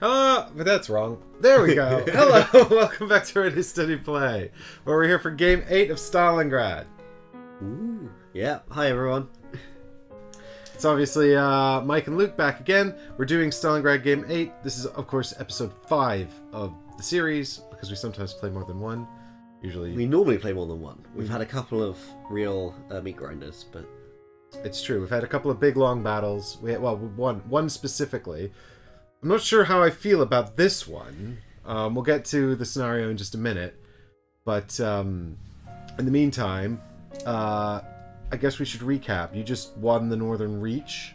Uh, but that's wrong. There we go. Hello, welcome back to Ready Steady Play, where we're here for Game 8 of Stalingrad. Ooh. Yeah. Hi everyone. It's obviously uh, Mike and Luke back again. We're doing Stalingrad Game 8. This is, of course, episode 5 of the series, because we sometimes play more than one. Usually, We normally play more than one. We've had a couple of real uh, meat grinders, but it's true. We've had a couple of big, long battles. We had, well, one, one specifically. I'm not sure how I feel about this one. Um, we'll get to the scenario in just a minute. But um, in the meantime, uh, I guess we should recap. You just won the Northern Reach.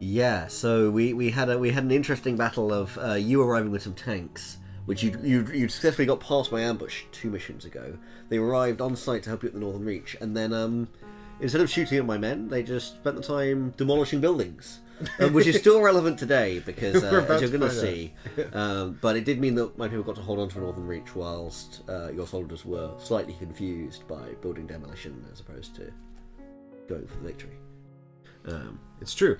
yeah. So we, we had a we had an interesting battle of uh, you arriving with some tanks, which you you you successfully got past my ambush two missions ago. They arrived on site to help you at the Northern Reach, and then um, instead of shooting at my men, they just spent the time demolishing buildings. Um, which is still relevant today because, uh, as you're going to see, um, but it did mean that my people got to hold on to Northern Reach whilst uh, your soldiers were slightly confused by building demolition as opposed to going for the victory. Um, It's true.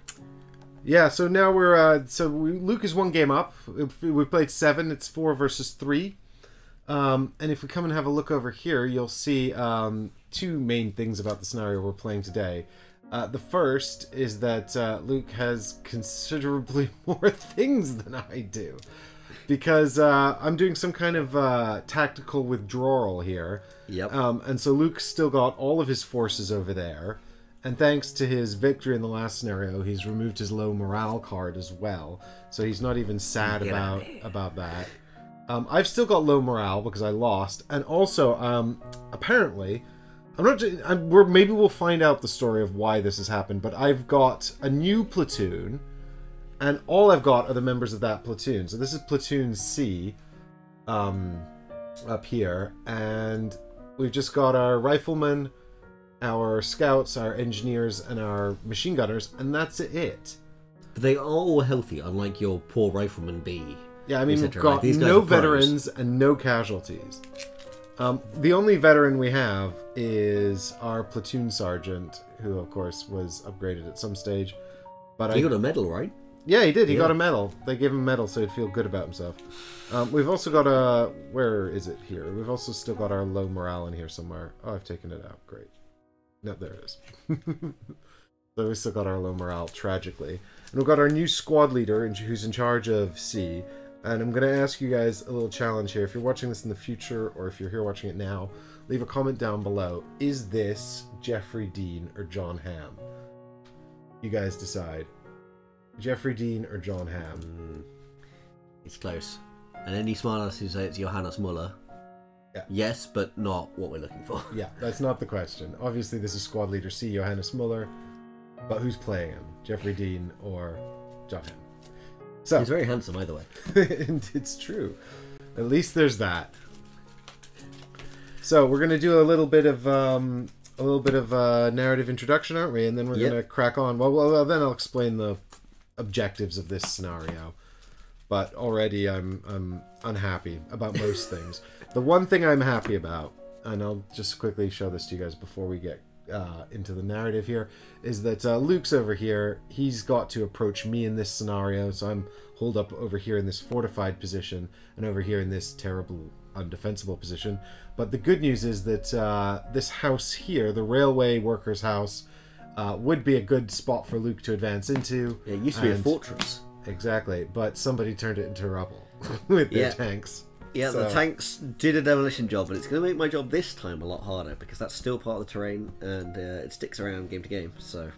Yeah, so now we're uh, so we, Luke is one game up. We played seven. It's four versus three. Um, and if we come and have a look over here, you'll see um, two main things about the scenario we're playing today. Uh, the first is that uh, Luke has considerably more things than I do, because uh, I'm doing some kind of uh, tactical withdrawal here. yep. Um, and so Luke's still got all of his forces over there. And thanks to his victory in the last scenario, he's removed his low morale card as well. So he's not even sad Get about out of here. about that. Um, I've still got low morale because I lost, and also um, apparently, I'm not. I'm, we're maybe we'll find out the story of why this has happened. But I've got a new platoon, and all I've got are the members of that platoon. So this is platoon C, um, up here, and we've just got our riflemen, our scouts, our engineers, and our machine gunners, and that's it. but they are all healthy, unlike your poor rifleman B. Yeah, I mean, we've got like, these no veterans and no casualties. Um, the only veteran we have is our platoon sergeant, who, of course, was upgraded at some stage. But He I, got a medal, right? yeah, he did. He got a medal. They gave him a medal so he'd feel good about himself. Um, we've also got a. Where is it here? We've also still got our low morale in here somewhere. Oh, I've taken it out. Great. No, there it is. so we've still got our low morale, tragically. And we've got our new squad leader who's in charge of C. And I'm going to ask you guys a little challenge here. If you're watching this in the future or if you're here watching it now, leave a comment down below. Is this Jeffrey Dean or Jon Hamm? You guys decide. Jeffrey Dean or Jon Hamm? Mm, it's close. And any smartass who say it's Johannes Muller, Yeah. yes, but not what we're looking for. Yeah, that's not the question. Obviously, this is squad leader C, Johannes Muller. But who's playing him? Jeffrey Dean or Jon Hamm? So, He's very handsome, either way. and it's true. At least there's that. So we're gonna do a little bit of um, a little bit of uh, narrative introduction, aren't we? And then we're Yep. gonna crack on. Well, well, well, then I'll explain the objectives of this scenario. But already I'm I'm unhappy about most things. The one thing I'm happy about, and I'll just quickly show this to you guys before we get uh, into the narrative here, is that uh, Luke's over here. He's got to approach me in this scenario, so I'm holed up over here in this fortified position, and over here in this terrible, undefensible position. But the good news is that uh, this house here, the railway workers' house, uh, would be a good spot for Luke to advance into. Yeah, it used to be a fortress. Exactly, but somebody turned it into rubble with their Yeah. tanks. Yeah, the tanks did a demolition job, but it's going to make my job this time a lot harder because that's still part of the terrain and uh, it sticks around game to game. So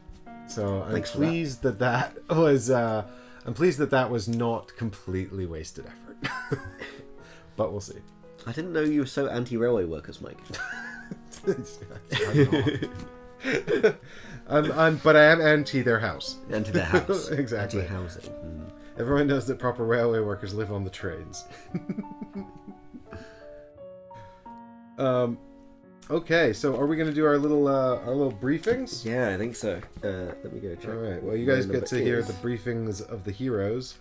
So I'm for that. pleased that. that was. Uh, I'm pleased that that was not completely wasted effort. but we'll see. I didn't know you were so anti-railway workers, Mike. I'm. I'm, I'm, but I am anti their house. Anti their house. Exactly. Anti-housing. Mm. Everyone knows that proper railway workers live on the trains. um, okay, so are we going to do our little uh, our little briefings? Yeah, I think so. Uh, let me go check. All right. Well, you guys get to hear is. the briefings of the heroes.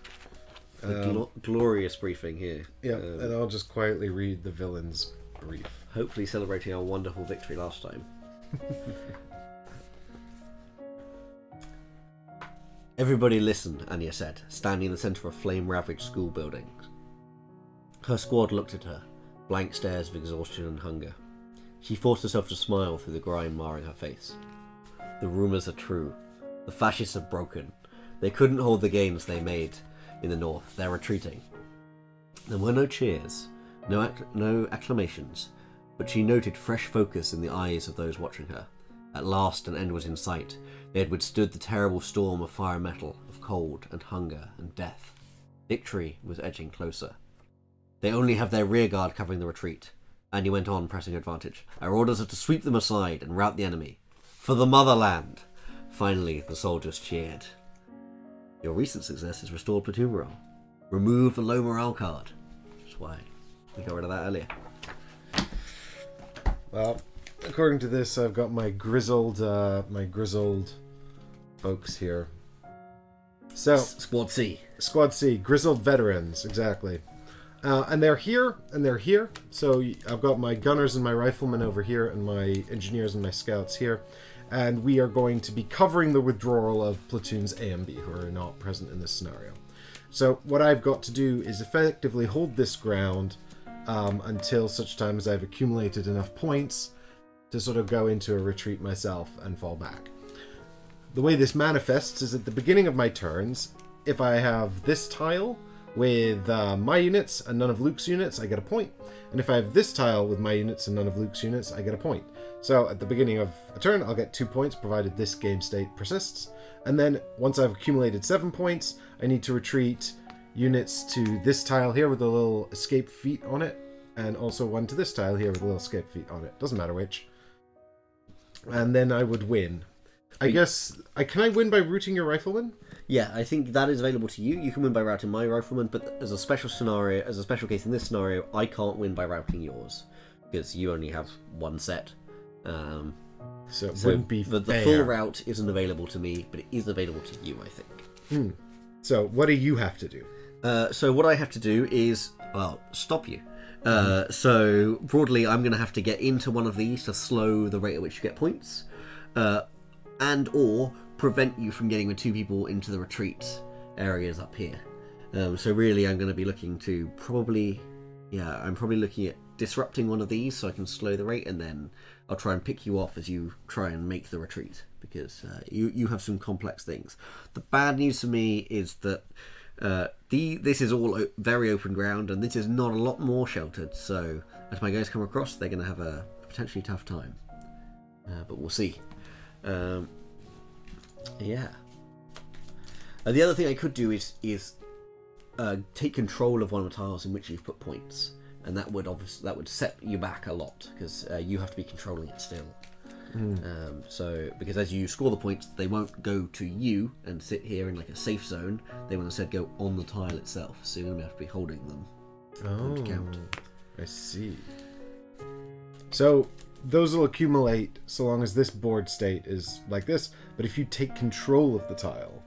The Um, glo- glorious briefing here. Yeah, Um, and I'll just quietly read the villain's brief. hopefully celebrating our wonderful victory last time. Everybody listen, Anya said, standing in the centre of a flame ravaged school buildings. Her squad looked at her, blank stares of exhaustion and hunger. She forced herself to smile through the grime marring her face. The rumours are true. The fascists have broken. They couldn't hold the gains they made in the north. They're retreating. There were no cheers, no, acc- no acclamations, but she noted fresh focus in the eyes of those watching her. At last, an end was in sight. They had withstood the terrible storm of fire and metal, of cold and hunger and death. Victory was edging closer. They only have their rear guard covering the retreat. And he went on, pressing advantage. Our orders are to sweep them aside and rout the enemy. For the motherland! Finally, the soldiers cheered. Your recent success has restored platoon morale. Remove the low morale card. That's why we got rid of that earlier. Well, according to this, I've got my grizzled, uh, my grizzled folks here. So, Squad C. Squad C, grizzled veterans, exactly. Uh, and they're here, and they're here. So I've got my gunners and my riflemen over here, and my engineers and my scouts here. And we are going to be covering the withdrawal of platoons A and B, who are not present in this scenario. So what I've got to do is effectively hold this ground um, until such time as I've accumulated enough points to sort of go into a retreat myself and fall back. The way this manifests is at the beginning of my turns, if I have this tile with uh, my units and none of Luke's units, I get a point. And if I have this tile with my units and none of Luke's units, I get a point. So at the beginning of a turn, I'll get two points provided this game state persists. And then once I've accumulated seven points, I need to retreat units to this tile here with a little escape feat on it, and also one to this tile here with a little escape feat on it. Doesn't matter which. And then I would win. I guess I can I win by routing your rifleman? Yeah, I think that is available to you. You can win by routing my rifleman, but as a special scenario, as a special case in this scenario, I can't win by routing yours because you only have one set. Um, So it so wouldn't be the, the full route isn't available to me, but it is available to you. I think. So what do you have to do? Uh, so what I have to do is, well, stop you. Uh, so broadly, I'm going to have to get into one of these to slow the rate at which you get points, uh, and or prevent you from getting the two people into the retreat areas up here. Um, so really, I'm going to be looking to probably, yeah, I'm probably looking at disrupting one of these so I can slow the rate, and then I'll try and pick you off as you try and make the retreat because uh, you you have some complex things. The bad news for me is that uh, the this is all very open ground, and this is not a lot more sheltered. So as my guys come across, they're going to have a potentially tough time. Uh, but we'll see. Um, yeah. Uh, the other thing I could do is is uh, take control of one of the tiles in which you've put points, and that would obviously that would set you back a lot because uh, you have to be controlling it still. Um, so because as you score the points, they won't go to you and sit here in like a safe zone. They will instead go on the tile itself. So you're gonna have to be holding them. Oh, to count. I see. So those will accumulate so long as this board state is like this. But if you take control of the tile,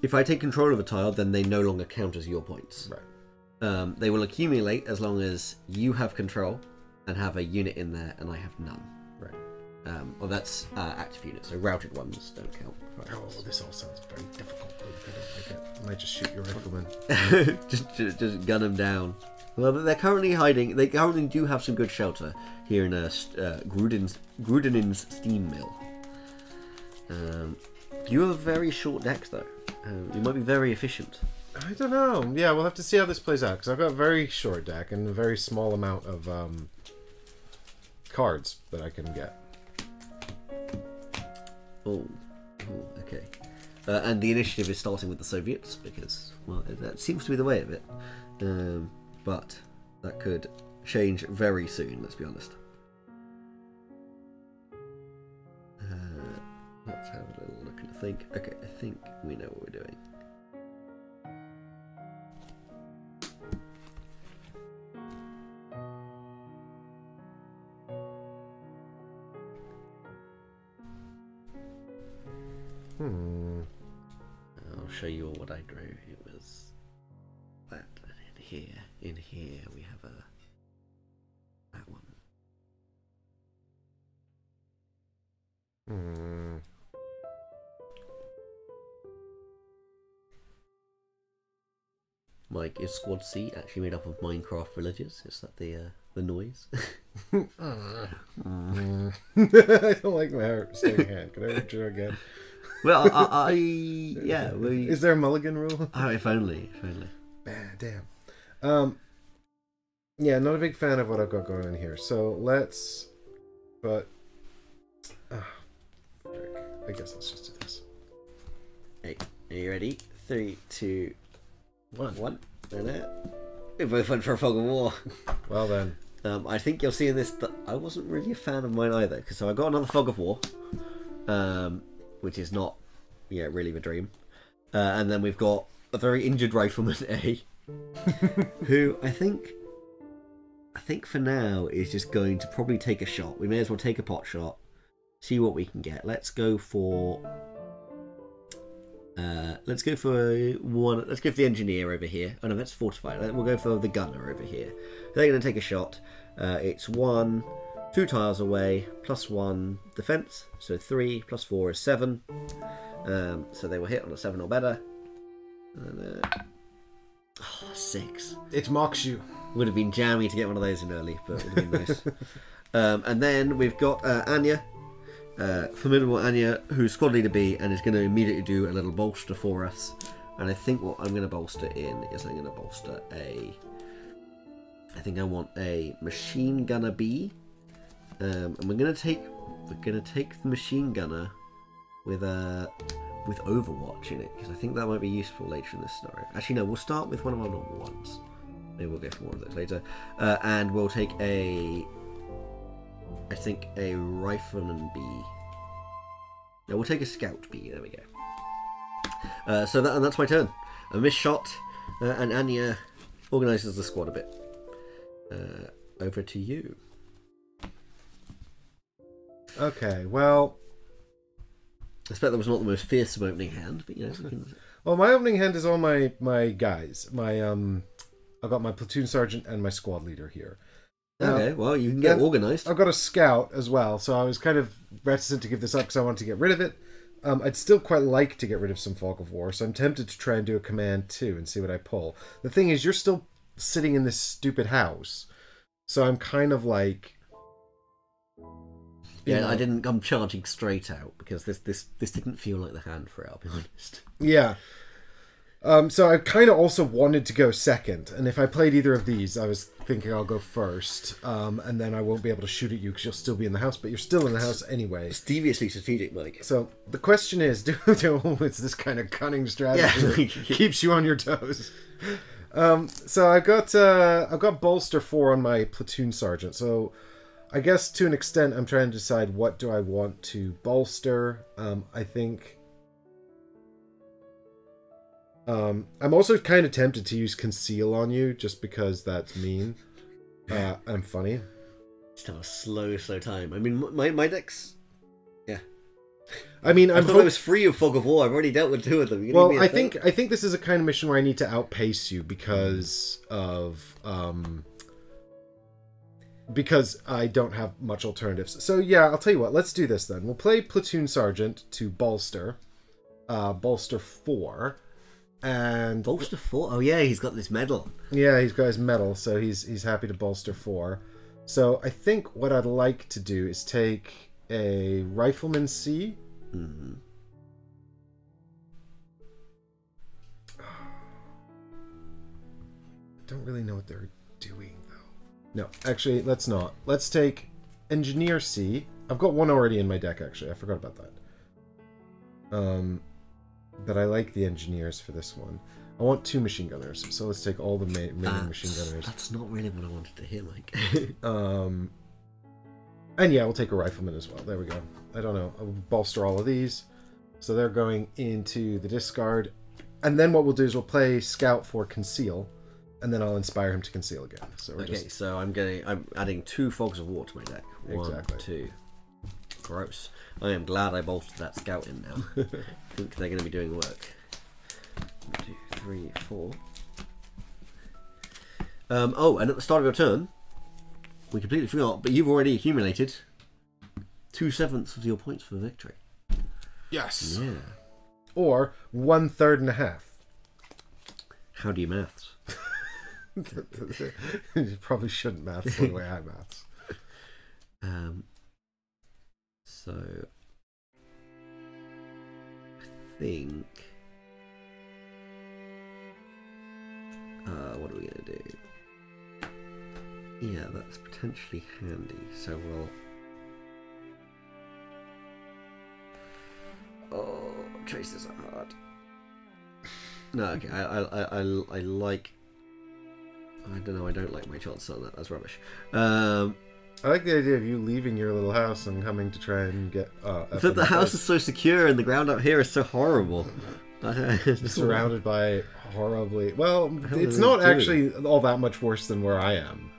If I take control of a tile, then they no longer count as your points. right? Um, they will accumulate as long as you have control and have a unit in there, and I have none. Right. Um, well, that's uh, active units, so routed ones don't count. Oh, this all sounds very difficult. I don't like it. I might just shoot your rifleman. just, just, just gun them down. Well, they're currently hiding. They currently do have some good shelter here in uh, uh, Gruden's Grudinin's steam mill. Um, you have very short decks, though. Um, you might be very efficient. I don't know. Yeah, we'll have to see how this plays out because I've got a very short deck and a very small amount of um, cards that I can get. Oh, oh okay. Uh, and the initiative is starting with the Soviets because, well, that seems to be the way of it. Um, but that could change very soon. Let's be honest. Uh, let's have a little look and think. Okay, I think we know what we're doing. Hmm. I'll show you all what I drew. It was that and in here. In here we have a that one. Hmm. Mike, is Squad C actually made up of Minecraft villagers? Is that the uh, the noise? I don't like my heart staying hand. Can I withdraw again? well, I, I yeah, we. Is there a mulligan rule? Oh, if only, if only. Man, damn. Um, yeah, not a big fan of what I've got going on here. So let's, but, ah, frick. I guess let's just do this. Hey, are you ready? Three, two, One. one. And it. We both went for a fog of war. Well then, Um, I think you'll see in this that I wasn't really a fan of mine either. Because so I got another fog of war, um, which is not, yeah, really the dream. Uh, and then we've got a very injured rifleman A, who I think, I think for now is just going to probably take a shot. We may as well take a pot shot, see what we can get. Let's go for. Uh, let's go for one. Let's go for the engineer over here. Oh no, that's fortified. We'll go for the gunner over here. They're going to take a shot. Uh, it's one, two tiles away, plus one defense. So three plus four is seven. Um, so they were hit on a seven or better. And, uh, oh, six. it mocks you. Would have been jammy to get one of those in early, but it would have been nice. um, and then we've got uh, Anya, uh, formidable Anya, who's squad leader B, and is going to immediately do a little bolster for us. And I think what I'm going to bolster in is I'm going to bolster a. I think I want a machine gunner B, um, and we're going to take we're to take the machine gunner with a with Overwatch in it because I think that might be useful later in this scenario. Actually, no, we'll start with one of our normal ones. Maybe we'll go for one of those later. Uh, and we'll take a. I think a rifleman B. No, we'll take a scout B. There we go. Uh, so that and that's my turn. A missed shot, uh, and Anya organises the squad a bit. Uh, over to you. Okay, well, I expect that was not the most fearsome opening hand, but you know. we can- well, my opening hand is all my my guys. My um, I've got my platoon sergeant and my squad leader here. Okay, well, you can get organised. I've got a scout as well, so I was kind of reticent to give this up because I wanted to get rid of it. Um, I'd still quite like to get rid of some Fog of War, so I'm tempted to try and do a command too and see what I pull. The thing is, you're still sitting in this stupid house, so I'm kind of like. You Yeah, know, I didn't come charging straight out because this this this didn't feel like the hand for it. I'll be honest. Yeah. Um, so I kind of also wanted to go second, and if I played either of these, I was thinking I'll go first, um, and then I won't be able to shoot at you because you'll still be in the house, but you're still in the house anyway. It's deviously strategic, Mike. So the question is, do, do it's this kind of cunning strategy Yeah. that keeps you on your toes? Um, so I've got uh, I've got bolster four on my platoon sergeant. So I guess to an extent, I'm trying to decide what do I want to bolster. Um, I think. Um, I'm also kind of tempted to use conceal on you just because that's mean. Uh, I'm funny. Just have a slow, slow time. I mean, my my decks. Yeah. I mean, I I'm thought hop- I was free of fog of war. I've already dealt with two of them. You well need me a i think i think this is a kind of mission where i need to outpace you because of um because i don't have much alternatives. So yeah i'll tell you what. Let's do this then. We'll play platoon sergeant to bolster uh bolster four. And bolster four. Oh yeah, he's got this medal. yeah he's got his medal so he's he's happy to bolster four. So i think what i'd like to do is take a rifleman c. Hmm don't really know what they're doing. No, actually, let's not. Let's take Engineer C. I've got one already in my deck. Actually, I forgot about that. Um, but I like the engineers for this one. I want two machine gunners, so let's take all the ma- remaining machine gunners. that's not really what I wanted to hear, Mike. Um, and yeah, we'll take a rifleman as well. There we go. I don't know. I'll bolster all of these, so they're going into the discard. And then what we'll do is we'll play scout for conceal, and then I'll inspire him to conceal again. So we're okay, just so I'm getting. I'm adding two fogs of war to my deck. One, Exactly. two. Gross. I am glad I bolstered that scout in now. I think they're going to be doing work. One, two, three, four. Um, oh, and at the start of your turn, we completely forgot, but you've already accumulated two sevenths of your points for victory. yes, Yeah. or one third and a half. How do you maths? you probably shouldn't maths the way I maths. Um, so I think. Uh, what are we gonna do? Yeah, that's potentially handy. So we'll. Oh, traces are hard. No, okay. I, I, I, I like. I don't know. I don't like my chances on that. That's rubbish. Um, I like the idea of you leaving your little house and coming to try and get. Uh, But the house is so secure and the ground up here is so horrible. I surrounded by horribly. Well, it's not actually all that much worse than where I am.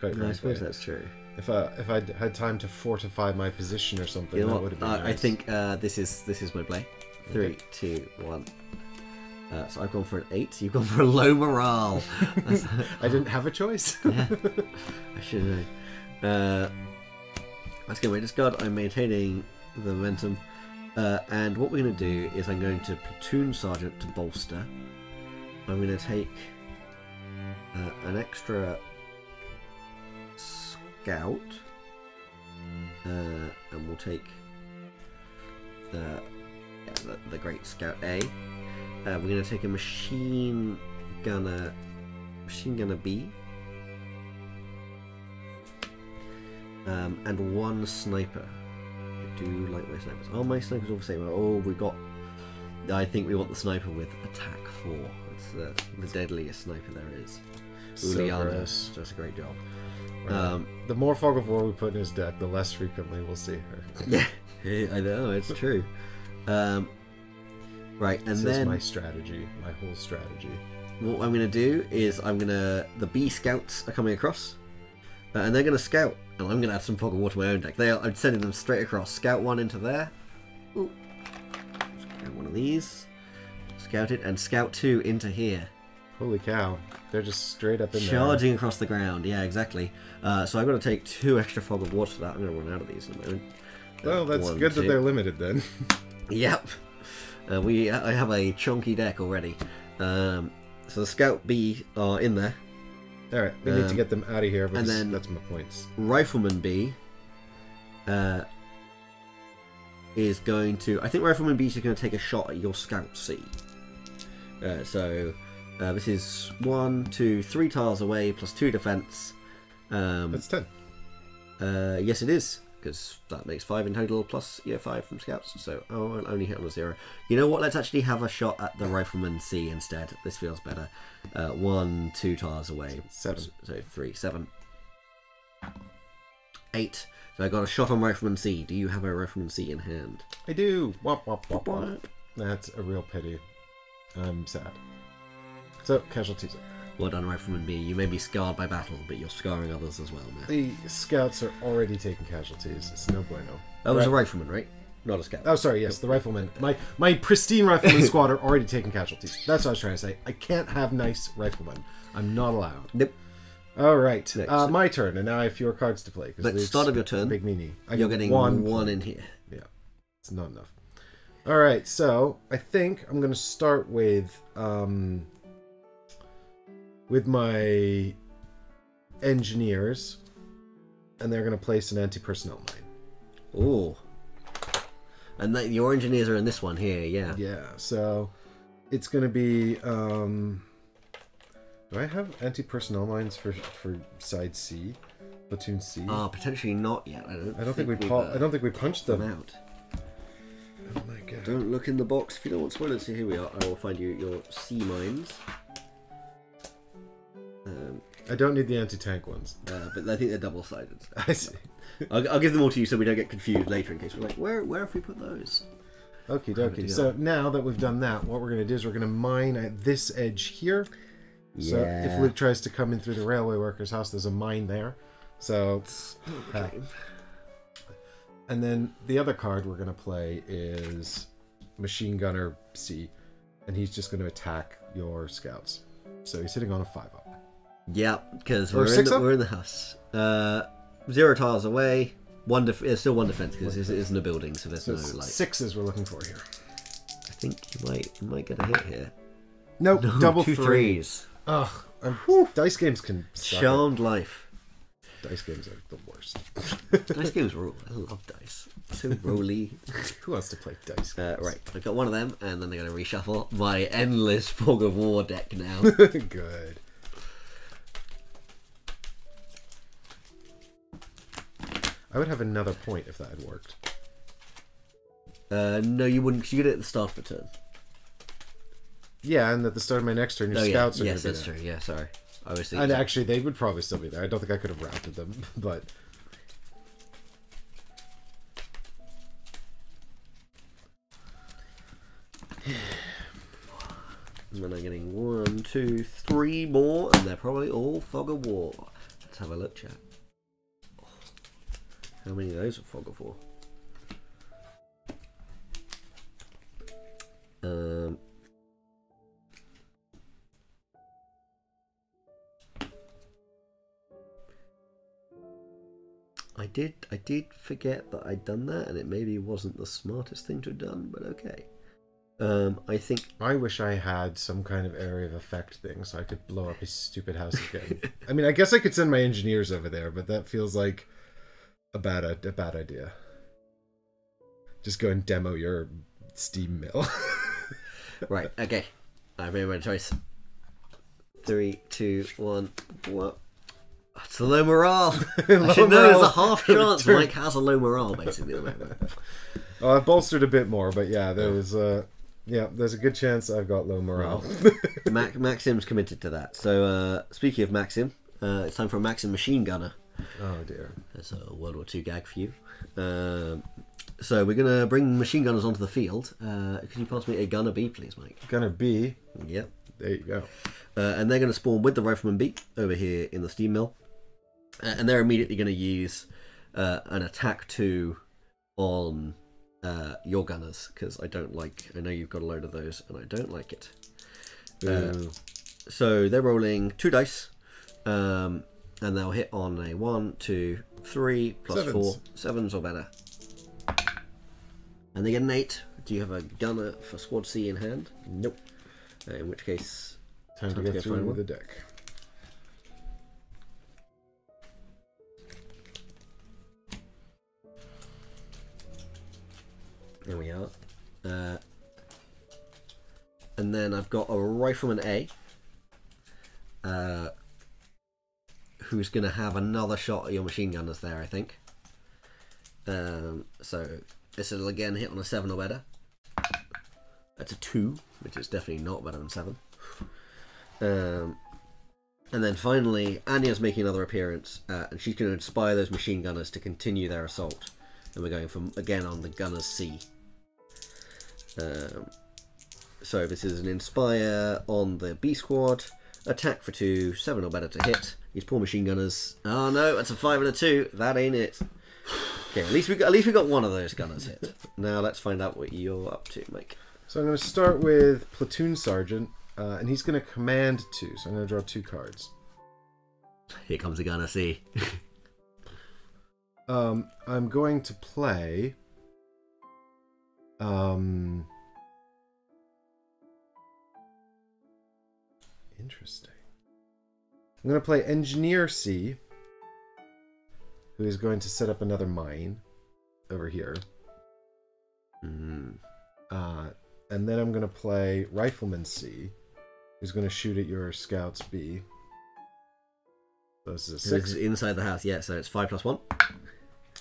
Quite No, I suppose that's true. If I if I'd had time to fortify my position or something, You know that would have been. I, I think uh, this is this is my play. Three, two, one. Uh, so I've gone for an eight. You've gone for a low morale. I didn't have a choice. yeah, I should know. Uh, that's good. We discard. I'm maintaining the momentum. Uh, and what we're going to do is I'm going to platoon sergeant to bolster. I'm going to take uh, an extra scout, uh, and we'll take the, yeah, the the great scout A. Uh, we're going to take a machine gunner, machine gunner B. um, and one sniper. I do like my snipers. Oh, my snipers all the same. Oh, we got. I think we want the sniper with attack four. It's the, the deadliest sniper there is. So Uliana gross. does a great job. Right. Um, the more fog of war we put in his deck, the less frequently we'll see her. yeah, I know it's true. Um, right, and this then is my strategy, my whole strategy. what I'm going to do is I'm going to the B scouts are coming across, uh, and they're going to scout, and I'm going to add some fog of war to my own deck. They are, I'm sending them straight across. Scout one into there. Ooh. Scout one of these. Scout it, and scout two into here. Holy cow! They're just straight up in Charging across the ground. Yeah, exactly. Uh, so I've got to take two extra fog of war for that. I'm to run out of these in a moment. Well, Uh, that's one, good that they're limited then. Yep. Uh, we I have a chunky deck already. Um, so the scout B are in there. All right, we need to Um, get them out of here. Because then- that's my points. Rifleman B uh, is going to. I think Rifleman B is going to take a shot at your Scout C. Uh, so uh, this is one, two, three tiles away plus two defense. Um, That's ten. uh, yes, it is because that makes five in total plus yeah five from scouts. So oh, I'll only hit on a zero. You know what? Let's actually have a shot at the Rifleman C instead. This feels better. Uh, one, two tiles away. Seven. So three, seven, eight. So I got a shot on Rifleman C. Do you have a Rifleman C in hand? I do. Wop wop wop wop. That's a real pity. I'm sad. So casualties. Well done, Rifleman B. You may be scarred by battle, but you're scarring others as well, man. The scouts are already taking casualties. It's no bueno. That was a Rifleman, right? Not a scout. Oh, sorry. Yes, the riflemen. My my pristine rifleman squad are already taking casualties. That's what I was trying to say. I can't have nice riflemen. I'm not allowed. Nope. All right, Next. uh, my turn, and now I have fewer cards to play. But start of your turn, big meanie. I You're getting one, one in here. Yeah, it's not enough. All right, so I think I'm gonna start with um with my engineers, and they're gonna place an anti-personnel mine. Oh. And that, your engineers are in this one here, yeah. Yeah, so it's gonna be. um Do I have anti-personnel mines for for side C, platoon C? Ah, potentially not yet. I don't. I don't think, we. we've, uh, I don't think we punched them. them out. Oh my god. Don't look in the box if you don't want spoilers. So here we are. I will find you your C mines. Um, I don't need the anti-tank ones. uh, but I think they're double sided. I see. I'll, I'll give them all to you so we don't get confused later in case we're like, where where have we put those? Okie dokie. So now that we've done that, what we're going to do is we're going to mine at this edge here. Yeah. So if Luke tries to come in through the railway worker's house, there's a mine there. So, uh, and then the other card we're going to play is Machine Gunner C, and he's just going to attack your scouts. So he's hitting on a 5 up. Yeah, because we're, in the- up? we're in the house. Uh, zero tiles away. One def- there's still one defense because it isn't a building, so there's So no like. sixes we're looking for here. I think you might you might get a hit here. Nope, No, double two three. threes. Ugh, I'm, dice games can. Charmed life. Dice games are the worst. Dice games rule. I love dice. So roly. Who wants to play dice? Uh, right, I've got one of them, and then they're going to reshuffle my endless fog of war deck now. Good. I would have another point if that had worked. uh, no, you wouldn't. 'cause You get it at the start of the turn. Yeah, and at the start of my next turn, your Oh yeah, scouts are yes, going that's to be true. Yeah, sorry. I was thinking. And actually, they would probably still be there. I don't think I could have routed them, but And then I'm getting one, two, three more, and they're probably all fog of war. Let's have a look, chat. How many of those are fog of war? Um, I did, I did forget that I'd done that, and it maybe wasn't the smartest thing to have done, but okay. Um, I think I wish I had some kind of area of effect thing so I could blow up his stupid house again. I mean, I guess I could send my engineers over there, but that feels like a bad a bad idea. Just go and demo your steam mill. Right, okay. I've made my choice. Three, two, one. What? It's a low morale. I Low should know there's a half chance Mike has a low morale, basically, at the moment. well, I've bolstered a bit more, but yeah, there was uh yeah, there's a good chance I've got low morale. Mac- Maxim's committed to that. So, uh, speaking of Maxim, uh, it's time for a Maxim machine gunner. Oh dear. That's a World War II gag for you. Um, so, we're going to bring machine gunners onto the field. Uh, could you pass me a gunner B, please, Mike? Gonna be Yep. there you go. Uh, and they're going to spawn with the rifleman B over here in the steam mill. Uh, and they're immediately going to use uh, an attack two on uh, your gunners because I don't like. I know you've got a load of those, and I don't like it. Uh, So they're rolling two dice, um, and they'll hit on a one, two, three, plus Sevens. four, sevens or better. And they get an eight. Do you have a gunner for squad C in hand? nope. Uh, in which case, Time, Time to get through with the deck. There we are. Uh, and then I've got a rifleman A, uh, who's going to have another shot at your machine gunners there, I think. Um, so this will again hit on a 7 or better. That's a 2, which is definitely not better than 7. Um, and then finally, Anya's making another appearance, uh, and she's going to inspire those machine gunners to continue their assault. And we're going from again on the gunners C. Um, so this is an inspire on the B squad. Attack for two, seven or better to hit. These poor machine gunners. Oh no, that's a five and a two. That ain't it. Okay, at least we got at least we got one of those gunners hit. Now let's find out what you're up to, Mike. So I'm going to start with platoon sergeant, uh, and he's going to command two. So I'm going to draw two cards. Here comes the gunner C. Um, I'm going to play. Um. Interesting. I'm going to play Engineer C, who is going to set up another mine over here. Mm. Uh, and then I'm going to play Rifleman C, who's going to shoot at your Scouts B. So this is a So this is inside the house, yeah. So it's five plus one.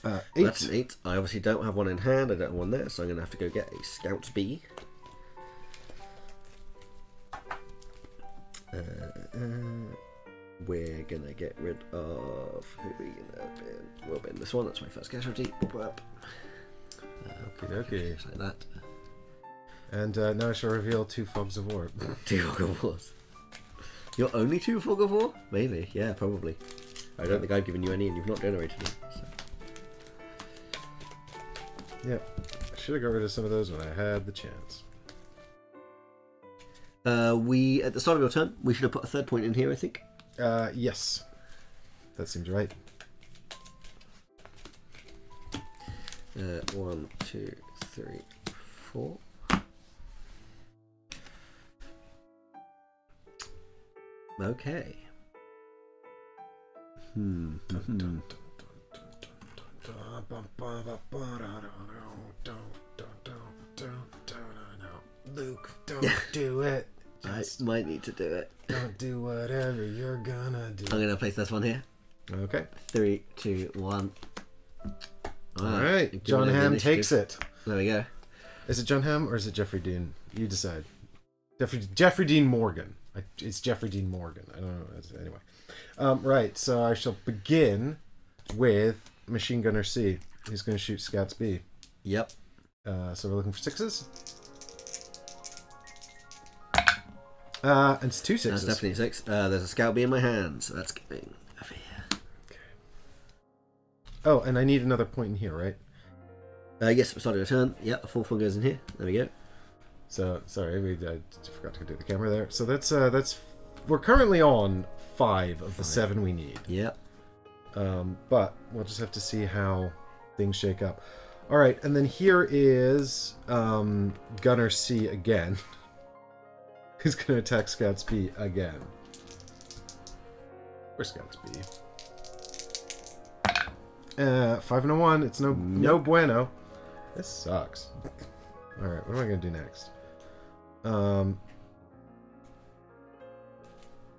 Uh, That's eight. an eight. I obviously don't have one in hand. I don't have one there, so I'm gonna have to go get a Scouts B. Uh, uh, we're gonna get rid of who are we gonna bin? We'll bin this one. That's my first casualty. Whoop, whoop. Uh, Okay. just like that. And uh, now I shall reveal two Fogs of War. Two fog of wars. You're only two fog of war? Maybe. Yeah, probably. I don't think I've given you any, and you've not generated them. So. Yep. I should have got rid of some of those when I had the chance. Uh, we at the start of your turn, we should have put a third point in here. I think. Uh, yes. That seems right. Uh, one, two, three, four. Okay. Hmm. hmm. Luke, don't do it. I might need to do it. don't do whatever you're gonna do. I'm gonna place this one here. Okay. Three, two, one. All right. Jon Hamm takes it. There we go. Is it Jon Hamm or is it Jeffrey Dean? You decide. Jeffrey Jeffrey Dean Morgan. I, it's Jeffrey Dean Morgan. I don't know. It's- Anyway, um, right. So I shall begin with Machine Gunner C. He's going to shoot Scouts B. Yep. Uh, so we're looking for sixes. Uh, and it's two That's sixes. definitely a six. Uh, there's a scout bee in my hand, so that's going over here. Oh, and I need another point in here, right? Uh, yes, we're starting a turn. Yep, a fourth one goes in here. There we go. So sorry, we I forgot to do the camera there. So that's uh, that's we're currently on five of the seven we need. Yep. Um, but we'll just have to see how things shake up. All right, and then here is um, Gunner C again. Who's going to attack Scouts B again? Where's Scouts B? Uh, five and a one. It's no no bueno. This sucks. All right, what am I going to do next? Um.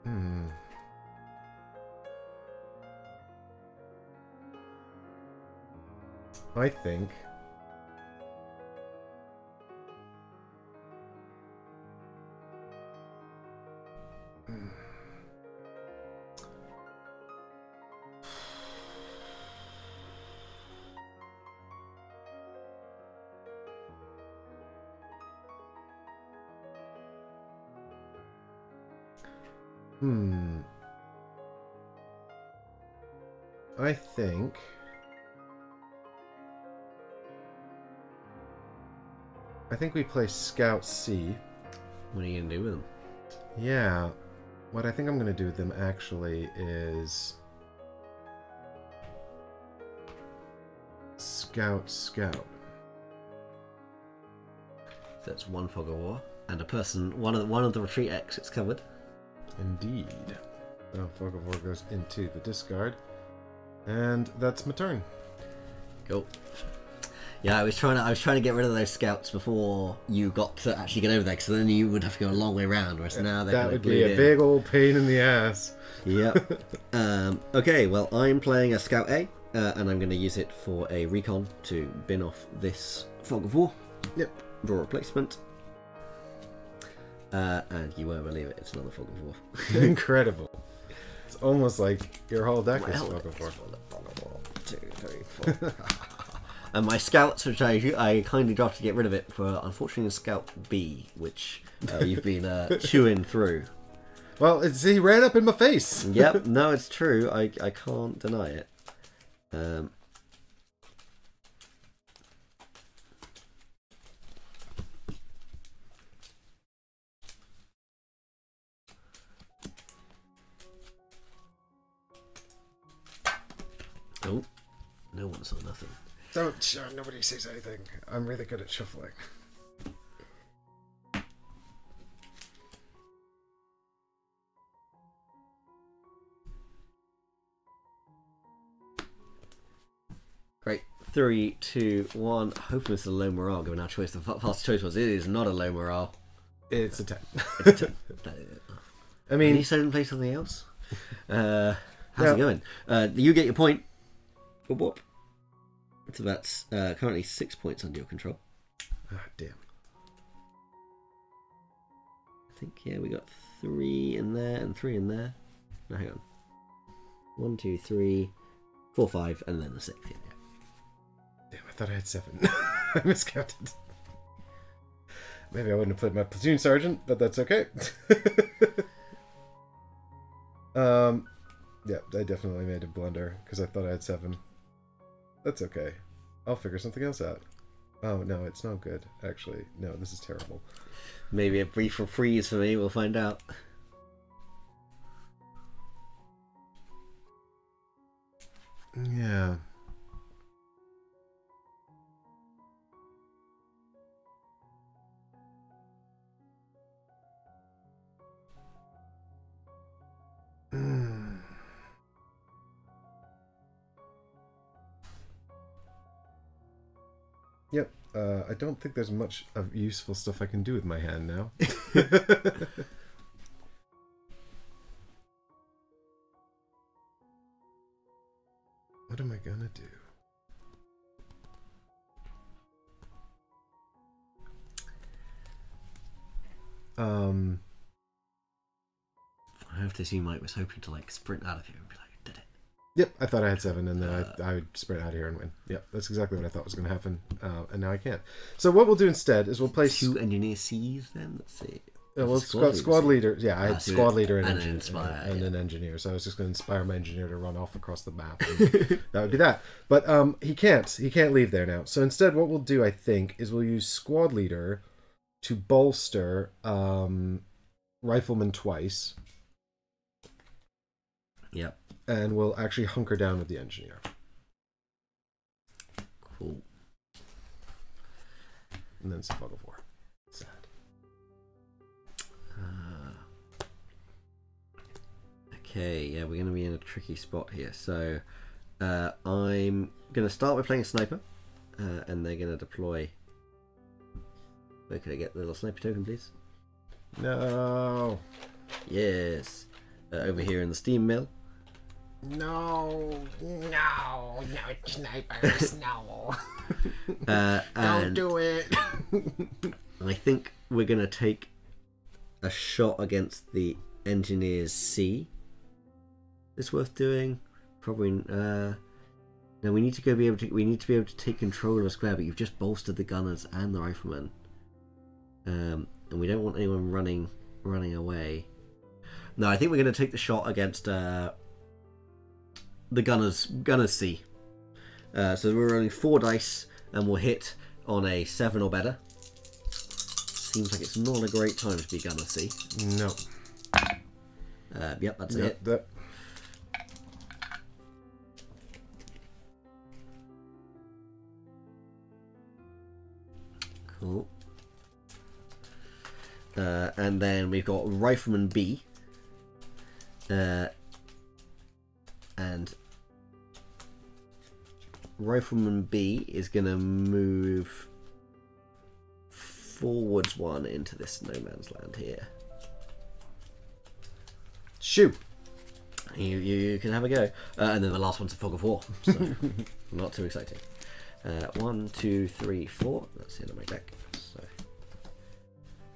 Hmm. I think. Hmm. I think. I think we play Scout C. What are you gonna do with them? Yeah. What I think I'm going to do with them actually is. Scout, Scout. So that's one fog of war and a person. One of the, one of the retreat exits covered. Indeed. Fog of War goes into the discard. And that's my turn. Cool. Yeah, I was trying to I was trying to get rid of those scouts before you got to actually get over there, because then you would have to go a long way around. Whereas now they're that would be a big old pain in the ass. Yep. um, okay, well I'm playing a scout A, uh, and I'm going to use it for a recon to bin off this fog of war. Yep. Draw replacement. Uh, and you won't believe it, it's another fog of war. Incredible. It's almost like your whole deck is Well, Fog of War. Two, three, four. and my scouts, which I I kindly dropped to get rid of it, were unfortunately a scout B, which uh, you've been uh, chewing through. Well, it's, he ran up in my face. Yep, no, it's true. I I can't deny it. Um, no one saw nothing. Don't, sure, nobody says anything. I'm really good at shuffling. Great. Three, two, one. Hoping it's a low morale given our choice. The fa- fast choice was it is not a low morale. It's a 10. It's t- I Can mean, you say and play something else? Uh, how's it going? Uh, you get your point. Whoop whoop. It's about uh, currently six points under your control. ah, damn. I think yeah, we got three in there and three in there. No, hang on. One, two, three, four, five, and then the sixth. Yeah, yeah. Damn, I thought I had seven. I miscounted. Maybe I wouldn't have played my platoon sergeant, but that's okay. um, yeah, I definitely made a blunder because I thought I had seven. That's okay. I'll figure something else out. Oh no, it's not good. Actually, no, this is terrible. Maybe a brief freeze for me. We'll find out. Yeah. Yep. Uh, I don't think there's much of useful stuff I can do with my hand now. what am I gonna do? Um. I have to assume Mike was hoping to like sprint out of here and be like. Yep, I thought I had seven, and then I, I would sprint out of here and win. Yep, that's exactly what I thought was going to happen, uh, and now I can't. So what we'll do instead is we'll place Two engineer C's then? Let's see. Uh, well, Squad squad, leader. Yeah, I had squad leader and, and an engineer, inspire, and yeah. an engineer. So I was just going to inspire my engineer to run off across the map. and that would be that. But um, he can't. He can't leave there now. So instead, what we'll do, I think, is we'll use squad leader to bolster um, rifleman twice, Yep. And we'll actually hunker down with the engineer. Cool. And then some of war. Sad. Uh, okay, yeah, we're going to be in a tricky spot here. So uh, I'm going to start by playing a sniper, uh, and they're going to deploy. Where could I get the little sniper token, please? No. Yes. Uh, over here in the steam mill. No. No, no, snipers, no. Uh, Don't do it. I think we're going to take a shot against the engineers C. It's worth doing. Probably. Uh, no, we need to go be able to. We need to be able to take control of a square, but you've just bolstered the gunners and the riflemen, um, and we don't want anyone running running away. No, I think we're going to take the shot against uh, the gunners. Gunners C. Uh, so we're rolling four dice, and we'll hit on a seven or better. Seems like it's not a great time to be gunner C. No. Uh, yep, that's No, it. that, Cool. Uh, and then we've got Rifleman B. Uh, and Rifleman B is going to move forwards one into this no man's land here. shoot. You, you, you can have a go. Uh, and then the last one's a fog of war. So not too exciting. Uh, one, two, three, four. That's the end of my deck. So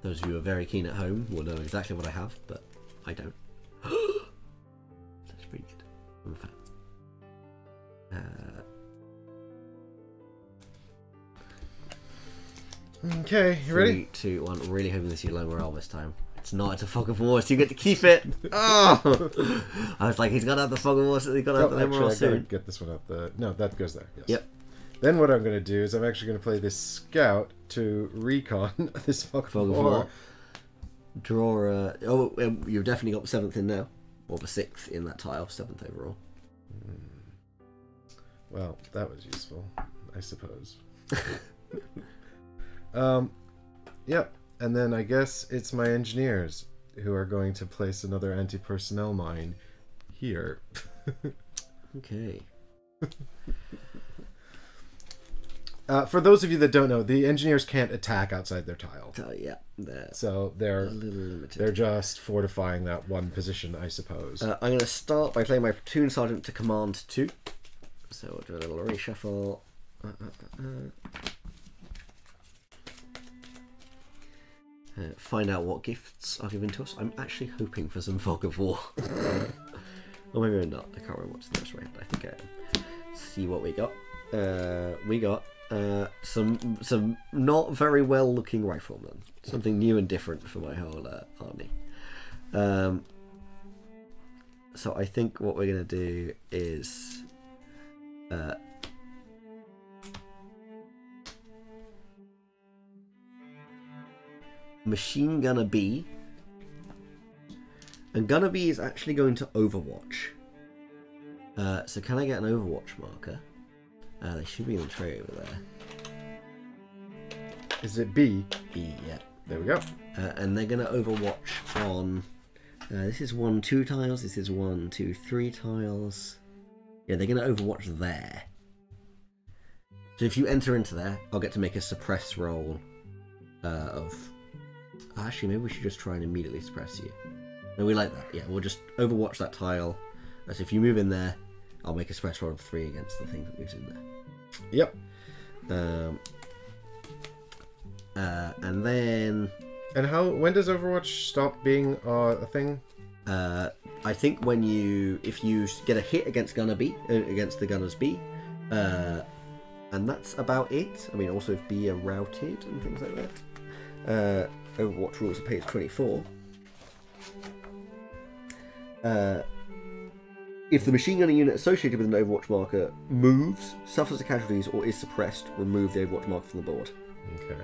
those of you who are very keen at home will know exactly what I have, but I don't. That's pretty good. I'm a fan. Uh, Okay, you ready? Three, two, one. Really hoping this is low morale this time. It's not. It's a fog of war, so you get to keep it. Oh, I was like, he's got have the fog of war, so he's got Oh, have the actually, morale soon. get this one up. The no, that goes there. Yes. Yep. Then what I'm going to do is I'm actually going to play this scout to recon this fog of Fog of war. war. Draw a. Oh, um, you've definitely got the seventh in now, or the sixth in that tile, seventh overall. Well, that was useful, I suppose. um, yep. And then I guess it's my engineers who are going to place another anti-personnel mine here. Okay. Uh, for those of you that don't know, the engineers can't attack outside their tile, So yeah, they're so they're little limited. they're just fortifying that one position, I suppose. Uh, I'm going to start by playing my platoon sergeant to command two. So we'll do a little reshuffle. Uh, uh, uh, uh. Uh, find out what gifts are given to us. I'm actually hoping for some fog of war. or maybe I'm not. I can't remember what's the next round. I think I am. See what we got. Uh, we got uh, some some not very well looking riflemen. Something new and different for my whole uh, army. Um, so I think what we're gonna do is uh, machine gunner B, and gunner B is actually going to Overwatch. Uh, so can I get an Overwatch marker? Uh, they should be in the tray over there. Is it B? B, yeah. There we go. Uh, and they're going to overwatch on. Uh, this is one, two tiles. This is one, two, three tiles. Yeah, they're going to overwatch there. So if you enter into there, I'll get to make a suppress roll uh, of. Actually, maybe we should just try and immediately suppress you. No, we like that. Yeah, we'll just overwatch that tile. So if you move in there, I'll make a roll of three against the thing that moves in there. Yep. Um, uh, and then And how? When does Overwatch stop being uh, a thing? uh, I think when you if you get a hit against Gunner B uh, against the Gunners B, uh, and that's about it. I mean, also if B are routed and things like that. Uh, Overwatch rules of page twenty four. Uh, if the machine gunning unit associated with an Overwatch marker moves, suffers casualties, or is suppressed, remove the Overwatch marker from the board. Okay.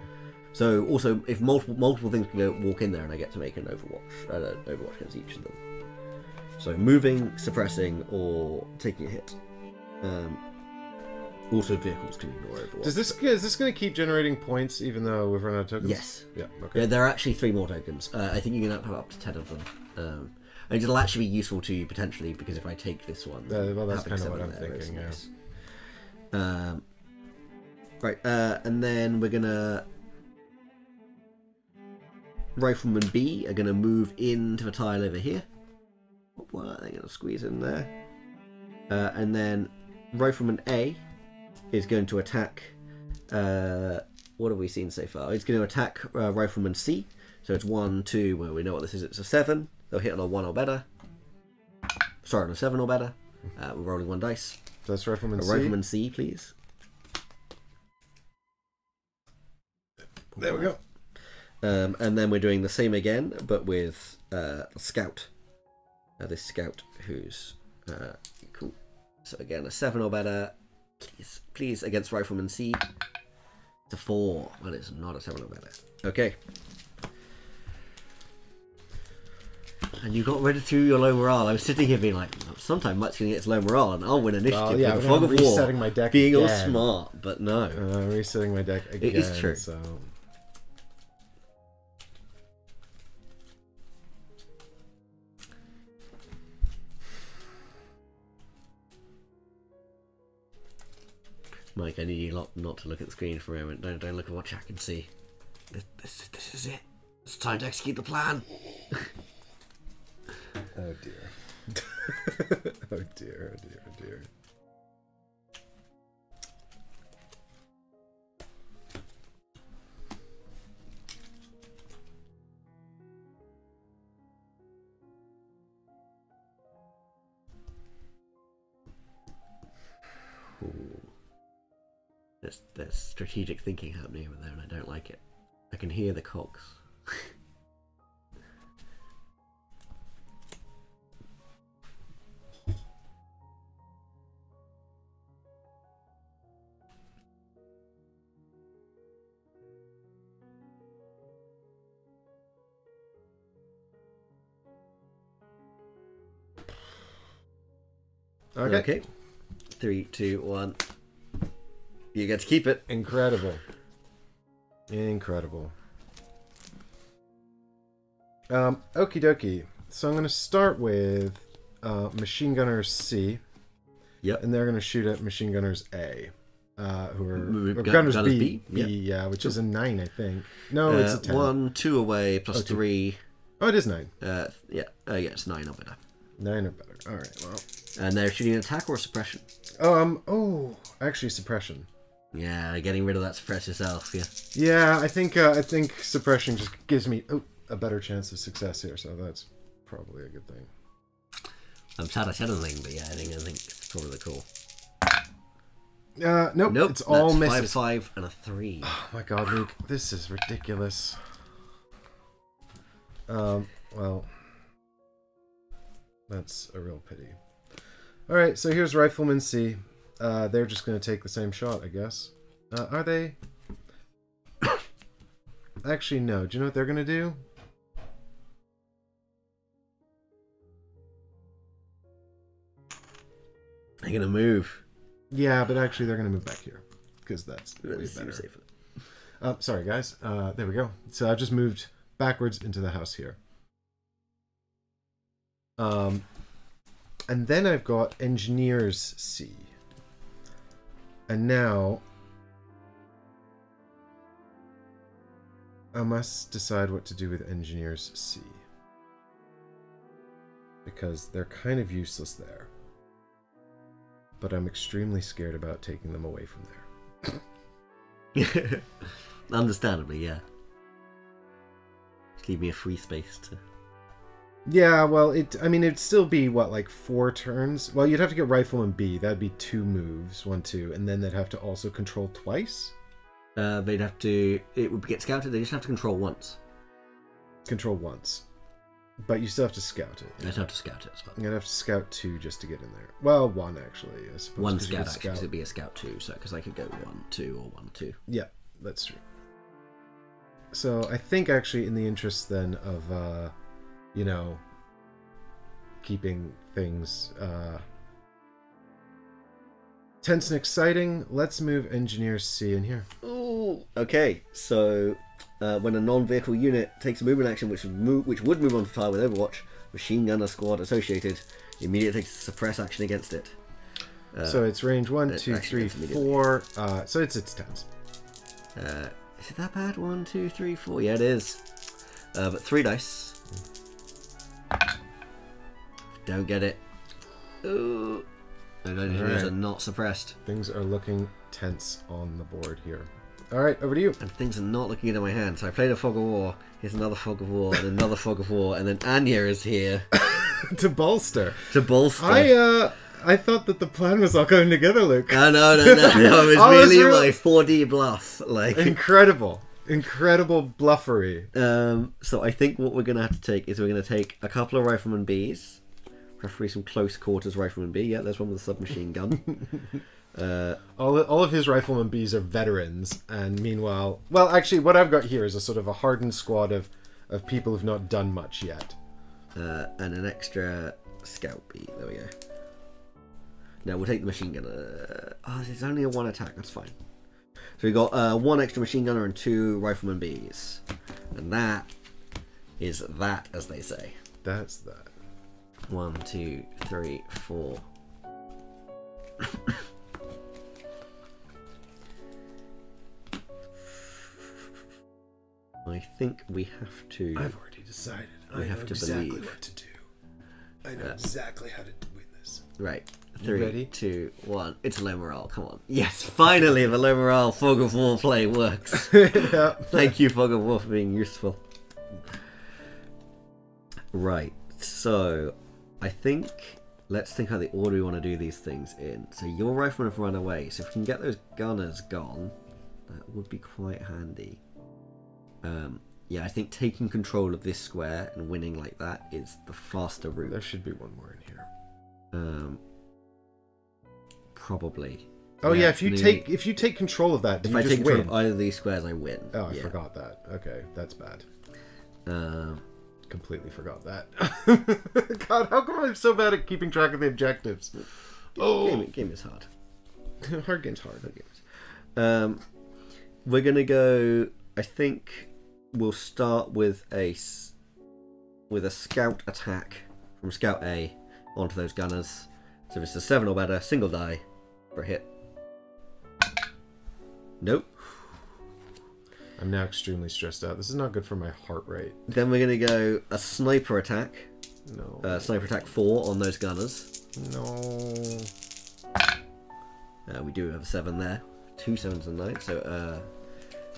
So also, if multiple multiple things can go walk in there, and I get to make an Overwatch, uh, Overwatch against each of them. So moving, suppressing, or taking a hit. Um, also, vehicles can ignore Overwatch. Does this is this going to keep generating points even though we've run out of tokens? Yes. Yeah. Okay. Yeah, there are actually three more tokens. Uh, I think you can have up to ten of them. Um, and it'll actually be useful to you potentially because if I take this one, Uh, well, that's kinda what I'm thinking, yeah. nice. Um, right, uh, and then we're gonna rifleman B are gonna move into the tile over here. Well, they're gonna squeeze in there, uh, and then rifleman A is going to attack. Uh, what have we seen so far? It's going to attack uh, rifleman C. So it's one, two. Well, we know what this is. It's a seven. They'll hit on a one or better. Sorry, on a seven or better. Uh, we're rolling one dice. That's Rifleman A C. rifleman C, please. There we go. Um, and then we're doing the same again, but with uh, scout. Uh, this scout who's uh, cool. So again, a seven or better. Please, please against rifleman C. It's a four. Well, it's not a seven or better. Okay. And you got rid of through your low morale. I was sitting here being like, sometime Mutt's going to get its low morale and I'll win initiative Well, yeah, with the fog I'm of war. resetting my deck being all smart, but no. Uh, resetting my deck again. is true. So Mike, I need you lot not to look at the screen for a moment. Don't don't look at what chat can see. This, this, this is it. It's time to execute the plan. Oh dear. oh dear, oh dear, oh dear. Ooh. There's there's strategic thinking happening over there, and I don't like it. I can hear the cogs. Okay. okay. Three, two, one. You get to keep it. Incredible. Incredible. Um, okie dokie. So I'm going to start with uh, Machine Gunners C, Yep. and they're going to shoot at Machine Gunners A, uh, who are Gun- Gunners, Gunners B, B, B, yeah, which is a nine, I think. No, it's Uh, a ten. one, two away, plus Oh, two. three. Oh, it is nine. Uh, yeah, uh, yeah, it's nine or better. Nine or better. All right. Well. And they're shooting an attack or suppression. Um. Oh, actually, suppression. Yeah, getting rid of that suppress yourself. Yeah. Yeah, I think uh, I think suppression just gives me oh, a better chance of success here, so that's probably a good thing. I'm sad I said anything, but yeah, I think I think it's probably cool. call. Uh, nope, Nope, it's all that's misses. Five, five, and a three. Oh my god, Luke, this is ridiculous. Um, well, that's a real pity. All right, so here's Rifleman C. Uh, they're just going to take the same shot, I guess. Uh, are they? Actually, no. Do you know what they're going to do? They're gonna move. Yeah, but actually, they're going to move back here because that's way better. safer. Uh, sorry, guys. Uh, there we go. So I've just moved backwards into the house here. Um, and then I've got Engineers C. And now I must decide what to do with Engineers C. Because they're kind of useless there. But I'm extremely scared about taking them away from there. Understandably, yeah. Just leave me a free space to yeah, well, it. I mean, it'd still be what, like four turns. Well, you'd have to get rifleman B. That'd be two moves, one, two, and then they'd have to also control twice. Uh, they'd have to. It would get scouted. They just have to control once. Control once, but you still have to scout it. They'd have to scout it as well. Gonna have to scout two just to get in there. Well, one actually, I suppose. One scout actually, 'cause it'd be a scout two, so because I could go one two or one two. Yeah, that's true. So I think actually, in the interest then of, uh, you know, keeping things uh, tense and exciting, let's move engineer C in here. Ooh. Okay, so uh, when a non-vehicle unit takes a movement action which would move, which would move on to with Overwatch, machine gunner squad associated immediately takes a suppress action against it. Uh, so it's range one, uh, two, three, four. Uh, so it's its tens. Uh, is it that bad? One, two, three, four. Yeah, it is. Uh, but three dice. Don't get it. Ooh. And engineers Alright. are not suppressed. Things are looking tense on the board here. All right, over to you. And things are not looking in my hand. So I played a fog of war. Here's another fog of war and another fog of war. And then Anya is here to bolster. to bolster. I uh, I thought that the plan was all coming together, Luke. Oh, no, no, no, no. It's I was really really- my 4D bluff. Like, Incredible, incredible bluffery. Um, so I think what we're going to have to take is we're going to take a couple of rifleman Bs, preferably some close quarters rifleman B. Yeah, there's one with a submachine gun. uh, All, all of his rifleman bees are veterans, and meanwhile, well, actually, what I've got here is a sort of a hardened squad of, of people who've not done much yet. uh, and an extra scout B. There we go. Now we'll take the machine gunner. Oh, it's only a one attack. That's fine. So we got uh, one extra machine gunner and two rifleman Bs, and that is that, as they say. That's that. One, two, three, four. I think we have to. I've already decided. We I have know to exactly believe. what to do. I know uh, exactly how to win this. Right. You Three, ready? two, one. It's a low morale. Come on. Yes, finally the low morale fog of war play works. yeah. Thank you, fog of war, for being useful. Right. So, I think let's think how the order we want to do these things in. So your riflemen have run away. So if we can get those gunners gone, that would be quite handy. Um, yeah, I think taking control of this square and winning like that is the faster route. There should be one more in here. Um, probably. Oh yeah, if you the- take if you take control of that, do if you I just take control win? of either of these squares, I win. Oh, I Yeah. forgot that. Okay, that's bad. Um, Completely forgot that. God, how come I'm so bad at keeping track of the objectives? Oh, game, game is hard. hard game's hard. Um, we're gonna go. I think we'll start with a with a scout attack from Scout A onto those gunners. So if it's a seven or better, single die for a hit. Nope. I'm now extremely stressed out. This is not good for my heart rate. Then we're gonna go a sniper attack. No. Uh, sniper attack four on those gunners. no. Uh, we do have a seven there. Two sevens and nine. So uh,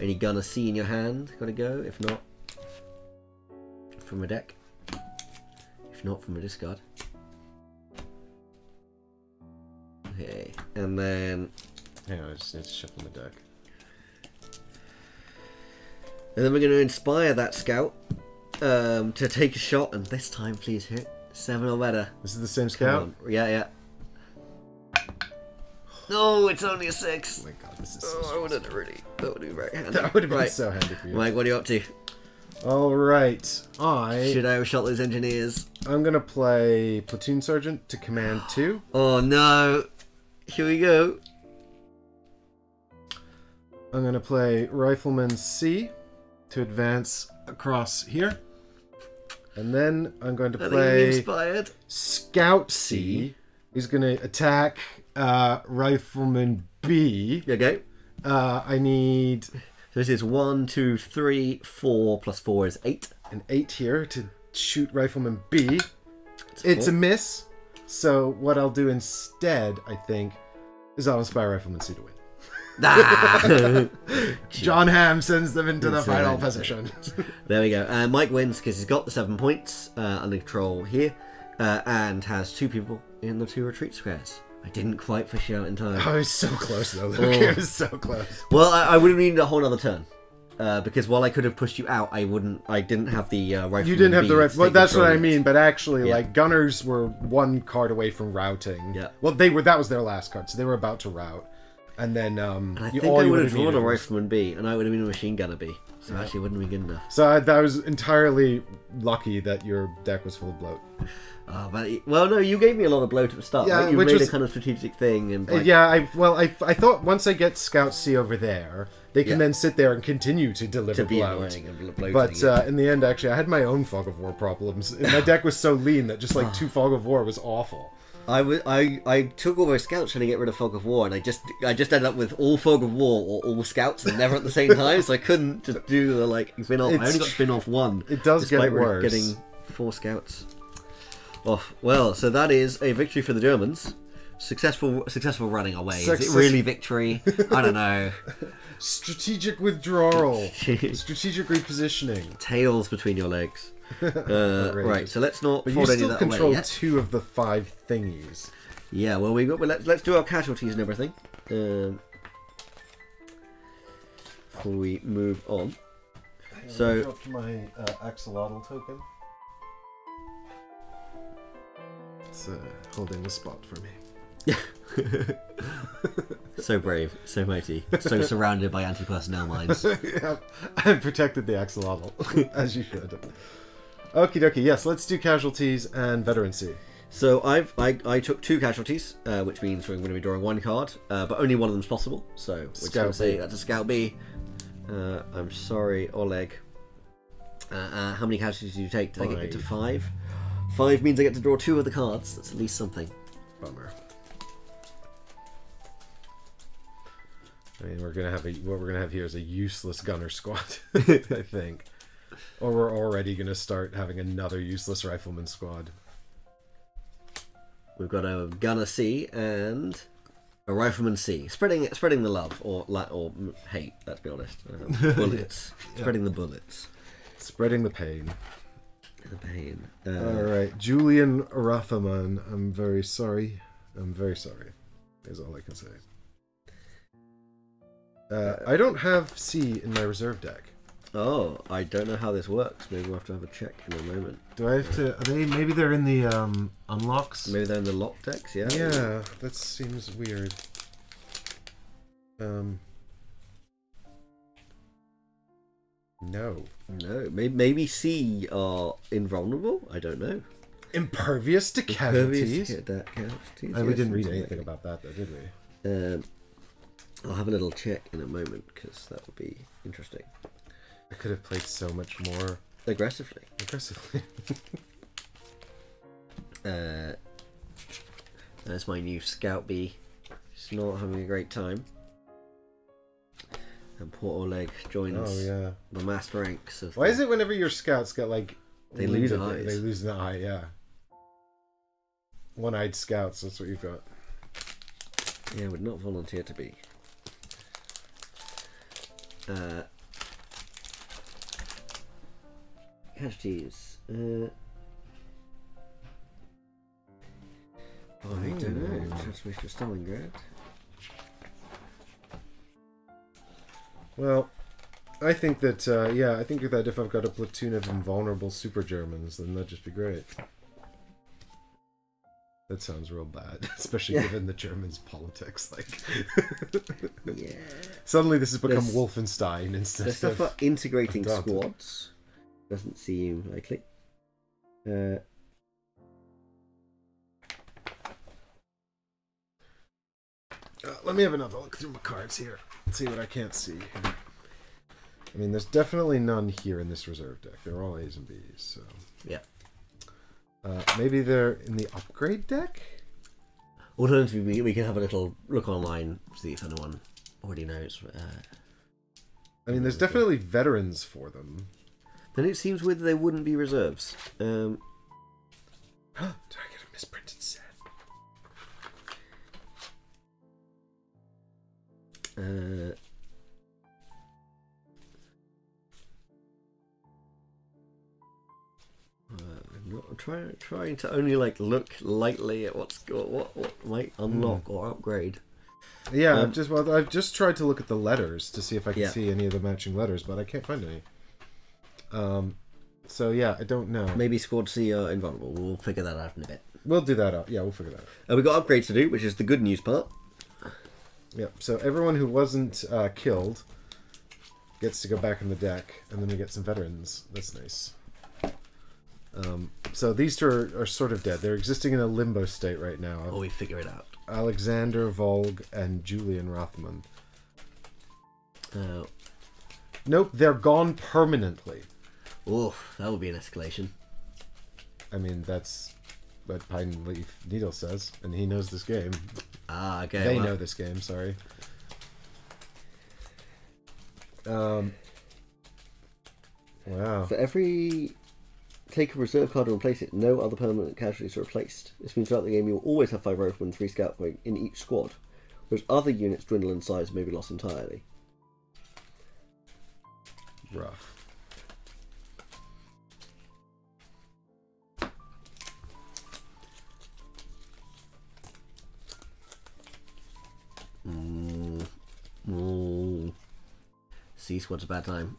any gunner C in your hand, gotta go. If not, from a deck. If not, from a discard. Okay, and then Hang on, I just need to shuffle the deck. And then we're gonna inspire that scout um, to take a shot, and this time, please hit seven or better. This is the same scout. Yeah, yeah. No, it's only a six. Oh my god, this is so. Oh, I would have really. That would be very handy. That would have been right. so handy for you. Mike, what are you up to? All right, I Should I have shot those engineers? I'm gonna play platoon sergeant to command two. Oh no! Here we go. I'm gonna play rifleman C to advance across here, and then I'm going to I think I'm play inspired. scout C. He's gonna attack uh, rifleman B. Okay. Uh, I need So this is one, two, three, four plus four is eight. An eight here to shoot Rifleman B. It's a miss. So what I'll do instead, I think, is I'll inspire Rifleman C to win. Ah! Jon Hamm sends them into the final position. there we go. Uh, Mike wins because he's got the seven points uh, under control here, uh, and has two people in the two retreat squares. I didn't quite fish you out in time. I was so close though, Luke. Oh. It was so close. Well, I, I would have needed a whole other turn. Uh, because while I could have pushed you out, I wouldn't. I didn't have the uh, rifle. You didn't have the right. Well, that's what I mean. But actually, Yeah. like gunners were one card away from routing. Yeah. Well, they were. That was their last card, so they were about to rout. And then um, And I you- think all I would would've drawn a rifleman B, and I would have been a machine gunner B. So it actually wouldn't be good enough. So I, that was entirely lucky that your deck was full of bloat. Uh, but well, no, you gave me a lot of bloat at the start. Yeah, right? You which made was- a kind of strategic thing, and Uh, like, yeah, I well, I, I thought once I get Scout C over there, they can Yeah. then sit there and continue to deliver to bloat. annoying and bloating. But yeah. uh, in the end, actually, I had my own fog of war problems. And my deck was so lean that just like two fog of war was awful. I, w- I, I took all my scouts trying to get rid of fog of war, and I just I just ended up with all fog of war or all scouts, and never at the same time. So I couldn't just do the like spin off. I only got tr- spin off one. It does get despite re- worse. Getting four scouts off. Well, so that is a victory for the Germans. Successful, successful running away. Is it really victory? I don't know. Strategic withdrawal, strategic repositioning. Tails between your legs. Uh, right, so let's not But you still of that away control yet. two of the five thingies. Yeah, well, we got. Well, let's let's do our casualties and everything. Um, before we move on. So- up to my uh, axolotl token. It's uh, holding the spot for me. Yeah. so brave, so mighty, so surrounded by anti-personnel mines. yeah, I protected the axolotl as you should. Okie dokie. Yes, let's do casualties and veterancy. So I've I, I took two casualties, uh, which means we're going to be drawing one card, uh, but only one of them's possible. So we're going Scout to say that's a scout B. Uh, I'm sorry, Oleg. Uh, uh, how many casualties do you take? Did I get to five? Five means I get to draw two of the cards. That's at least something. Bummer. I mean, we're gonna have a what we're gonna have here is a useless gunner squad, I think, or we're already gonna start having another useless rifleman squad. We've got a gunner C and a rifleman C, spreading spreading the love or or hate. Let's be honest. Uh, bullets, spreading the bullets, Spreading the pain. the pain. All Uh, right, Julian Arathaman. I'm very sorry. I'm very sorry. Is all I can say. Uh, I don't have C in my reserve deck. Oh, I don't know how this works. Maybe we'll have to have a check in a moment. Do I have to? Are they maybe they're in the um, unlocks? Maybe they're in the lock decks. Yeah. Yeah, that seems weird. Um. No. No. Maybe maybe C are invulnerable. I don't know. Impervious to casualties. Impervious casualties, Uh, we didn't read anything about that, though, did we? Um, I'll have a little check in a moment because that would be interesting. I could have played so much more Aggressively. aggressively. Uh, there's my new Scout Bee. She's not having a great time. And poor Oleg joins oh yeah. the mass ranks of. Why the- is it whenever your scouts get like They lose wounded, eyes. They lose an eye. Yeah. One-eyed scouts. That's what you've got. Yeah, would not volunteer to be. Uh, casualties. Uh, I don't know. Transmission of Stalingrad. Well, I think that uh, yeah, I think that if I've got a platoon of invulnerable super Germans, then that'd just be great. That sounds real bad, especially Yeah. given the Germans' politics. Like, Yeah. suddenly this has become There's- Wolfenstein instead stuff of. integrating squads doesn't seem likely. Uh, Uh, let me have another look through my cards here. See what I can't see. I mean, there's definitely none here in this reserve deck. They're all A's and B's. So yeah. uh, maybe they're in the upgrade deck. Alternatively, we, we can have a little look online, see if anyone already knows. Uh, I mean, there's definitely veterans for them. Then it seems weird they wouldn't be reserves. Um, Did I get a misprinted set? uh, I'm not trying trying to only like look lightly at what's what what, what might unlock or upgrade. Yeah, Um, I've just well, I've just tried to look at the letters to see if I can Yeah. see any of the matching letters, but I can't find any. Um, so yeah, I don't know. Maybe Squad C are invulnerable. We'll figure that out in a bit. We'll do that out. Yeah, we'll figure that out. Uh, we've got upgrades to do, which is the good news part. Yep. So everyone who wasn't uh, killed gets to go back in the deck, and then we get some veterans. That's nice. Um, so these two are, are sort of dead. They're existing in a limbo state right now. Or we figure it out. Alexander Volg and Julian Rothman. Uh, Nope, they're gone permanently. Oof, that would be an escalation. I mean, that's what Pine Leaf Needle says, and he knows this game. Ah, okay. they well, know this game. Sorry. Um. Wow. For every take a reserve card and replace it, no other permanent casualties are replaced. This means throughout the game you will always have five riflemen and three scout point in each squad, whereas other units dwindle in size and may be lost entirely. Rough. Squad's a bad time.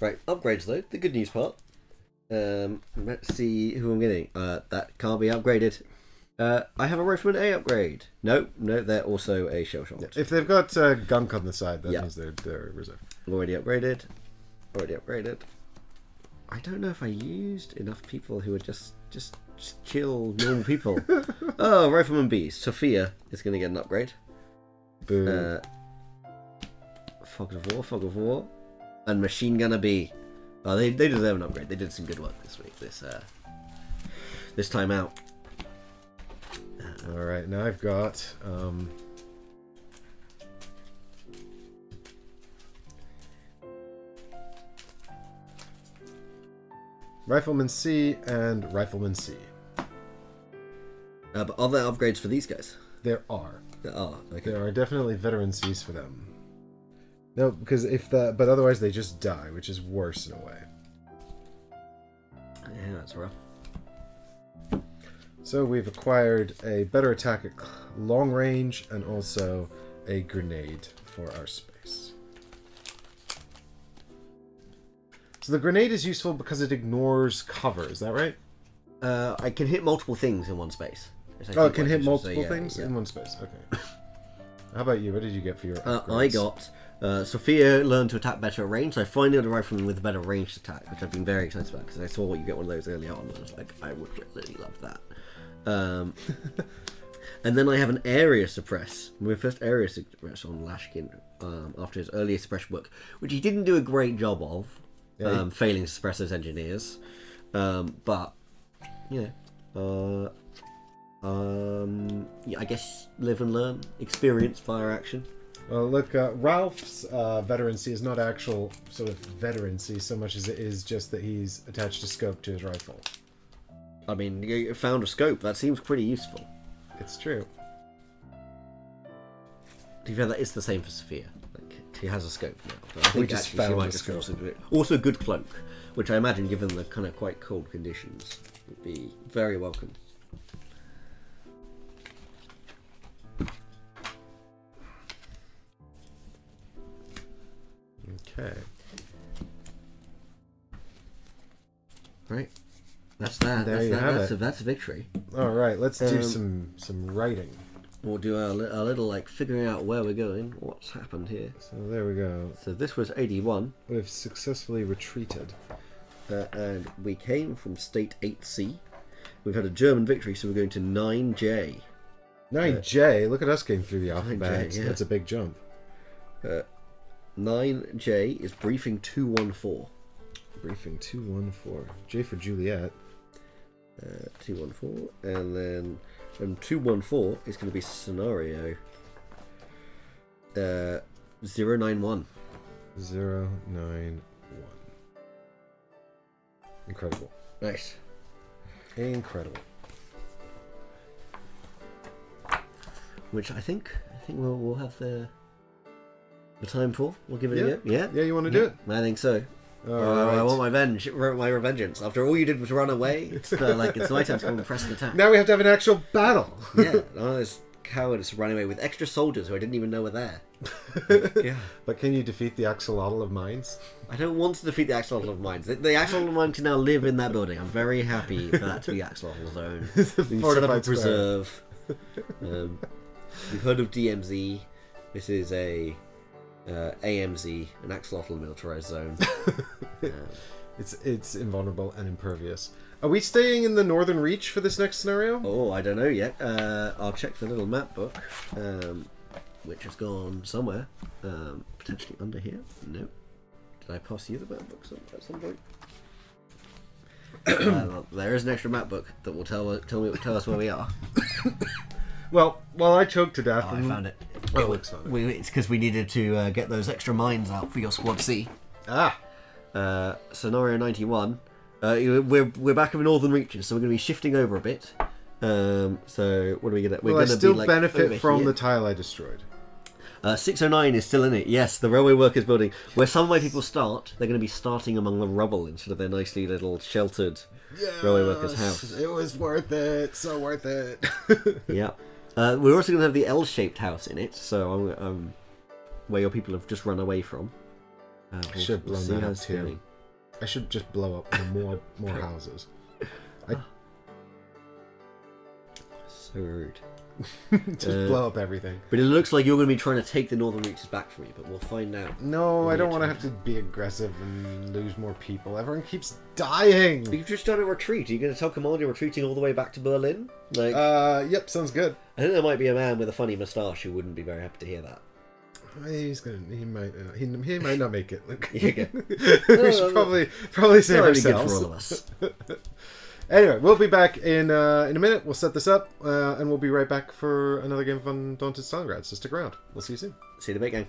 Right, upgrades though. The good news part. Um, let's see who I'm getting. Uh, that can't be upgraded. Uh, I have a Rifleman A upgrade. No, no, they're also a shell shot. If they've got uh, gunk on the side, that Yeah. means they're they're reserve. Already upgraded. Already upgraded. I don't know if I used enough people who are just just, just chill normal people. oh, Rifleman B. Sophia is going to get an upgrade. Boo. Uh, Fog of War, Fog of War, and Machine Gunner B. Oh, they, they deserve an upgrade. They did some good work this week. This uh, this time out. All right, now I've got um. Rifleman C and Rifleman C. Uh, but are there upgrades for these guys? There are. There are. Okay. There are definitely veteran Cs for them. No, because if that, but otherwise they just die, which is worse in a way. Yeah, that's rough. So we've acquired a better attack at long range and also a grenade for our space. So the grenade is useful because it ignores cover, is that right? Uh, I can hit multiple things in one space. Is I Oh, it can hit multiple say, yeah, things yeah. in one space. Okay. How about you? What did you get for your Uh, I got uh, Sophia learned to attack better at range, so I finally got a rifleman with a better ranged attack, which I've been very excited about because I saw what you get one of those early on, and I was like, I would really love that. Um, and then I have an area suppress, my first area suppress on Lashkin um, after his earlier suppression work, which he didn't do a great job of, Yeah, he- um, failing to suppress those engineers. Um, but you know, uh, um, yeah, I guess live and learn, experience fire action. Well, look, uh, Ralph's uh, veterancy is not actual sort of veterancy so much as it is just that he's attached a scope to his rifle. I mean, you found a scope. That seems pretty useful. It's true. To be fair, that is the same for Sophia. Like, she has a scope now. But I think just found just scope. also. Also, a good cloak, which I imagine, given the kind of quite cold conditions, would be very welcome. Okay. Right. That's that. There that's you that. have that's, it. A, that's a victory. All right, let's do Um, some some writing. We'll do a, our little like figuring out where we're going, what's happened here. So there we go. So this was 81, We've successfully retreated. uh, and we came from State 8C. We've had a German victory, so we're going to 9J. 9J, look at us getting through the alphabet. yeah. That's a big jump. 9J is briefing 214. Briefing 214. J for Juliet. Uh, 214, and then um, 214 is going to be scenario. Uh, zero nine one. Zero nine one. Incredible. Nice. Incredible. Which I think I think we'll we'll have the the time for. We'll give it Yeah. a go. Yeah. Yeah, you want to do it? I think so. All Uh, I want my revenge, my revengeance. After all you did was run away, it's uh, like it's my turn to come and press an attack. Now we have to have an actual battle. yeah, oh, this coward is running away with extra soldiers who I didn't even know were there. yeah, But can you defeat the axolotl of mines? I don't want to defeat the axolotl of mines. The, the axolotl of mines can now live in that building. I'm very happy for that to be the axolotl zone. It's a We set up a fortified preserve. Um, you've heard of DMZ. This is a uh, AMZ, an axolotl militarized zone. Um, It's it's invulnerable and impervious. Are we staying in the northern reach for this next scenario? Oh, I don't know yet. Uh, I'll check the little map book, um, which has gone somewhere. Um, potentially under here. No. Did I pass you the map book some, at some point? uh, well, there is an extra map book that will tell tell me tell us where we are. Well, while I choked to death, Oh, I found it. Oh, Luke's found. We, it's because we needed to uh, get those extra mines out for your squad C. Ah, Uh, scenario 91. Uh, we're, we're back in the northern reaches, so we're going to be shifting over a bit. Um, so what are we going to? We're will I going to still be like benefit from here. the tile I destroyed? Uh, 609 is still in it. Yes, the railway workers building, where some of my people start. They're going to be starting among the rubble instead of their nicely little sheltered railway workers' house. It was worth it. So worth it. yeah. Uh, we're also going to have the L-shaped house in it, so I'm, um, where your people have just run away from. Uh, I should blown see that too. I should just blow up more more houses. So rude. just Uh, blow up everything. But it looks like you're going to be trying to take the northern reaches back from you, but we'll find out. No, I don't want to have to be aggressive and lose more people. Everyone keeps dying. You've just done a retreat. Are you going to tell Command you're retreating all the way back to Berlin? Like, Uh, yep, sounds good. I think there might be a man with a funny moustache who wouldn't be very happy to hear that. He's gonna. He might. Uh, he, he might not make it. Luke. Yeah, okay. we no, should no. probably probably save good for ourselves. all of us. Anyway, we'll be back in uh, in a minute. We'll set this up, uh, and we'll be right back for another game of Undaunted Stalingrad. So stick around. We'll see you soon. See you in a bit, gang.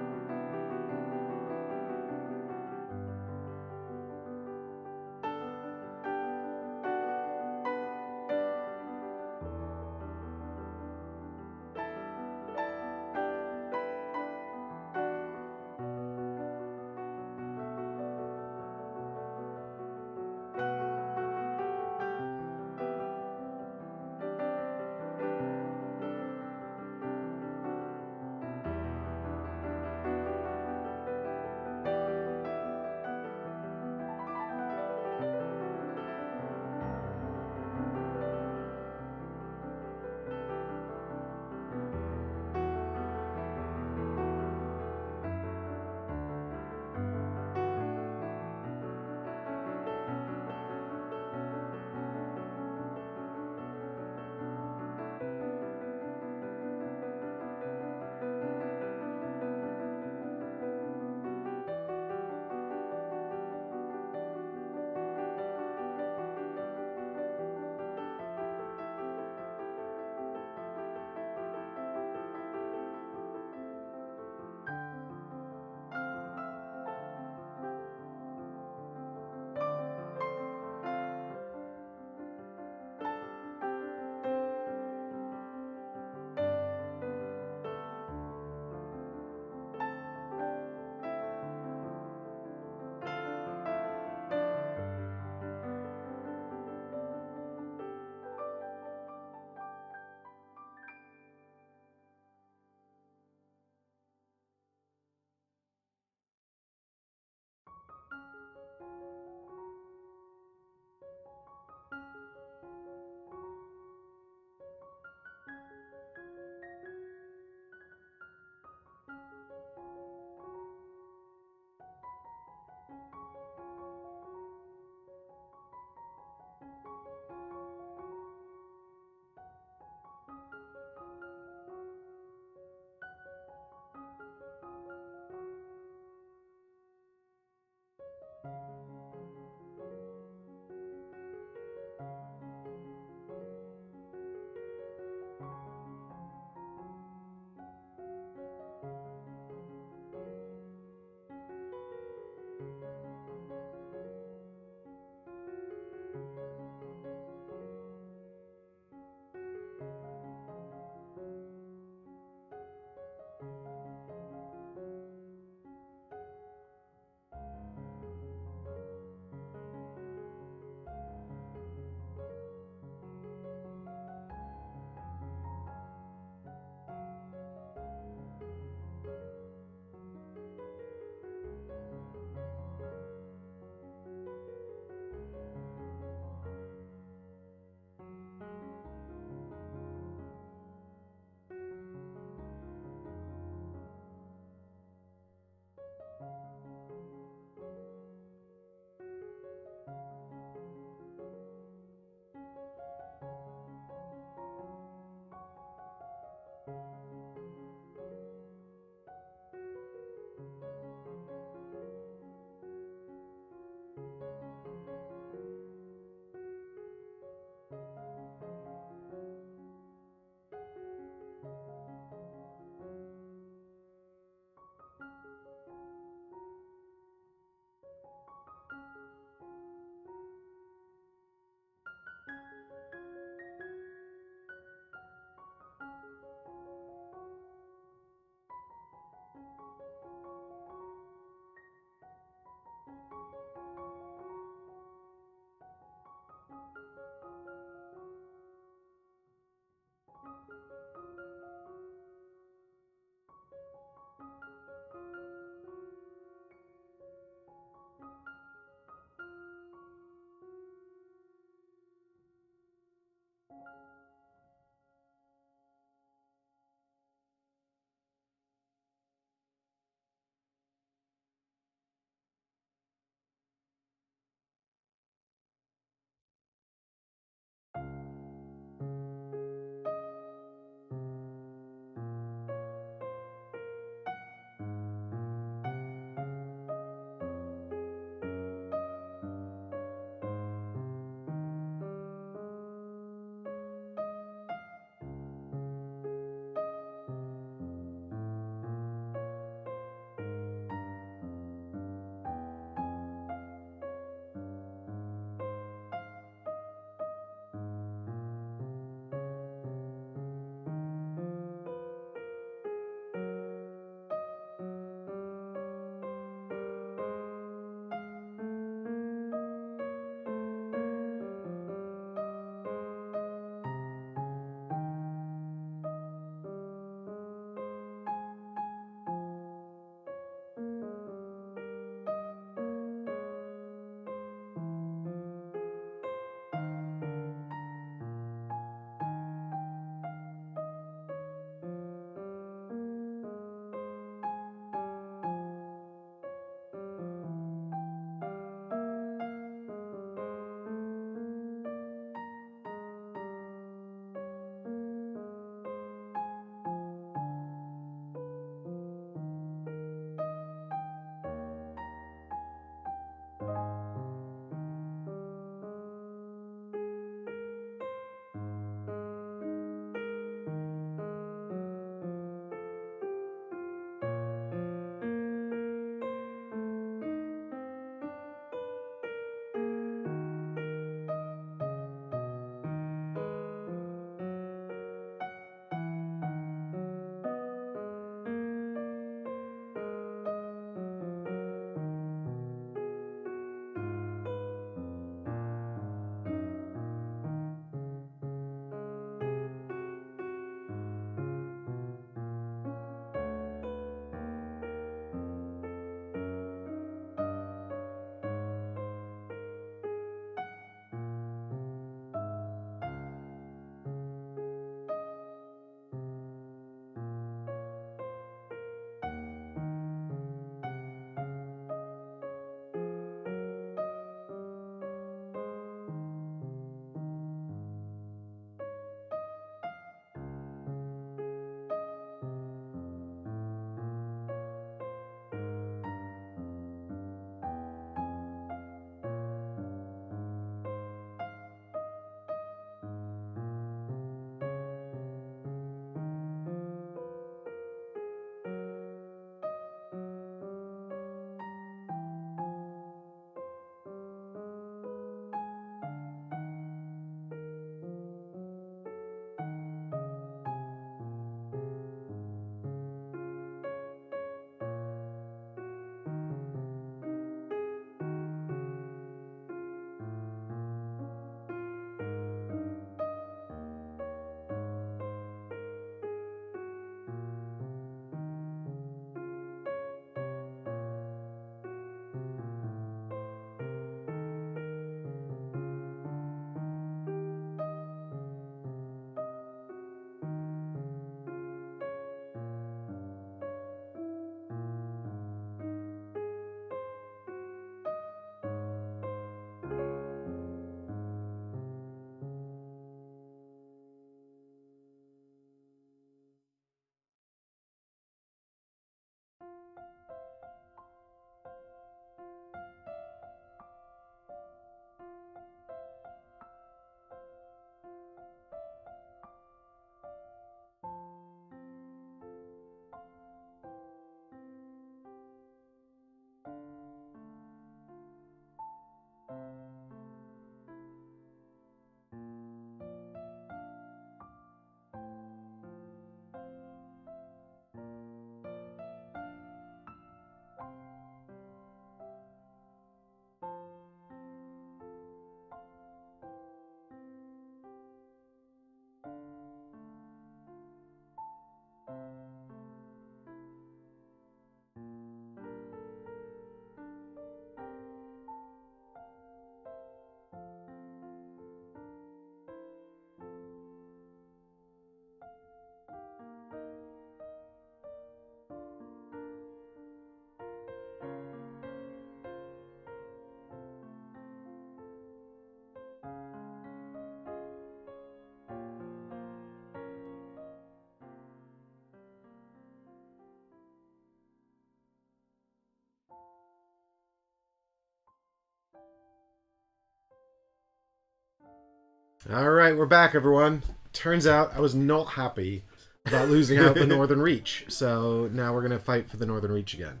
All right, we're back, everyone. Turns out I was not happy about losing out the Northern Reach, so now we're gonna fight for the Northern Reach again,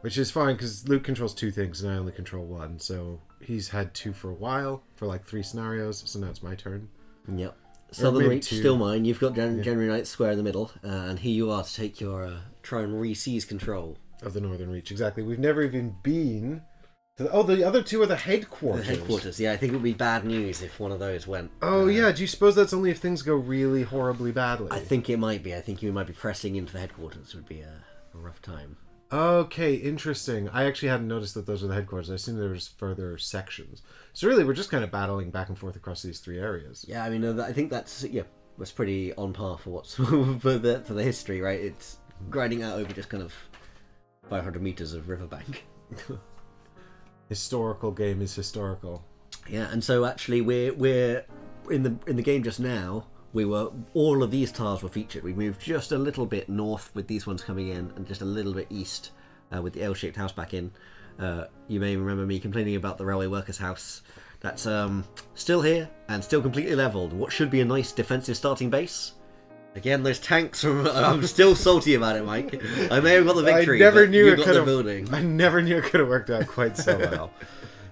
which is fine because Luke controls two things and I only control one. So he's had two for a while for like three scenarios. So now it's my turn. Yep. Southern Reach two. still mine. You've got Gen- January Night Square in the middle, uh, and here you are to take your uh, try and re-seize control. of the Northern Reach. Exactly. We've never even been. Oh, the other two are the headquarters. The headquarters. Yeah, I think it would be bad news if one of those went. Oh yeah. Do you suppose that's only if things go really horribly badly? I think it might be. I think you might be pressing into the headquarters. Would be a, a rough time. Okay, interesting. I actually hadn't noticed that those are the headquarters. I assumed there was further sections. So really, we're just kind of battling back and forth across these three areas. Yeah, I mean, uh, I think that's yeah, that's pretty on par for what's for the for the history, right? It's grinding out over just kind of 500 meters of riverbank. Historical game is historical. Yeah, and so actually we're we're in the in the game just now. We were all of these tiles were featured. We moved just a little bit north with these ones coming in, and just a little bit east uh, with the L-shaped house back in. Uh, you may remember me complaining about the railway workers' house. That's um, still here and still completely leveled. What should be a nice defensive starting base. Again, those tanks. From, I'm still salty about it, Mike. I may have got the victory. I never knew it could have. building. I never knew it could have worked out quite so well.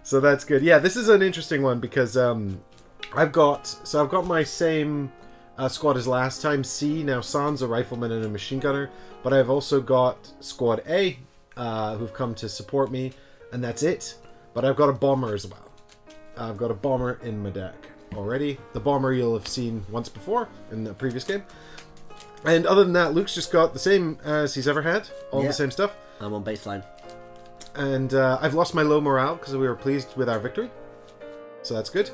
so that's good. Yeah, this is an interesting one because um, I've got so I've got my same uh, squad as last time. C now Sans a rifleman and a machine gunner, but I've also got Squad A uh, who've come to support me, and that's it. But I've got a bomber as well. I've got a bomber in my deck already. The bomber you'll have seen once before in the previous game. And other than that, Luke's just got the same as he's ever had, all Yeah. the same stuff I'm on baseline. and uh, I've lost my low morale because we were pleased with our victory, so that's good.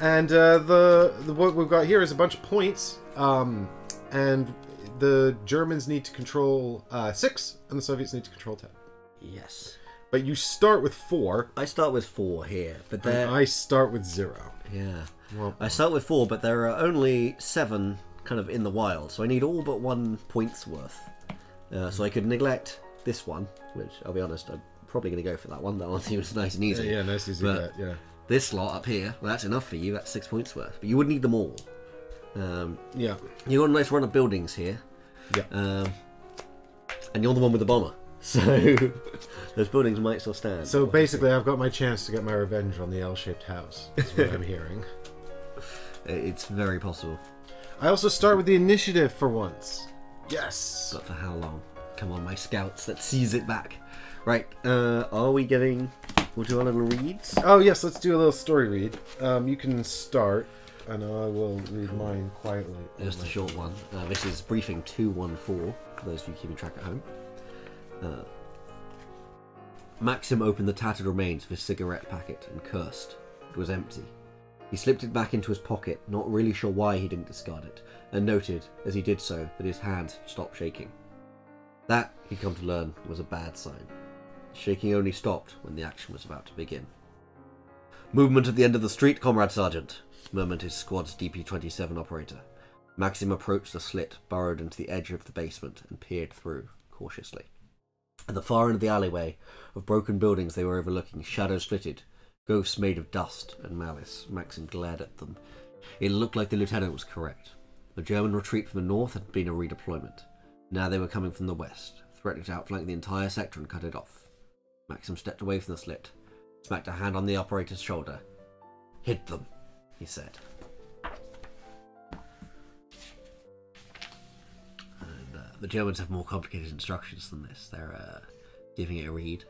And uh, the, the what we've got here is a bunch of points, um, and the Germans need to control uh, six, and the Soviets need to control ten. Yes. But you start with four, I start with four here, but there. and I start with zero. Yeah. Well, I start with four, but there are only seven kind of in the wild, so I need all but one point's worth. Uh, so I could neglect this one, which I'll be honest, I'm probably going to go for that one. That one seems nice and yeah, easy. yeah, nice easy But- bet. Yeah, This lot up here, well, that's enough for you. That's six points worth, but you would need them all. Um, yeah, you got a nice run of buildings here, yeah. um, and you're the one with the bomber, so those buildings might still stand. So basically, I've got my chance to get my revenge on the L-shaped house. Is what I'm hearing. It's very possible. I also start with the initiative for once. Yes. But for how long? Come on, my scouts, let's seize it back. Right, uh, are we getting. We'll do a little reads? Oh yes, let's do a little story read. Um, you can start, and I will read mine quietly. Just a short one. Uh, this is briefing 214, for those of you keeping track at home. Uh, Maxim opened the tattered remains of his cigarette packet and cursed. It was empty. He slipped it back into his pocket, not really sure why he didn't discard it, and noted, as he did so, that his hand stopped shaking. That, he'd come to learn, was a bad sign. Shaking only stopped when the action was about to begin. Movement at the end of the street, Comrade Sergeant, murmured his squad's DP 27 operator. Maxim approached the slit burrowed into the edge of the basement and peered through, cautiously. At the far end of the alleyway of broken buildings they were overlooking, shadows flitted, ghosts made of dust and malice. Maxim glared at them. It looked like the lieutenant was correct. The German retreat from the north had been a redeployment. Now they were coming from the west, threatening to outflank the entire sector and cut it off. Maxim stepped away from the slit, smacked a hand on the operator's shoulder. Hit them, he said. And, uh, the Germans have more complicated instructions than this. They're uh, giving it a read,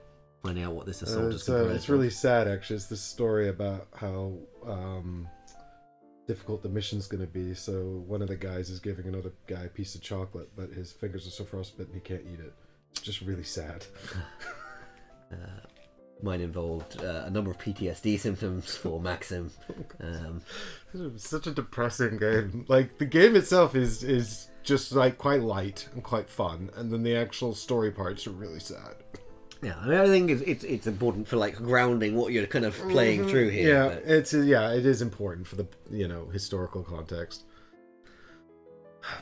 finding out what this assault Uh, is it's, uh, it's really sad, actually. It's this story about how um, difficult the mission's going to be. So one of the guys is giving another guy a piece of chocolate, but his fingers are so frostbitten he can't eat it. It's just really sad. Mine involved uh, a number of PTSD symptoms for Maxim. Um, such a depressing game. Like the game itself is is just like quite light and quite fun, and then the actual story parts are really sad. Yeah, I, mean, I think it's, it's it's important for like grounding what you're kind of playing mm-hmm. through here. yeah, but- it's yeah, it is important for the you know historical context.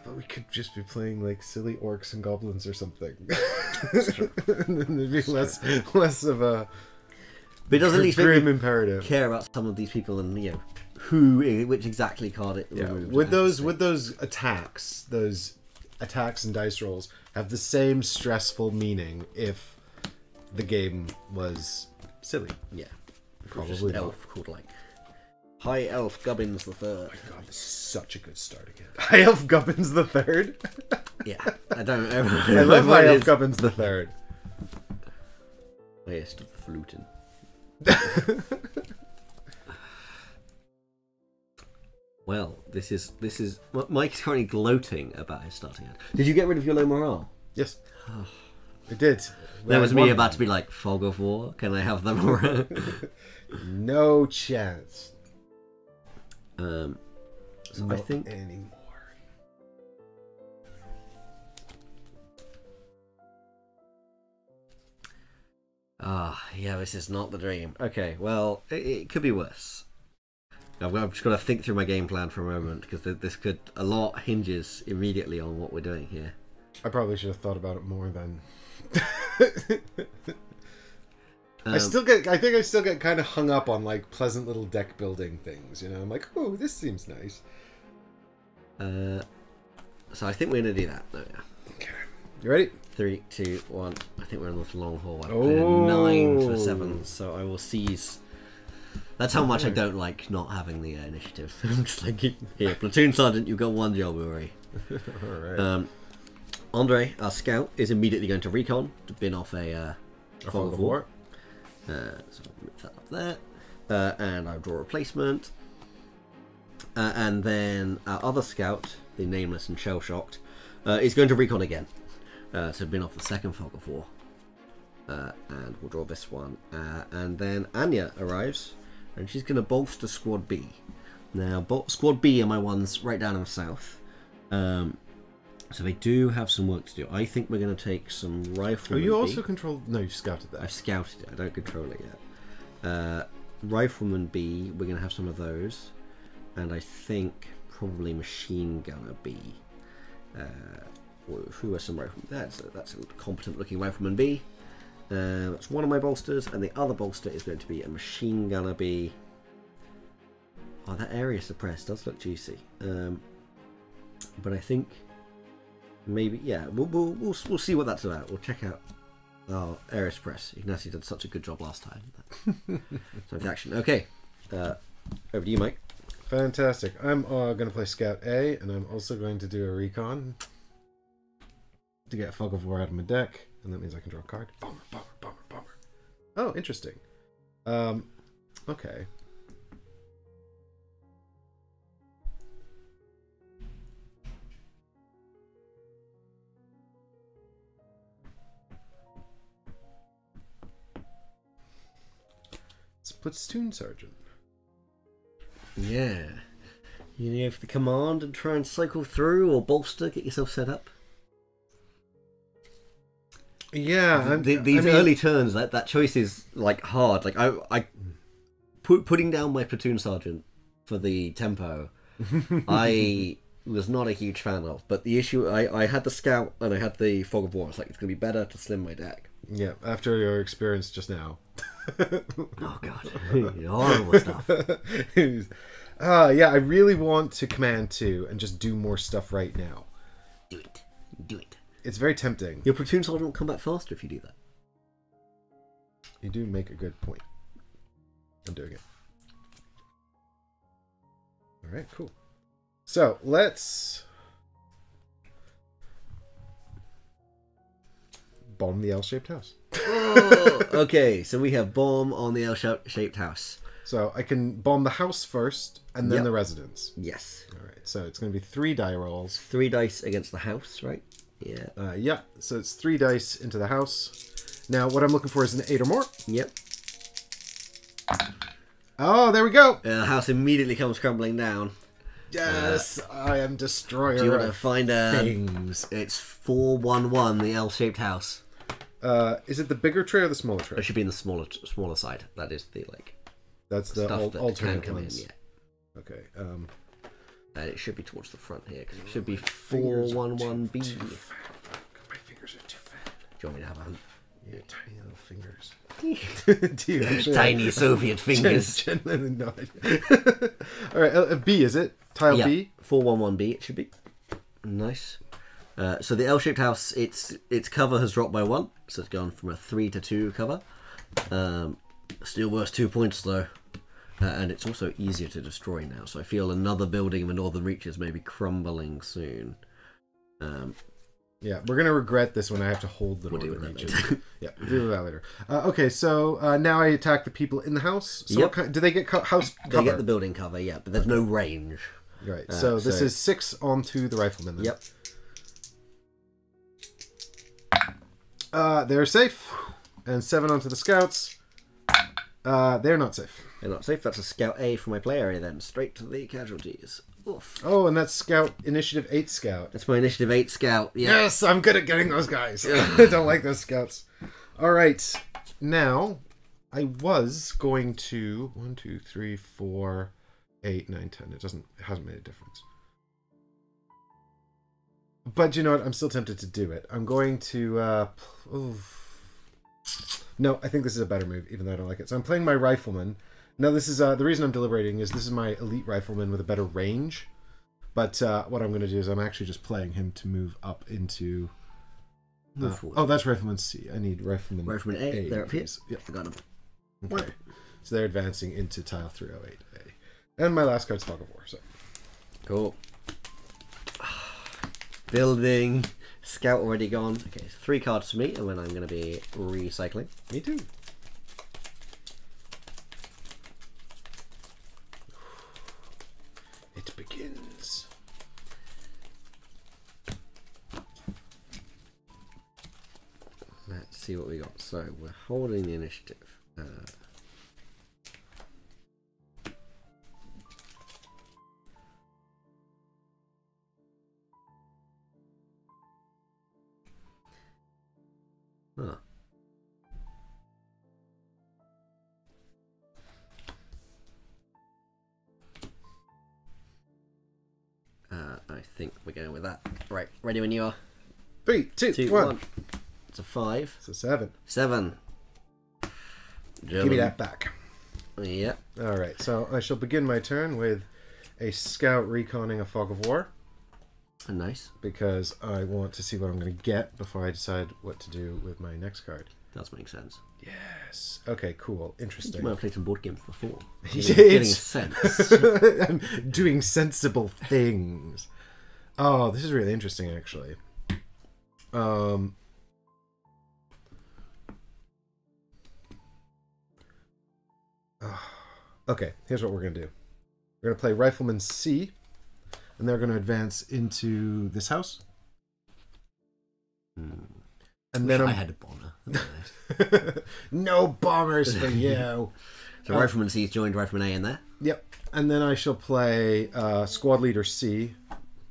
But we could just be playing like silly orcs and goblins or something. and then there'd be less less of a but it does at least make grim you imperative. care about some of these people and you know who, which exactly card it Yeah, removed. would I those think. would those attacks, those attacks and dice rolls have the same stressful meaning if the game was silly? Yeah. Probably Just an not. elf called like High Elf Gubbins the Third. God, this is such a good start again. High Elf Gubbins the Third. Yeah, I don't know. I love High Elf Gubbins the Third. Highest of the fluting. Well, this is this is M- Mike is currently gloating about his starting hand. Did you get rid of your low morale? Yes, ah. I did. That was me about to be like fog of war. Can I have them? No chance. um, so I think anymore. Ah, yeah, this is not the dream. Okay, well, it, it could be worse. I've, I've just got to think through my game plan for a moment because this could a lot hinges immediately on what we're doing here. I probably should have thought about it more then. I Um, still get. I think I still get kind of hung up on like pleasant little deck building things. You know, I'm like, oh, this seems nice. Uh, so I think we're gonna do that. Oh, yeah. Okay, you ready? Three, two, one. I think we're in this long put Oh. in nine for seven, so I will seize. That's how much I don't like not having the uh, initiative. I'm just like, here, platoon sergeant, you've got one job, Yuri. All right. Um, Andre, our scout, is immediately going to recon to bin off a uh, A fog of war. Uh, so I'll move that up there. Uh, and I'll draw a replacement. Uh, and then our other scout, the nameless and shell shocked, uh, is going to recon again. Uh, so bin off the second fog of war. Uh, and we'll draw this one. Uh, and then Anya arrives, and she's going to bolster Squad B. Now, Squad B are my ones right down in the south. Um, so they do have some work to do. I think we're going to take some rifle. Oh, you B. also control. No, you scouted that. I've scouted it. I don't control it yet. Uh, Rifleman B, we're going to have some of those. And I think probably Machine Gunner B. Uh, wh- who are some riflemen? That's a, that's a competent looking Rifleman B. Uh, that's one of my bolsters. And the other bolster is going to be a Machine Gunner B. Oh, that area suppressed does look juicy. Um, but I think maybe, yeah, we'll, we'll, we'll, we'll see what that's about. We'll check out Oh, area suppress. Ignacy did such a good job last time. so action. Okay. Uh, over to you, Mike. Fantastic. I'm uh, going to play Scout A, and I'm also going to do a recon to get a Fog of War out of my deck, and that means I can draw a card. Bomber, bomber, bomber, bomber. Oh, interesting. Um, okay. Platoon Sergeant. Yeah. You have the command and try and cycle through or bolster, get yourself set up. Yeah, The- these I mean- early turns, that, that choice is like hard. Like I, I put, putting down my platoon sergeant for the tempo, I was not a huge fan of. But the issue, I, I had the scout and I had the fog of war. It's like it's gonna be better to slim my deck. Yeah, after your experience just now. Oh god, horrible stuff. uh, yeah, I really want to command two and just do more stuff right now. Do it, do it. It's very tempting. Your platoon sergeant will come back faster if you do that. You do make a good point. I'm doing it. All right, cool. So let's bomb the L-shaped house. okay, so we have bomb on the L-shaped house. So I can bomb the house first and then Yep. the residence. Yes, All right, so it's going to be three die rolls. three dice against the house, right? Yeah. Uh, yeah, so it's three dice into the house. Now, what I'm looking for is an eight or more. Yep. Oh, there we go. Uh, the house immediately comes crumbling down. Yes, I am destroyer Do you want to find a? things. It's four one one. The L-shaped house. Uh, is it the bigger tray or the smaller tray? It should be in the smaller smaller side. That is the like That's the stuff al- that can alternate come ones. in. Yeah. Okay. Um, And it should be towards the front here because it should be four one one B. Do too fat. My fingers are too fat. Do you want me to have a hunt? Your tiny little fingers. Do you actually have- Tiny Soviet fingers. Genuinely no idea. All right, uh, B is it? Tile Yeah, B. four one one B. It should be nice. Uh, so the L-shaped house, its its cover has dropped by one, so it's gone from a three to two cover. Um, still worth two points though, uh, and it's also easier to destroy now. So I feel another building in the Northern Reaches may be crumbling soon. Um, Yeah, we're gonna regret this when I have to hold the We'll northern reaches. yeah, we'll deal with that later. Uh, okay, so uh, now I attack the people in the house. So Yep. what kind, do they get co- house they get the building cover, yeah, but there's no range. Right. uh, so this so- is six onto the rifleman. Then. Yep. Uh, they're safe, and seven onto the scouts. Uh, they're not safe. They're not safe. That's a scout A for my play area then. Straight to the casualties. Oof. Oh, and that's scout initiative eight scout. That's my initiative eight scout. Yeah. Yes, I'm good at getting those guys. I don't like those scouts. All right, now I was going to one, two, three, four, eight, nine, ten. It doesn't. It hasn't made a difference. But you know what? I'm still tempted to do it. I'm going to. Uh. No, I think this is a better move, even though I don't like it. So I'm playing my rifleman. Now this is uh, the reason I'm deliberating is this is my elite rifleman with a better range. But uh, what I'm going to do is I'm actually just playing him to move up into. Move uh, forward. oh, that's rifleman C. I need rifleman. Rifleman A, they're up here. Yep. I got him. Okay. So they're advancing into tile 308A. And my last card's Fog of War. So Cool. Building. Scout already gone. Okay, three cards for me, and then I'm going to be recycling. me too. It begins. Let's see what we got. So we're holding the initiative. Uh, ready when you are. Three, two, Two, one. one. It's a five. It's a seven. Seven. Give me that back. Yep. All right. So I shall begin my turn with a scout reconning a Fog of War Nice. because I want to see what I'm going to get before I decide what to do with my next card. Does make sense. Yes. Okay. Cool. You Interesting. might have played some board games before. Getting, getting a sense. I'm doing sensible things. Oh, this is really interesting, actually. Um. ah, Okay, here's what we're gonna do. We're gonna play Rifleman C, and they're gonna advance into this house, Hmm. and then I I'm had a bomber. no bombers for you. so Rifleman C is joined Rifleman A in there. Yep. And then I shall play uh, Squad Leader C,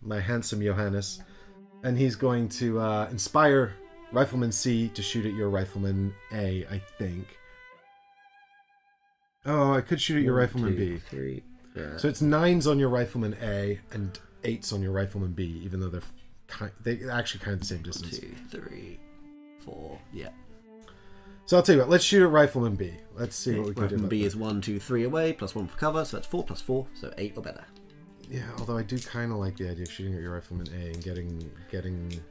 my handsome Johannes. And he's going to uh, inspire Rifleman C to shoot at your Rifleman A, I think. Oh, I could shoot at your One, Rifleman two, B. Three. Yeah. So it's nines on your Rifleman A and eights on your Rifleman B, even though they're kind, they actually kind of the same distance. two, three, four. Yeah. So I'll tell you what, let's shoot at Rifleman B. Let's see what we can do. Rifleman B that. is one, two, three away, plus one for cover, so that's four plus four, so eight or better. Yeah, although I do kind of like the idea of shooting at your rifleman A and getting getting.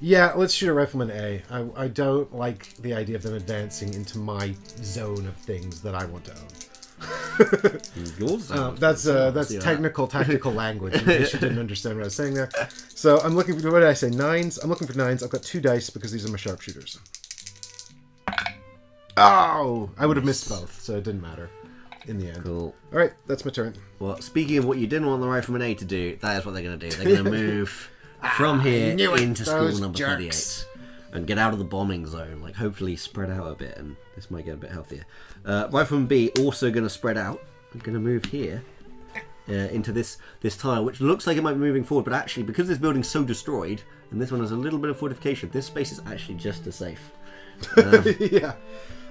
Yeah, let's shoot a rifleman A. I I don't like the idea of them advancing into my zone of things that I want to own. Yours. Uh, that's uh, that's technical tactical language. In case you didn't understand what I was saying there. So I'm looking for what did I say? Nines. I'm looking for nines. I've got two dice because these are my sharpshooters. Oh, I would have missed both, so it didn't matter in the end. Cool. All right, that's my turn. Well, speaking of what you didn't want the Rifleman A to do, that is what they're going to do. They're going to move from here into school number jerks. 38 and get out of the bombing zone. Like, hopefully spread out a bit, and this might get a bit healthier. Uh, Rifleman B also going to spread out. I'm going to move here uh, into this this tile, which looks like it might be moving forward, but actually, because this building's so destroyed, and this one has a little bit of fortification, this space is actually just as safe. yeah.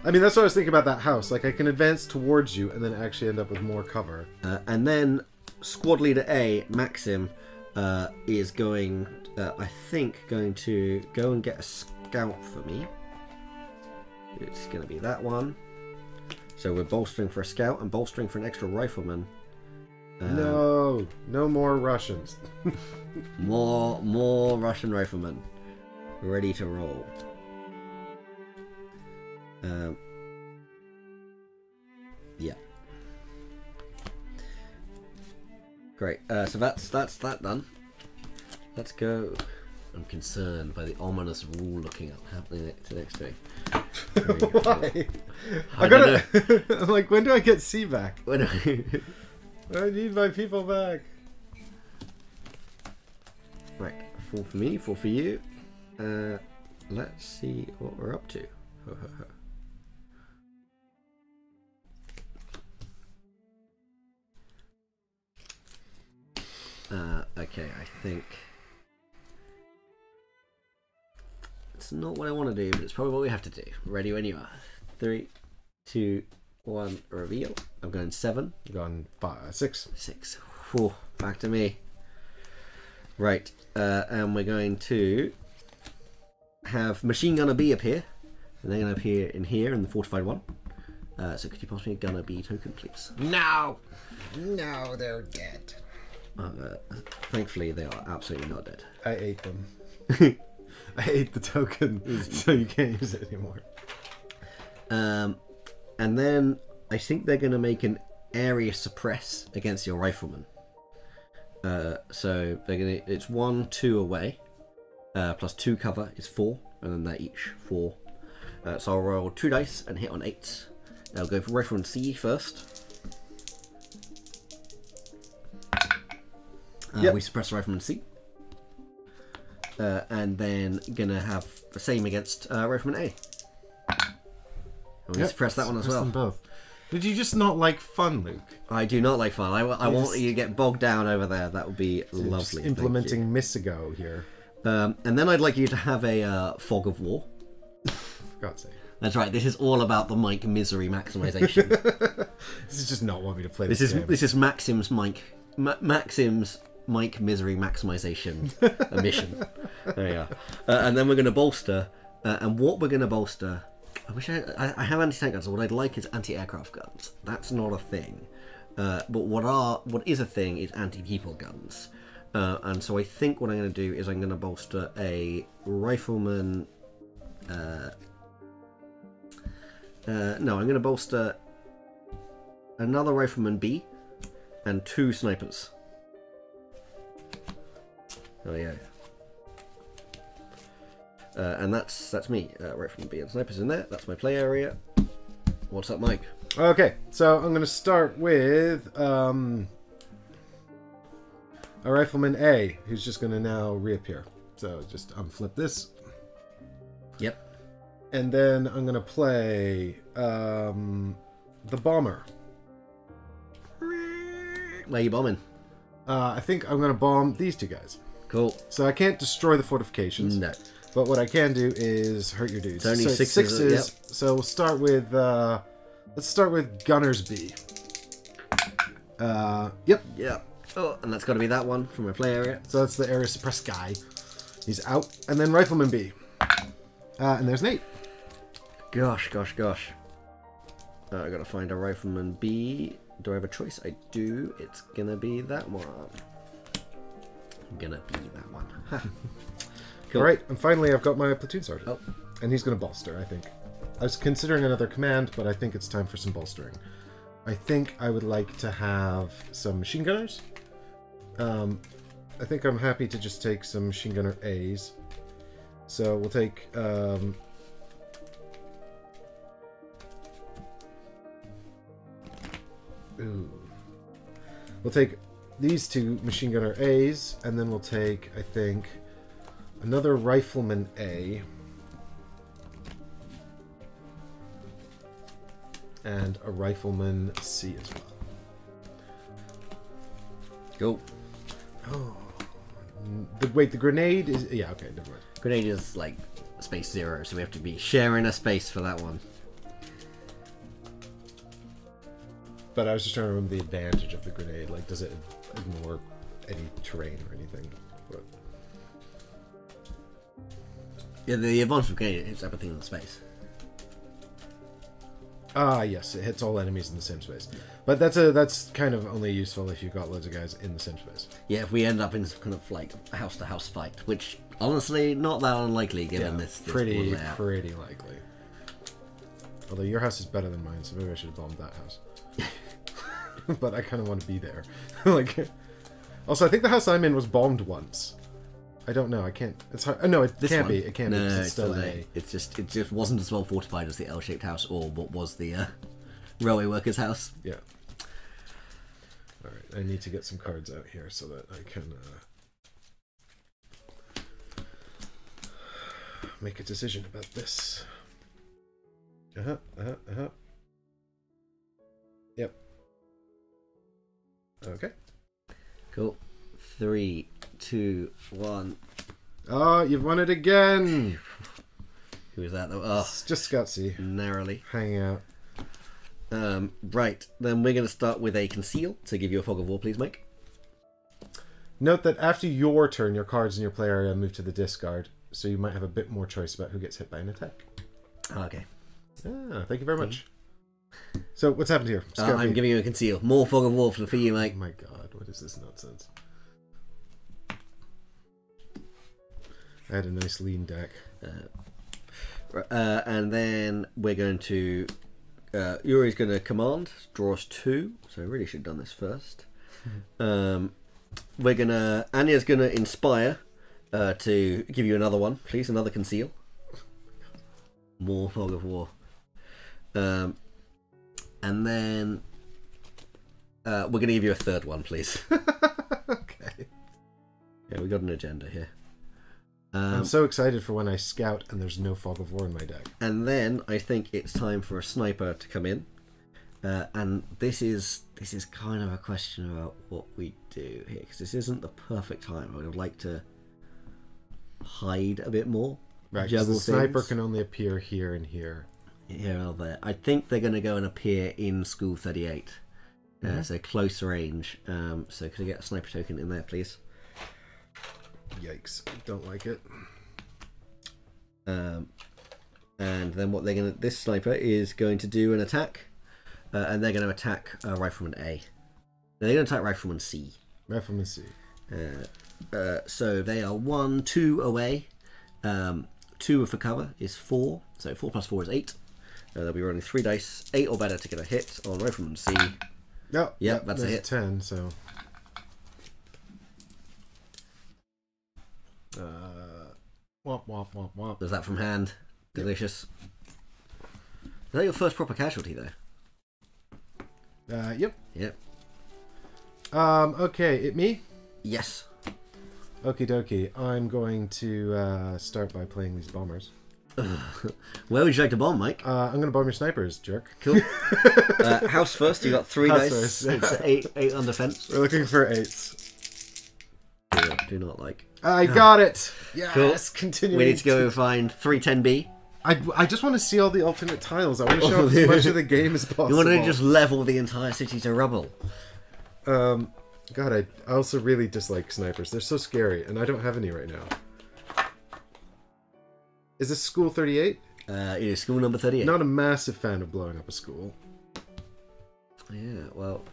I mean, that's what I was thinking about that house. Like, I can advance towards you and then actually end up with more cover. Uh, and then squad leader A, Maxim, uh, is going, uh, I think, going to go and get a scout for me. it's going to be that one. So we're bolstering for a scout and bolstering for an extra rifleman. Um, No, no more Russians. More, more Russian riflemen. Ready to roll. Um, yeah. Great. Uh, so that's that's that done. Let's go. I'm concerned by the ominous rule looking up happening next next to me. Why? I, I gotta. I'm like, when do I get C back? When I- I need my people back. right, four for me, four for you. Uh, let's see what we're up to. Uh, okay, I think it's not what I want to do, but it's probably what we have to do. Ready when you are. Three, two, one, reveal. I'm going seven, I've going five, six. six. Whew, back to me. Right, uh, and we're going to have Machine Gunner B appear, and they're going to appear in here in the fortified one. Uh, so could you pass me a Gunner B token, please? No. No, they're dead. Uh, thankfully, they are absolutely not dead. I ate them. I ate the token, so you can't use it anymore. Um, and then I think they're going to make an area suppress against your rifleman. Uh, so they're going to. It's one, two away, uh, plus two cover is four, and then they're each four. Uh, so I'll roll two dice and hit on eights. I'll go for rifleman C first. Uh, Yep. We suppress rifleman C. Uh, and then gonna have the same against uh, rifleman A. And we Yep, suppress that one as well. them both. Did you just not like fun, Luke? I do not like fun. I, I want you to get bogged down over there. That would be Just lovely. implementing Missigo here. Um, and then I'd like you to have a uh, fog of war. For God's sake. That's right. This is all about the Mike misery maximization. This is just not want me to play this this, is game. this is Maxim's Mike Ma- Maxim's Mike misery maximization a mission. There you are. Uh, and then we're going to bolster. Uh, and what we're going to bolster. I wish I, I, I have anti-tank guns. What I'd like is anti-aircraft guns. That's not a thing. Uh, but what are what is a thing is anti-people guns. Uh, and so I think what I'm going to do is I'm going to bolster a rifleman. Uh, uh, no, I'm going to bolster another rifleman B and two snipers. Oh yeah. Uh, and that's that's me. Uh, rifleman B and snipers in there. That's my play area. What's up, Mike? Okay, so I'm going to start with um, a rifleman A, who's just going to now reappear. So just unflip this, Yep. and then I'm going to play um, the bomber. Where you bombing? Uh, I think I'm going to bomb these two guys. Cool. So I can't destroy the fortifications, No. but what I can do is hurt your dudes. It's only so sixes, sixes. So we'll start with uh, let's start with Gunners B. Uh, yep. Yeah. Oh, and that's got to be that one from my play area. So that's the area suppressed guy. He's out. And then Rifleman B. Uh, and there's Nate. Gosh, gosh, gosh. Uh, I gotta find a rifleman B. Do I have a choice? I do. It's gonna be that one. Gonna be that one. Cool. All right. And finally, I've got my platoon sergeant. Oh. And he's going to bolster, I think. I was considering another command, but I think it's time for some bolstering. I think I would like to have some machine gunners. Um, I think I'm happy to just take some machine gunner A's. So we'll take um, Ooh. We'll take these two machine gunner A's, and then we'll take, I think, another rifleman A. And a rifleman C as well. Cool. Oh, the, wait, the grenade is. Yeah, okay, never mind. Grenade is like space zero, so we have to be sharing a space for that one. But I was just trying to remember the advantage of the grenade. Like, does it ignore any terrain or anything? But, Yeah, the advantage of grenade hits everything in the space. Ah, yes, it hits all enemies in the same space. But that's a that's kind of only useful if you've got loads of guys in the same space. Yeah, if we end up in some kind of like house to house fight, which honestly not that unlikely given Yeah, this, this pretty pretty likely. Although your house is better than mine, so maybe I should have bombed that house. but I kind of want to be there. like, also, I think the house I'm in was bombed once. I don't know. I can't. It's hard. Oh, no, it This can't one? be. It can't no, be. No, It's still. A. It's just it just wasn't as well fortified as the L-shaped house or what was the uh, railway workers' house. Yeah. All right. I need to get some cards out here so that I can uh, make a decision about this. Uh huh. Uh huh. Uh huh. Okay. Cool. Three, two, one. Oh, you've won it again. Who is that? though? Oh, It's just Scotsy narrowly. hanging out. Um, right, then we're going to start with a conceal to give you a fog of war, please, Mike. Note that after your turn, your cards in your play area move to the discard, so you might have a bit more choice about who gets hit by an attack. Okay. Ah, thank you very much. So, what's happened here? Uh, I'm giving you a conceal. More fog of war for, you, Oh Mike. my god, what is this nonsense? I had a nice lean deck. Uh, and then we're going to. Uh, Yuri's going to command, draw us two. So I really should have done this first. Um, we're going to. Anya's going to inspire uh, to give you another one, please. Another conceal. More fog of war. Um, and then. Uh, we're going to give you a third one, please. okay. yeah, we got an agenda here. Um, I'm so excited for when I scout and there's no fog of war in my deck. and then I think it's time for a sniper to come in. Uh, and this is this is kind of a question about what we do here because this isn't the perfect time. I would like to hide a bit more, Right, the sniper things can only appear here and here. Here or there. I think they're going to go and appear in school thirty eight, uh, so close range. Um, so could I get a sniper token in there, please? Yikes, don't like it. Um, and then what they're going to this sniper is going to do an attack, uh, and they're going to attack uh, rifleman A. They're going to attack rifleman C. Rifleman C. Uh, uh, so they are one, two away. Um, two for cover is four, so four plus four is eight. Uh, they'll be rolling three dice, eight or better to get a hit on rifleman C. Oh, Yep, that's a hit. 10, so. Uh, womp, womp, womp, womp. Does that from hand? Delicious. Is that your first proper casualty though? Uh, yep. Yep. Um, okay, it me? Yes. Okie dokie. I'm going to uh, start by playing these bombers. Where would you like to bomb, Mike? Uh, I'm going to bomb your snipers, jerk. Cool. uh, house first, you got three House dice. first. It's eight, eight on defense. We're looking for eights. Do not, do not like. I got it! Yes, Cool. continuing. We need to go and find 310B. I, I just want to see all the alternate tiles. I want to show off as much of the game as possible. You want to just level the entire city to rubble. Um, God, I, I also really dislike snipers. They're so scary, and I don't have any right now. Is this school 38? Uh, it is school number 38. Not a massive fan of blowing up a school. Yeah, well.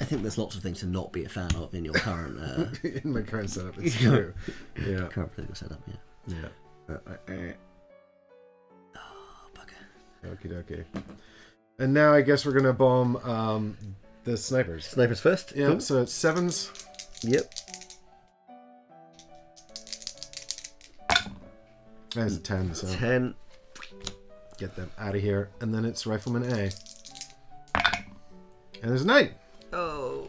I think there's lots of things to not be a fan of in your current uh, In my current setup, it's true. Yeah, current political setup. Yeah. yeah. Uh, uh, uh. Oh, bugger. Okie dokie. And now I guess we're gonna bomb um, the snipers. Snipers first. Yeah, Cool. so it's sevens. Yep. That's a ten, so Ten. get them out of here. And then it's Rifleman A. And there's a nine. Oh.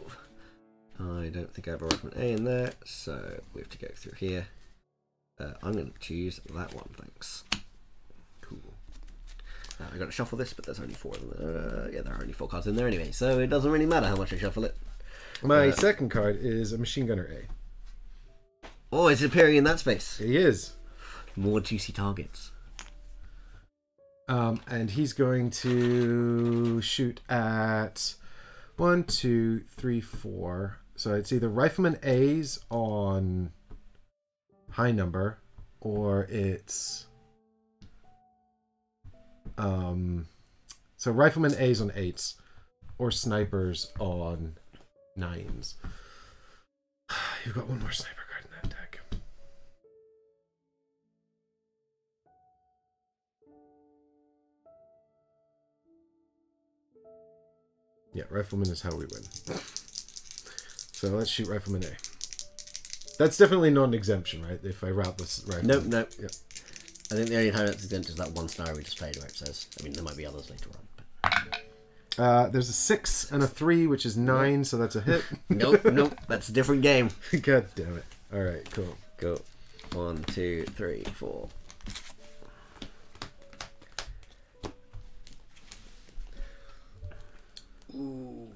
I don't think I have a rifleman A in there, so we have to go through here. Uh, I'm going to choose that one, thanks. Cool. Uh, I got to shuffle this, but there's only four of them. Uh, yeah, there are only four cards in there anyway, so it doesn't really matter how much I shuffle it. My Uh, second card is a machine gunner A. Oh, it's appearing in that space. He is. More juicy targets. Um, and he's going to shoot at one, two, three, four. So it's either Rifleman A's on high number, or it's Um, so rifleman A's on eights, or snipers on nines. You've got one more sniper Yeah, rifleman is how we win. So let's shoot rifleman A. That's definitely not an exemption, right? If I route this rifleman. Nope, nope. Yeah. I think the only time that's exempt is that one scenario we just played where it says. I mean, there might be others later on. But... Uh, there's a six and a three, which is nine, so that's a hit. Nope, nope. That's a different game. God damn it. All right, cool. Go. One, two, three, four. Mm,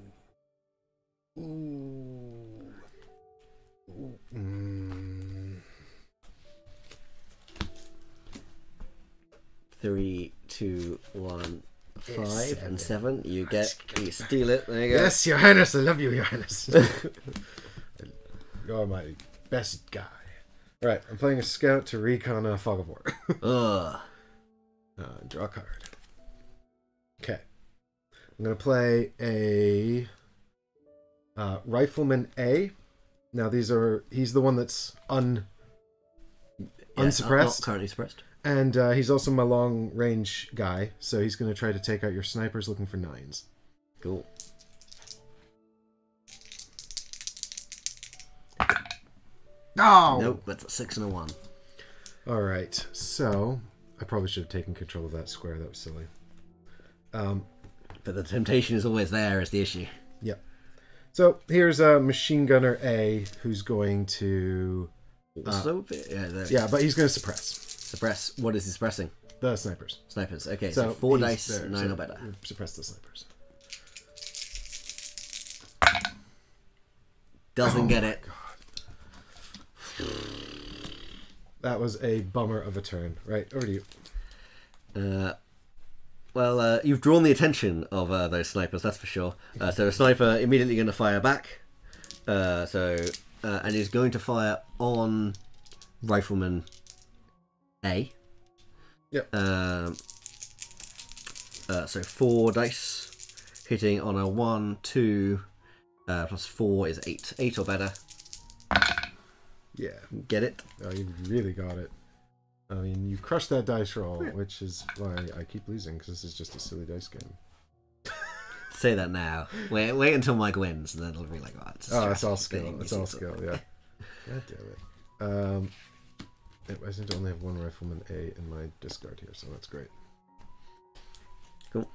Three, two, one, five, Yes, and seven. You get. You steal it. There you go. yes, Your Highness, I love you, Your Highness. You're my best guy. All right, I'm playing a scout to recon a fog of war. Ugh. uh, draw a card. I'm gonna play a uh, rifleman A. Now these are he's the one that's un yeah, unsuppressed, Not currently suppressed. And uh, he's also my long range guy, so he's going to try to take out your snipers looking for nines. Cool. No! Nope, that's a six and a one. All right, so I probably should have taken control of that square. That was silly. Um, But the temptation is always there, is the issue. yeah. So here's a machine gunner A who's going to. so, yeah. Uh, Yeah, but he's going to suppress Suppress. What is he suppressing? the snipers. Snipers. Okay, so, So four dice, there, nine so or better. Suppress the snipers. Doesn't Oh get it. That was a bummer of a turn. Right, over to you. Uh, well, uh, you've drawn the attention of uh, those snipers, that's for sure. Uh, so a sniper immediately going to fire back. Uh, so uh, and is going to fire on rifleman A. Yep. Um, uh, so four dice, hitting on a one, two, uh, plus four is eight. Eight or better. Yeah. Get it? Oh, you really got it. I mean, you crushed that dice roll, which is why I keep losing because this is just a silly dice game. Say that now. Wait, wait until Mike wins, and then it'll be like, oh, it's, Oh, it's all skill. thing. It's all skill. Yeah. God damn it. Um, I seem to only have one rifleman A in my discard here, so that's great. Cool.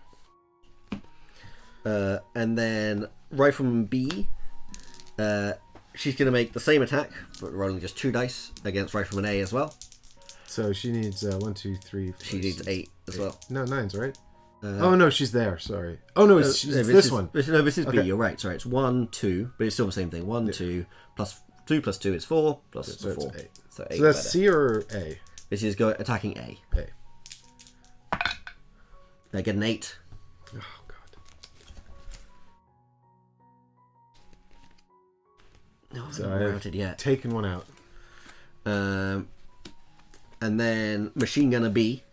Uh, and then Rifleman B, uh, she's going to make the same attack, but rolling just two dice against Rifleman A as well. So she needs uh, one, two, three. She four, needs six, eight as well. No, nines, right? Uh, oh no, she's there. Sorry. Oh no, it's, no, it's this is, one. This, no, this is B. You're right. Sorry, it's one, two, but it's still the same thing. One, two, plus two plus two is four, plus So it's four. eight. So eight. So that's better. C or A? This is go attacking A. A. They get an eight. Oh god. No, I haven't yet. taken one out. Um, and then Machine Gunner B.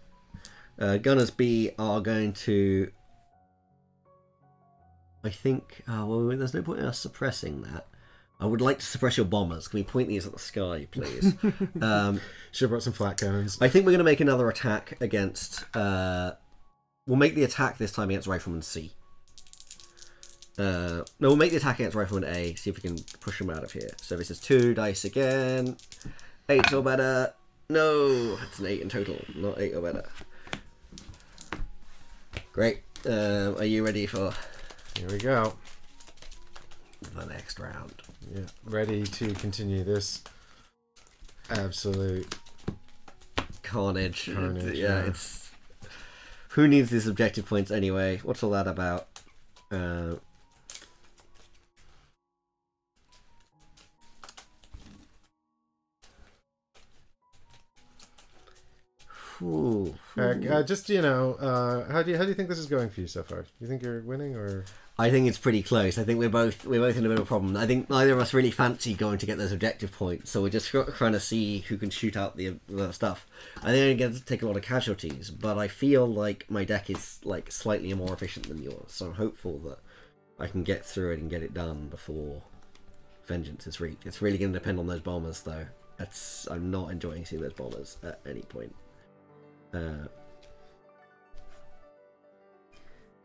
Uh, Gunners B are going to. I think. Oh, well, there's no point in us suppressing that. I would like to suppress your bombers. Can we point these at the sky, please? um, Should have brought some flak cannons. I think we're going to make another attack against. Uh, we'll make the attack this time against Rifleman C. Uh, no, we'll make the attack against Rifleman A. See if we can push him out of here. So this is two dice again. Eight or better. No, it's an eight in total, not eight or better. Great. Um, are you ready for Here we go. the next round? Yeah, ready to continue this absolute. Carnage. Carnage, yeah, yeah. it's. Who needs these objective points anyway? What's all that about? Uh, Ooh. Uh, uh, just you know, uh, how do you how do you think this is going for you so far? Do You think you're winning or? I think it's pretty close. I think we're both we're both in a bit of a problem. I think neither of us really fancy going to get those objective points, so we're just tr- trying to see who can shoot out the, the stuff. I think I'm going to take a lot of casualties, but I feel like my deck is like slightly more efficient than yours, so I'm hopeful that I can get through it and get it done before vengeance is reached. It's really going to depend on those bombers, though. That's I'm not enjoying seeing those bombers at any point. Uh,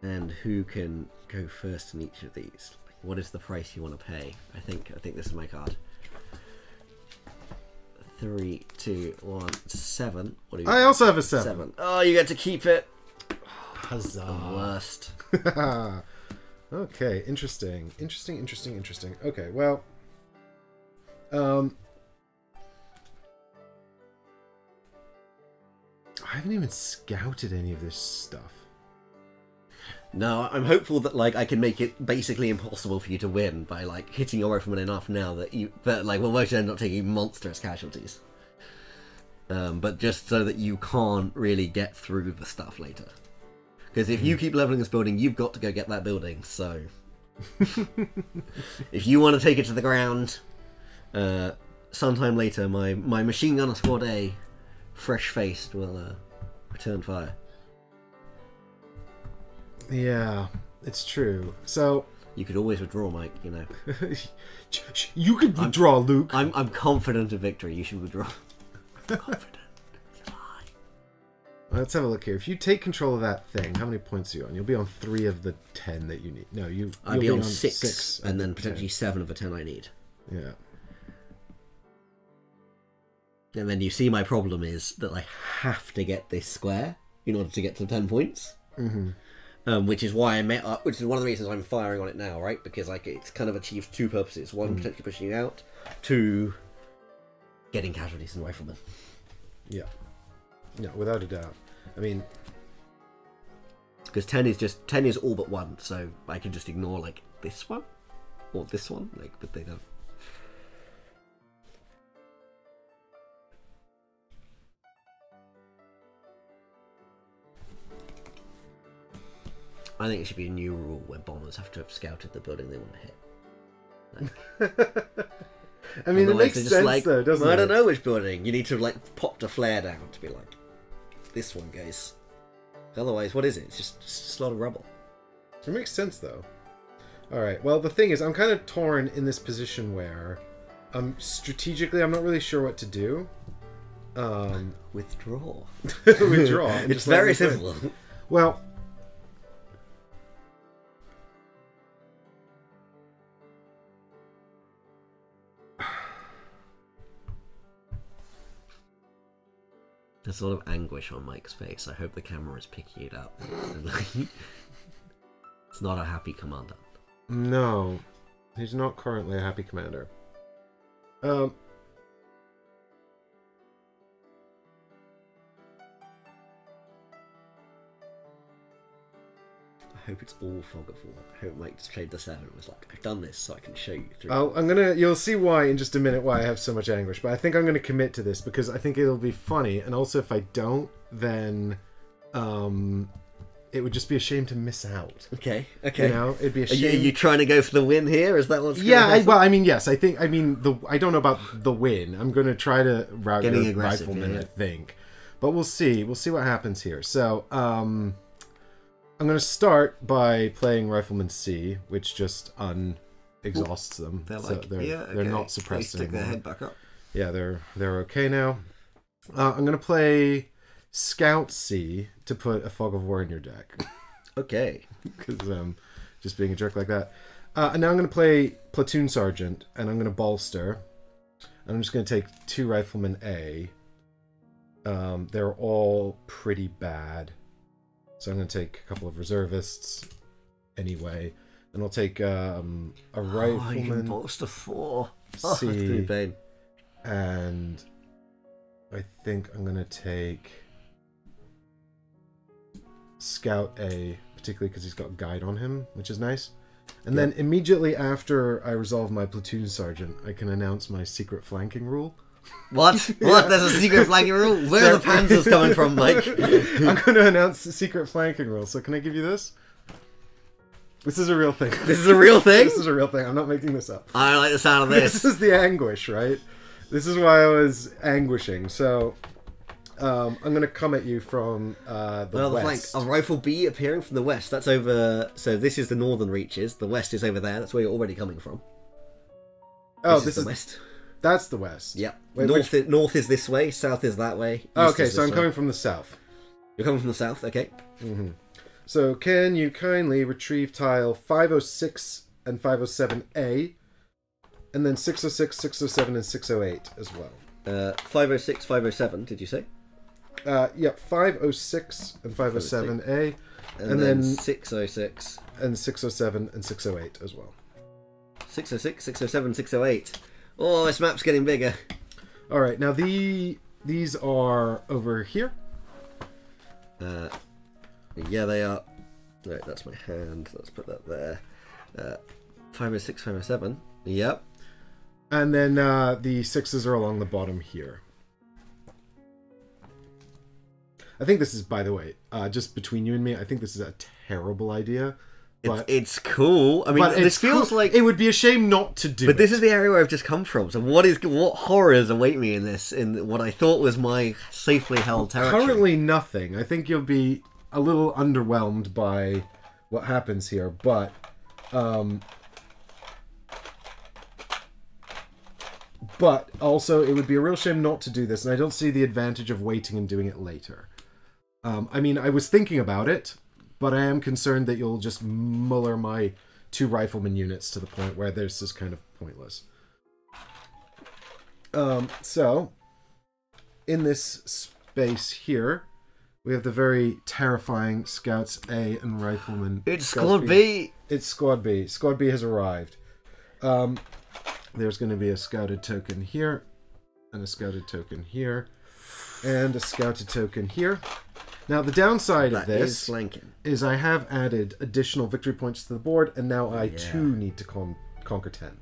and who can go first in each of these? Like, what is the price you want to pay? I think I think this is my card. Three, two, one, seven. What do you? I also have a seven. seven. Oh, you get to keep it. Huzzah. The worst. okay, interesting. Interesting, interesting, interesting. Okay, well. Um. I haven't even scouted any of this stuff. No, I'm hopeful that like I can make it basically impossible for you to win by like hitting your rifleman enough now that you, but like we'll most end up taking monstrous casualties. Um, but just so that you can't really get through the stuff later. Because if you keep leveling this building, you've got to go get that building. So if you want to take it to the ground, uh, sometime later, my my machine gunner squad A, fresh faced, will uh, return fire. Yeah, it's true. So, You could always withdraw, Mike. You know. you could withdraw, Luke. I'm I'm confident of victory. You should withdraw. confident. Let's have a look here. If you take control of that thing, how many points are you on? You'll be on three of the ten that you need. No, you. I'd you'll be on six, six and then the potentially seven of the ten I need. Yeah. And then you see my problem is that I have to get this square in order to get to ten points. Mm-hmm. Um, which is why I met up. Which is one of the reasons I'm firing on it now, right? Because like it's kind of achieved two purposes: one, potentially pushing you out; two, getting casualties and riflemen. Yeah. Yeah, without a doubt. I mean, Because ten is just ten is all but one, so I can just ignore like this one or this one, like, but they don't. I think it should be a new rule where bombers have to have scouted the building they want to hit. I mean, it makes sense though, doesn't I it? don't know which building. You need to like pop the flare down to be like, this one, guys. Otherwise, what is it? It's just, just a lot of rubble. It makes sense though. All right. Well, the thing is, I'm kind of torn in this position where, um, strategically, I'm not really sure what to do. Um, Withdraw. withdraw. it's very simple. Well, There's a lot of anguish on Mike's face. I hope the camera is picking it up. it's not a happy commander. no, he's not currently a happy commander. Um, hope it's all fog of war. I hope Mike just played the seven and was like, I've done this so I can show you through. I'll, I'm gonna. You'll see why in just a minute why I have so much anguish, but I think I'm gonna commit to this because I think it'll be funny, and also if I don't, then, um, it would just be a shame to miss out. Okay, okay. You know, it'd be a Are you, shame. are you trying to go for the win here? Is that what's yeah, I, well, I mean, yes, I think. I mean, the I don't know about the win. I'm going to try to route Getting aggressive, rifleman, yeah. I think, but we'll see. We'll see what happens here. So, um, I'm going to start by playing Rifleman C, which just unexhausts them. They're So like, they're, yeah, they're okay. not suppressed they stick anymore. their head back up. Yeah, they're they're okay now. Uh, I'm going to play Scout C to put a Fog of War in your deck. Okay. because um, just being a jerk like that. Uh, and now I'm going to play platoon sergeant, and I'm going to bolster. And I'm just going to take two riflemen A. Um, they're all pretty bad, so I'm going to take a couple of reservists anyway, and I'll take um, a Oh, you can rifleman bolster four. Oh, that's gonna be C, pain. and I think I'm going to take scout A, particularly because he's got guide on him, which is nice. And then immediately after I resolve my platoon sergeant, I can announce my secret flanking rule. What? What? There's a secret flanking rule? Where are the panzers coming from, Mike? I'm going to announce the secret flanking rule. So can I give you this? This is a real thing. This is a real thing? this is a real thing. I'm not making this up. I like the sound of This this. is the anguish, right? This is why I was anguishing. So, um, I'm going to come at you from uh, the Well, the flank. west. A rifle B appearing from the west. That's over. So this is the northern reaches. The west is over there. That's where you're already coming from. oh, this, this is is the west. That's the west. Yep. Wait, north, which- is, north is this way. South is that way. Oh, okay, so I'm way. coming from the south. You're coming from the south. Okay. So can you kindly retrieve tile 506 and 507A, and then 606, 607, and 608 as well. Uh, 506, 507. Did you say? Uh, yep, 506 and 507A, And, And then, then- 606, and 607 and 608 as well. 606, 607, 608. Oh, this map's getting bigger. All right, now the these are over here. Uh, yeah, they are. Right, that's my hand. Let's put that there. Uh, 506, 507. Yep. And then uh, the sixes are along the bottom here. I think this is, by the way, uh, just between you and me, I think this is a terrible idea. It's, But, it's cool. I mean, this feels cool- like. it would be a shame not to do. but this is the area where I've just come from. So what is what horrors await me in this? In what I thought was my safely held territory. currently nothing. I think you'll be a little underwhelmed by what happens here, but um, but also it would be a real shame not to do this, and I don't see the advantage of waiting and doing it later. Um, I mean, I was thinking about it, but I am concerned that you'll just muller my two rifleman units to the point where this is kind of pointless. Um, so in this space here, we have the very terrifying Scouts A and Rifleman. It's Scouts Squad B. It's Squad B. Squad B has arrived. Um, there's going to be a scouted token here, and a scouted token here, and a scouted token here. Now, the downside of That is this flanking. is I have added additional victory points to the board, and now I Yeah. too need to con- conquer 10.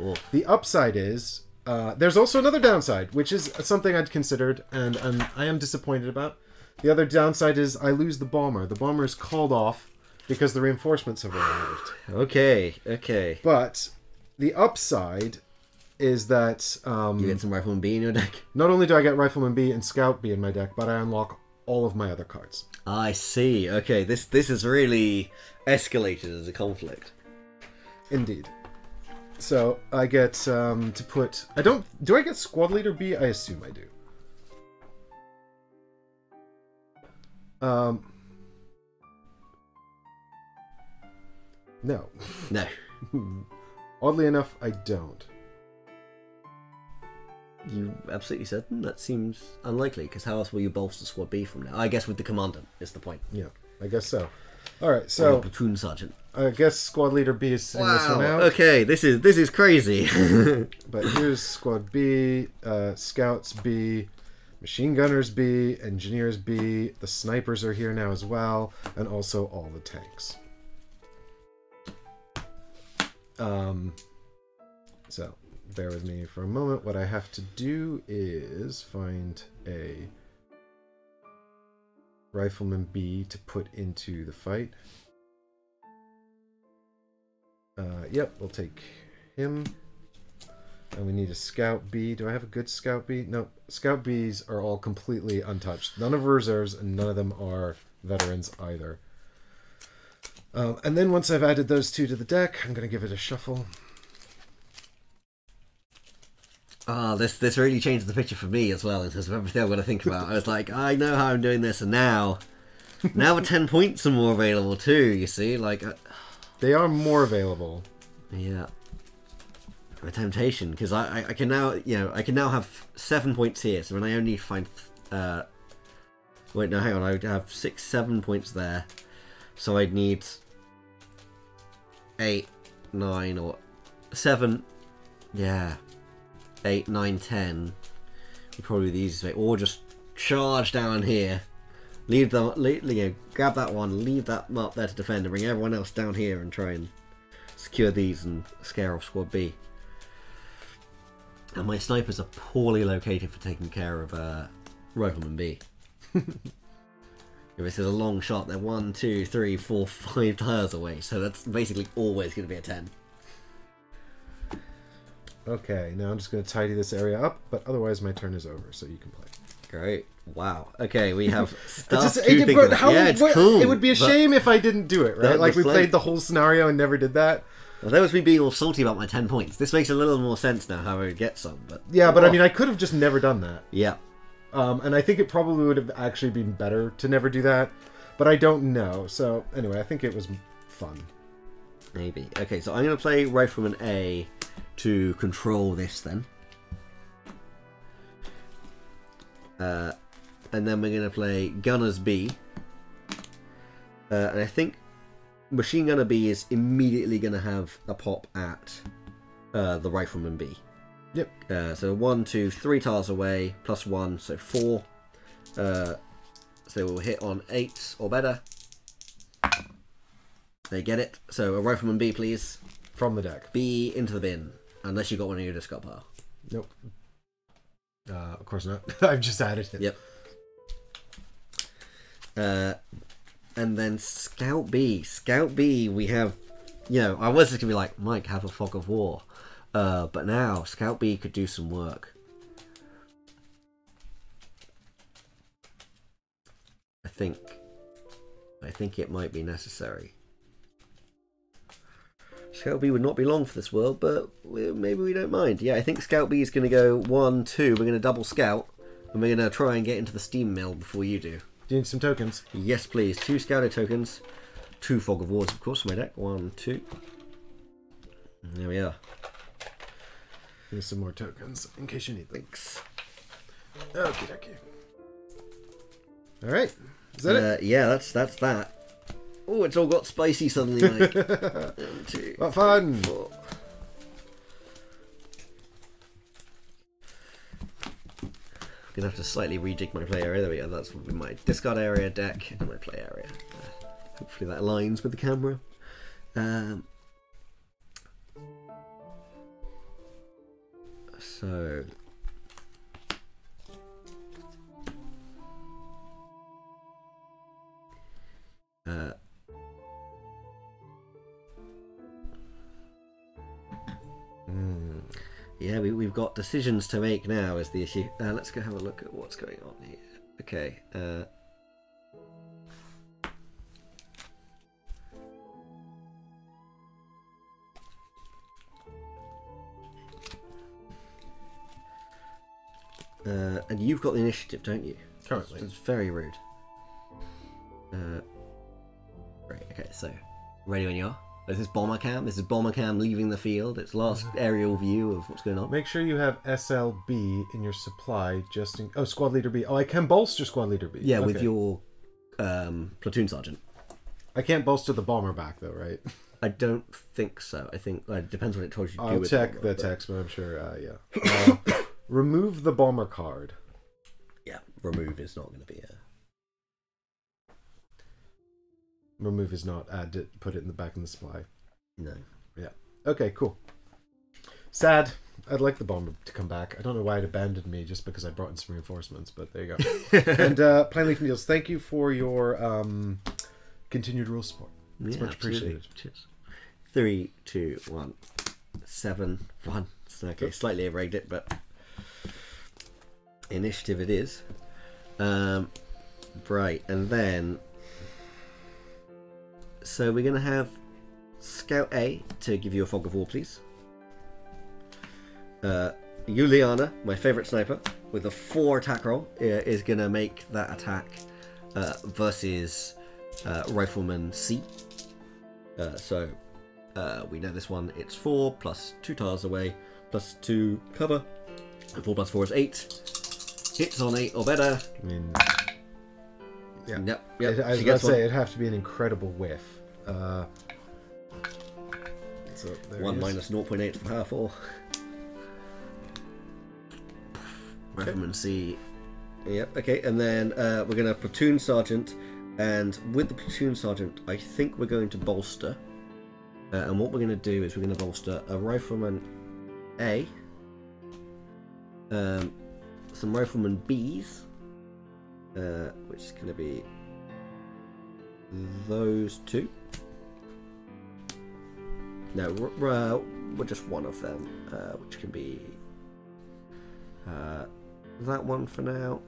Oh, The upside is uh, there's also another downside, which is something I'd considered and, and I am disappointed about. The other downside is I lose the bomber. The bomber is called off because the reinforcements have arrived. okay, okay. But the upside is that um, You get some Rifleman B in your deck. not only do I get Rifleman B and Scout B in my deck, but I unlock all of my other cards. I see. Okay, this this has really escalated as a conflict. Indeed. So I get um, to put. I don't. Do I get Squad Leader B? I assume I do. Um. No. No. Oddly enough, I don't. You absolutely certain? That seems unlikely, because how else will you bolster Squad B from now? I guess with the Commandant is the point. Yeah, I guess so. All right, so Platoon Sergeant. I guess Squad Leader B is sitting this one out. Okay, this is this is crazy. But here's Squad B, uh, Scouts B, Machine Gunners B, Engineers B. The snipers are here now as well, and also all the tanks. Um, so bear with me for a moment. What I have to do is find a Rifleman B to put into the fight. Uh, yep, we'll take him. And we need a Scout B. Do I have a good Scout B? No, Scout Bs are all completely untouched. None of reserves, and none of them are veterans either. Um, and then once I've added those two to the deck, I'm going to give it a shuffle. Ah, this this really changed the picture for me as well in terms of everything I've got to think about. I was like, I know how I'm doing this, and now, now the ten points are more available too. You see, like, uh, They are more available. yeah, a temptation because I, I I can now you know I can now have seven points here, so when I only find uh wait no hang on I would have six seven points there, so I'd need eight nine or seven yeah eight nine ten would probably be the easiest way or just charge down here leave them leave, you know grab that one leave that up there to defend and bring everyone else down here and try and secure these and scare off squad B and my snipers are poorly located for taking care of uh, Rifleman B. If this is a long shot, they're one, two, three, four, five tires away. So that's basically always going to be a 10. Okay, now I'm just going to tidy this area up, but otherwise my turn is over, so you can play. Great. Wow. Okay, we have stuff just- to it, think about. how- yeah, it's what- cool. It would be a shame if I didn't do it, right? Like we played the whole scenario and never did that. Well, that was me being all salty about my 10 points. This makes a little more sense now how I would get some, but Yeah, but I Oh. mean, I could have just never done that. yeah. Um, and I think it probably would have actually been better to never do that, but I don't know. So anyway, I think it was fun. Maybe. Okay, so I'm going to play Rifleman A to control this then. Uh, and then we're going to play Gunners B. Uh, and I think Machine Gunner B is immediately going to have a pop at uh, the Rifleman B. Yep. Uh, so one, two, three tiles away, plus one, so four. Uh, so we'll hit on eight or better. They get it. So a rifleman B, please. From the deck. B into the bin, unless you got one in your discard pile. Nope. Uh, of course not. I've just added it. Yep. Uh, and then Scout B. Scout B, we have, you know, I was just gonna be like, Mike, have a fog of war. Uh, but now Scout B could do some work. I think, I think it might be necessary. Scout B would not be long for this world, but maybe we don't mind. Yeah, I think Scout B is going to go one, two. We're going to double Scout, and we're going to try and get into the steam mill before you do. Do you need some tokens? Yes, please. Two Scouter tokens, two Fog of Wars, of course, for my deck. One, two. There we are. Here's some more tokens in case you need them. Thanks. Okay, okay. All right. Is that it? Uh, yeah, that's that's that. Oh, it's all got spicy suddenly, Mike. One, two, What fun! four. I'm gonna have to slightly rejig my play area. There we go. That's my discard area, deck, and my play area. Uh, hopefully that aligns with the camera. Um, so. Uh, Hmm. Yeah, we, we've got decisions to make now is the issue. Uh, let's go have a look at what's going on here. Okay. Uh, uh, and you've got the initiative, don't you? Currently. It's very rude. Uh, right, okay, so ready when you are. This is Bomber Cam. This is Bomber Cam leaving the field. It's last aerial view of what's going on. Make sure you have SLB in your supply just in. Oh, Squad Leader B. Oh, I can bolster Squad Leader B. Yeah, with your um, platoon sergeant. I can't bolster the bomber back though, right? I don't think so. I think uh, it depends what it tells you to I'll with check bomber, the but- text, but I'm sure. Uh, yeah. Uh, remove the bomber card. Yeah, remove is not going to be a. Remove is not add it. Put it in the back in the supply. No. Yeah. Okay, cool. Sad. I'd like the bomber to come back. I don't know why it abandoned me just because I brought in some reinforcements, but there you go. and uh, Plain Leaf Meals, thank you for your um, continued rule support. It's Yeah, much absolutely. appreciated. Cheers. Three, two, one, seven, one. So, okay, slightly rigged it, but initiative it is. Um, right, and then so we're gonna have Scout A to give you a fog of war, please. Uh, Juliana, my favorite sniper, with a four attack roll, is gonna make that attack uh, versus uh, Rifleman C. Uh, so uh, we know this one. It's four plus two tiles away, plus two cover. And four plus four is eight. Hits on eight or better. I mean, yeah. Yep. Yep. It, I was she gonna say, it'd have to be an incredible whiff. Uh, so there One minus 0.8 to the power four. Rifleman C. Yep. Okay, and then uh, we're gonna platoon sergeant, and with the platoon sergeant, I think we're going to bolster. Uh, and what we're gonna do is we're gonna bolster a rifleman A, um, some rifleman Bs, uh, which is gonna be those two. No, r- uh, well, just one of them, uh, which can be uh, that one for now.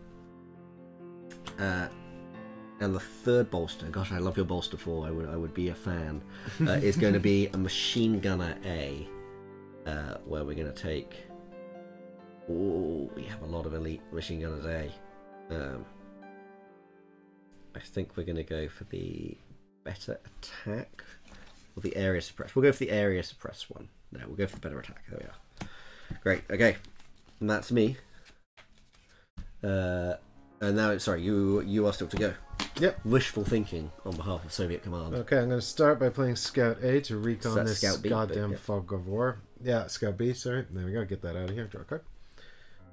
Uh, and the third bolster, gosh, I love your bolster four. I would, I would be a fan. Uh, is going to be a machine gunner A, uh, where we're going to take. Oh, we have a lot of elite machine gunners A. Um, I think we're going to go for the better attack or the area suppress. We'll go for the area suppress one. No, we'll go for the better attack. There we are. Great. Okay, and that's me. Uh, and now, sorry, you you are still to go. Yep. Wishful thinking on behalf of Soviet Command. Okay, I'm going to start by playing Scout A to recon That's this Scout B, goddamn yeah. fog of war. Yeah, Scout B, sorry. There we go. Get that out of here. Draw a card.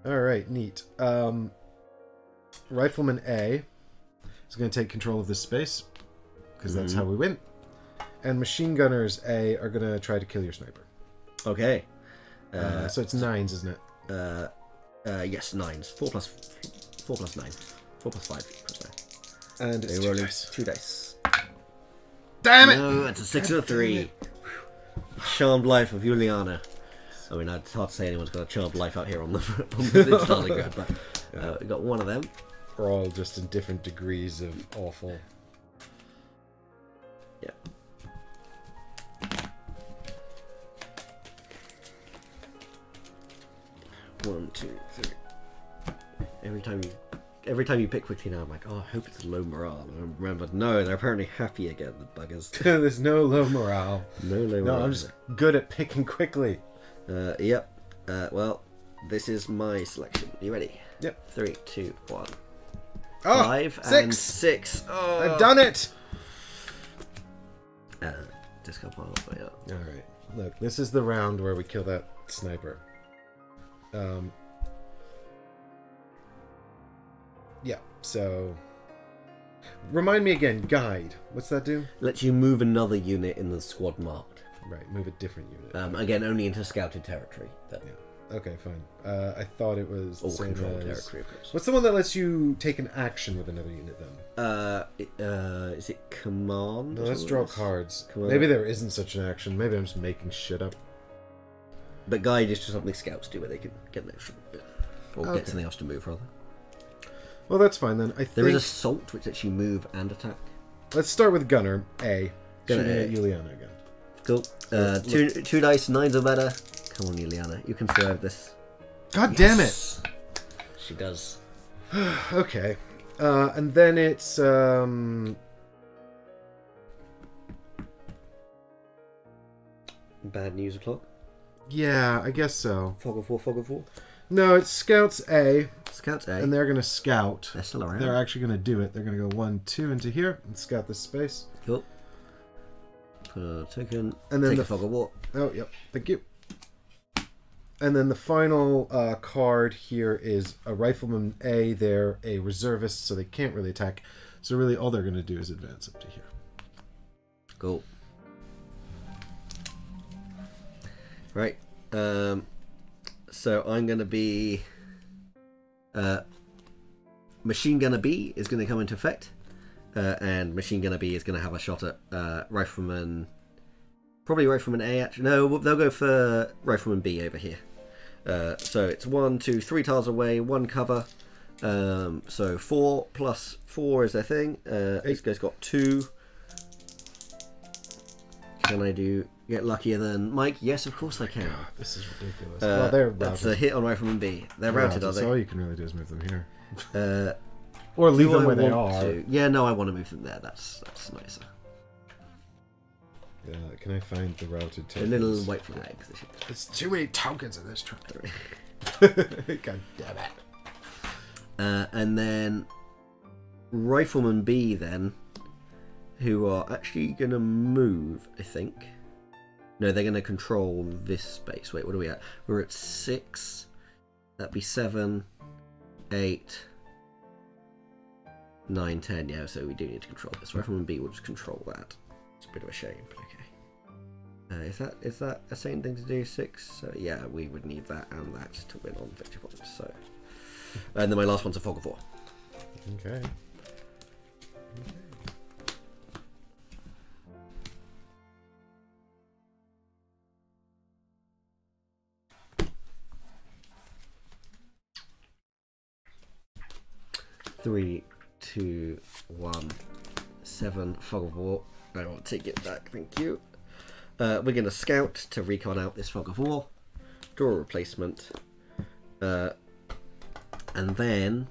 All right, neat. Um, Rifleman A is going to take control of this space because that's Mhm. how we win. And Machine Gunners A are going to try to kill your sniper. Okay. Uh, Uh, so it's nines, isn't it? uh, uh, yes, nines. Four plus four plus nine. Four plus five. Plus nine. And it's two dice. two dice. Damn it! No, it's a six and a three. Charmed life of Juliana. I mean, it's hard to say anyone's got a charmed life out here on the on the Stalingrad, but uh, we got one of them. We're all just in different degrees of awful. Yeah. One, two, three. Every time you, every time you pick quickly now, I'm like, oh, I hope it's low morale. And I remember, no, they're apparently happy again. The buggers. There's no low morale. No low No, morale. I'm just good at picking quickly. Uh, yep. Uh, well, this is my selection. you ready? Yep. Three, two, one. Oh, Five six! and six. Oh, I've done it! Uh, disco pile. But yeah. All right. Look, this is the round where we kill that sniper. Um. Yeah. So. Remind me again. Guide. What's that do? Lets you move another unit in the squad marked. Right. Move a different unit. Um, again, only into scouted territory. But yeah. Okay. Fine. Uh, I thought it was the all same controlled as- territory, of course. What's the one that lets you take an action with another unit then? Uh, it- uh, is it command? No, let's draw cards. Come on. Maybe there isn't such an action. Maybe I'm just making shit up. But guide is just something scouts do where they can get an extra bit. Or Okay. get something else to move, rather. Well, that's fine then. I think There is assault, which lets you move and attack. let's start with Gunner A. Gunner shooting A. at Juliana again. Cool. Uh, two, two dice, nines or better. Come on, Juliana. You can survive this. God damn it! Yes. She does. Okay. Uh, and then it's um Bad news o'clock. yeah, I guess so. Fog of war, fog of war. No, it's Scouts A, Scouts, eh? and they're gonna scout. They're still around. They're actually gonna do it. They're gonna go one, two into here and scout this space. Cool. Put a token. And then the a fog of war. Oh, yep. Thank you. And then the final uh, card here is a rifleman A. They're a reservist, so they can't really attack. So really, all they're gonna do is advance up to here. Cool. Right. Um, so I'm going to be. Uh, Machine Gunner B is going to come into effect. Uh, and Machine Gunner B is going to have a shot at uh, Rifleman. Probably Rifleman A, actually. No, they'll go for Rifleman B over here. Uh, so it's one, two, three tiles away, one cover. Um, so four plus four is their thing. Uh, this guy's got two. Can I do get luckier than Mike? Yes, of course I can. This is ridiculous. Uh, well, they're that's routed. a hit on Rifleman B. They're They're routed, are So all you can really do is move them here, Uh, or leave them I where they are. to? Yeah, no, I want to move them there. That's that's nicer. Uh, can I find the routed The tokens? little white flags. they should- It's too many tokens in this trip. God damn it. Uh, and then Rifleman B, then, who are actually going to move, I think. No, they're going to control this space. Wait, what are we at? We're at six. That'd be seven, eight, nine, ten. Yeah, so we do need to control this. Rifleman B will just control that. It's a bit of a shame, but okay. Uh, is that is that a sane thing to do? Six. So yeah, we would need that and that to win on victory points. So, and then my last one's a fog of war. Okay. Three, two, one, seven. Fog of war. I will take it back. Thank you. Uh, we're going to scout to recon out this fog of war. Draw a replacement. Uh, and then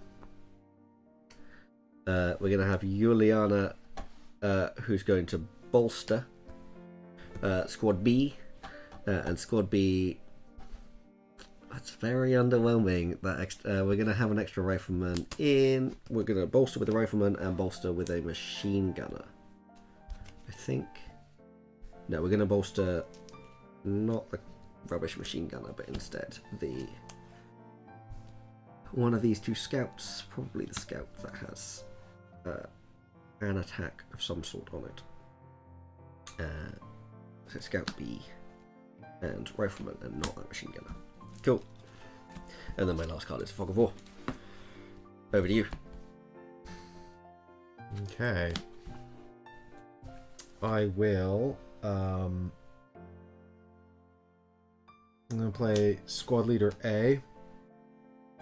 uh, we're going to have Juliana, uh, who's going to bolster uh, Squad B, uh, and Squad B. That's very underwhelming. That we're going to have an extra rifleman in. We're going to bolster with a rifleman and bolster with a machine gunner. I think. No, we're going to bolster not the rubbish machine gunner, but instead the one of these two scouts, probably the scout that has uh, an attack of some sort on it. Uh, so scout B and rifleman, and not that machine gunner. Cool. And then my last card is Fog of War. Over to you. Okay. I will. Um, I'm gonna play squad leader A.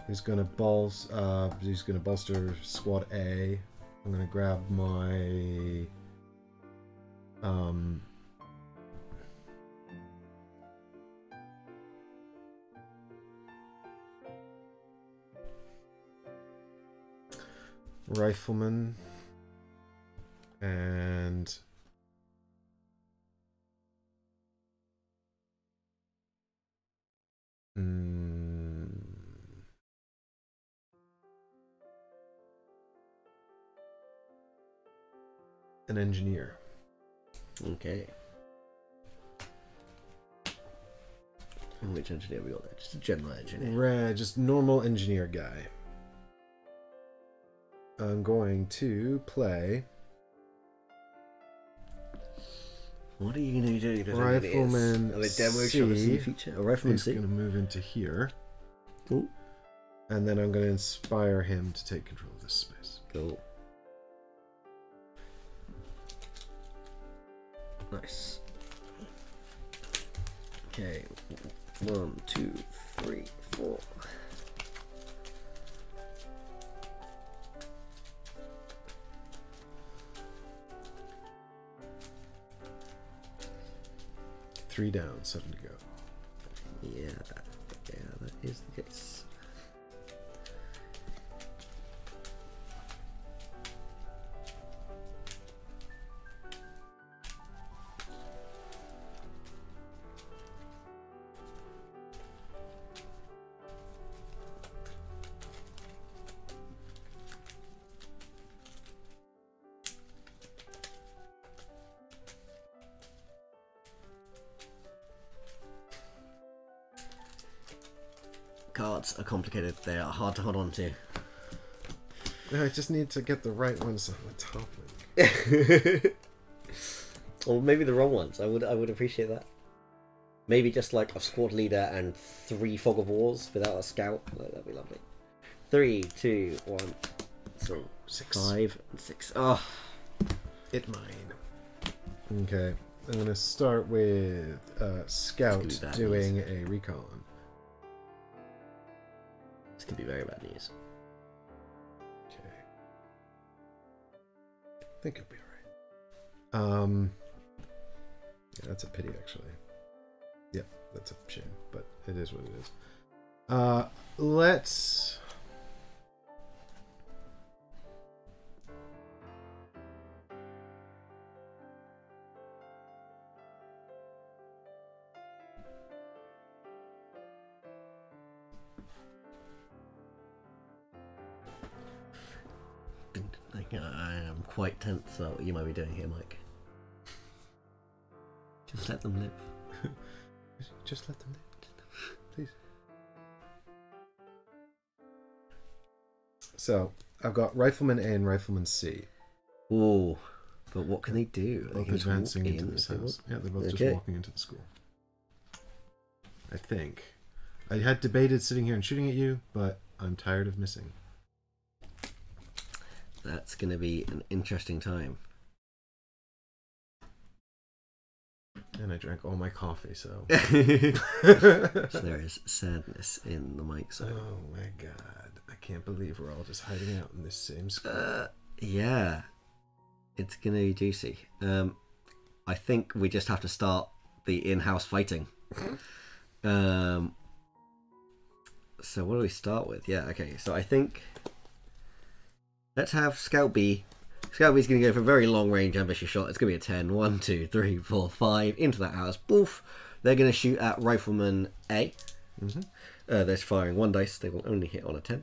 Who's gonna balls? Uh, who's gonna bolster squad A? I'm gonna grab my. Um. Rifleman and Mm. an engineer. Okay. Which engineer we got there? Just a general engineer. Right, just normal engineer guy. I'm going to play What are you going to doing? with Rifleman? Are they demo a C feature? A rifleman He's C? going to move into here, Cool. and then I'm going to inspire him to take control of this space. Cool. Nice. Okay. One, two, three, four. Three down, seven to go. Yeah, yeah, that is the case. Complicated. They are hard to hold on to. I just need to get the right ones on the top. Or maybe the wrong ones. I would I would appreciate that. Maybe just like a squad leader and three fog of wars without a scout. Like, that'd be lovely. Three, two, one, So six. five, and six. Oh, It mine. Okay, I'm gonna start with uh, Scout doing a recon. This could be very bad news. Okay. I think it'll be alright. Um. Yeah, that's a pity, actually. Yep, that's a shame, but it is what it is. Uh, let's. Quite tense about what you might be doing here, Mike. Just let them live. Just let them live. Please. So, I've got Rifleman A and Rifleman C. Ooh, but what can they do? They Both can advancing into in this house. Yeah, they're both Okay. just walking into the school. I think. I had debated sitting here and shooting at you, but I'm tired of missing. That's going to be an interesting time. And I drank all my coffee, so. So there is sadness in the mic zone. oh my god. I can't believe we're all just hiding out in this same school. Uh, yeah, it's gonna be juicy. Um, I think we just have to start the in-house fighting. um, so what do we start with? Yeah, okay. So I think let's have Scout B. Scout B's gonna go for a very long-range ambitious shot. It's gonna be a 10. 1, 2, 3, 4, 5 into that house. Boof. They're gonna shoot at Rifleman A. Uh, they're firing one dice. They will only hit on a 10.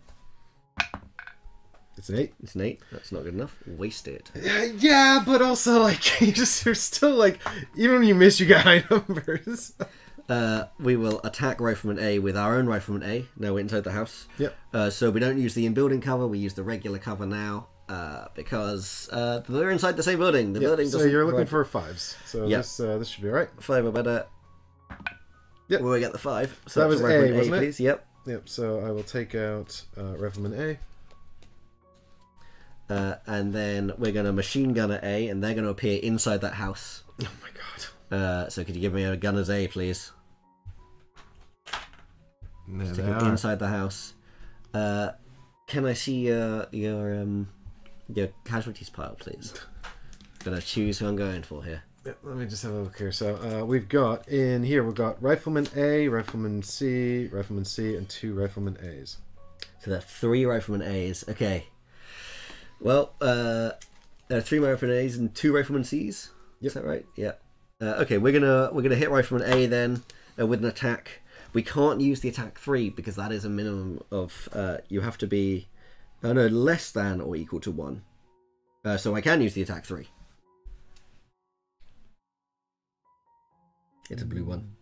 it's an eight. It's an 8. That's not good enough. Wasted. Yeah, yeah, but also, like, you just, you're still, like, even when you miss, you got high numbers. Uh, we will attack Rifleman A with our own Rifleman A. Now we're inside the house. Yep. Uh, so we don't use the in-building cover. We use the regular cover now uh, because uh, they're inside the same building. The building. so you're looking for fives. So Yep. this uh, this should be all right. five or better. Yep. Well, we get the five. So That was Rifleman A, wasn't it? please. Yep. Yep. So I will take out uh, Rifleman A. Uh, and then we're going to machine gunner A, and they're going to appear inside that house. Oh my god. Uh, so could you give me a gunner's A, please? There they are. inside the house. Uh, can I see your your um your casualties pile, please? Gonna choose who I'm going for here. Yep, let me just have a look here. So uh, we've got in here we've got Rifleman A, Rifleman C, Rifleman C, and two Rifleman A's. So there are three rifleman A's. Okay. Well, uh, there are three rifleman A's and two rifleman C's. Yep. Is that right? Yeah. Uh, okay, we're gonna we're gonna hit rifleman A then uh, with an attack. We can't use the attack three because that is a minimum of uh, you have to be uh, no less than or equal to one. Uh, so I can use the attack three. It's a blue one.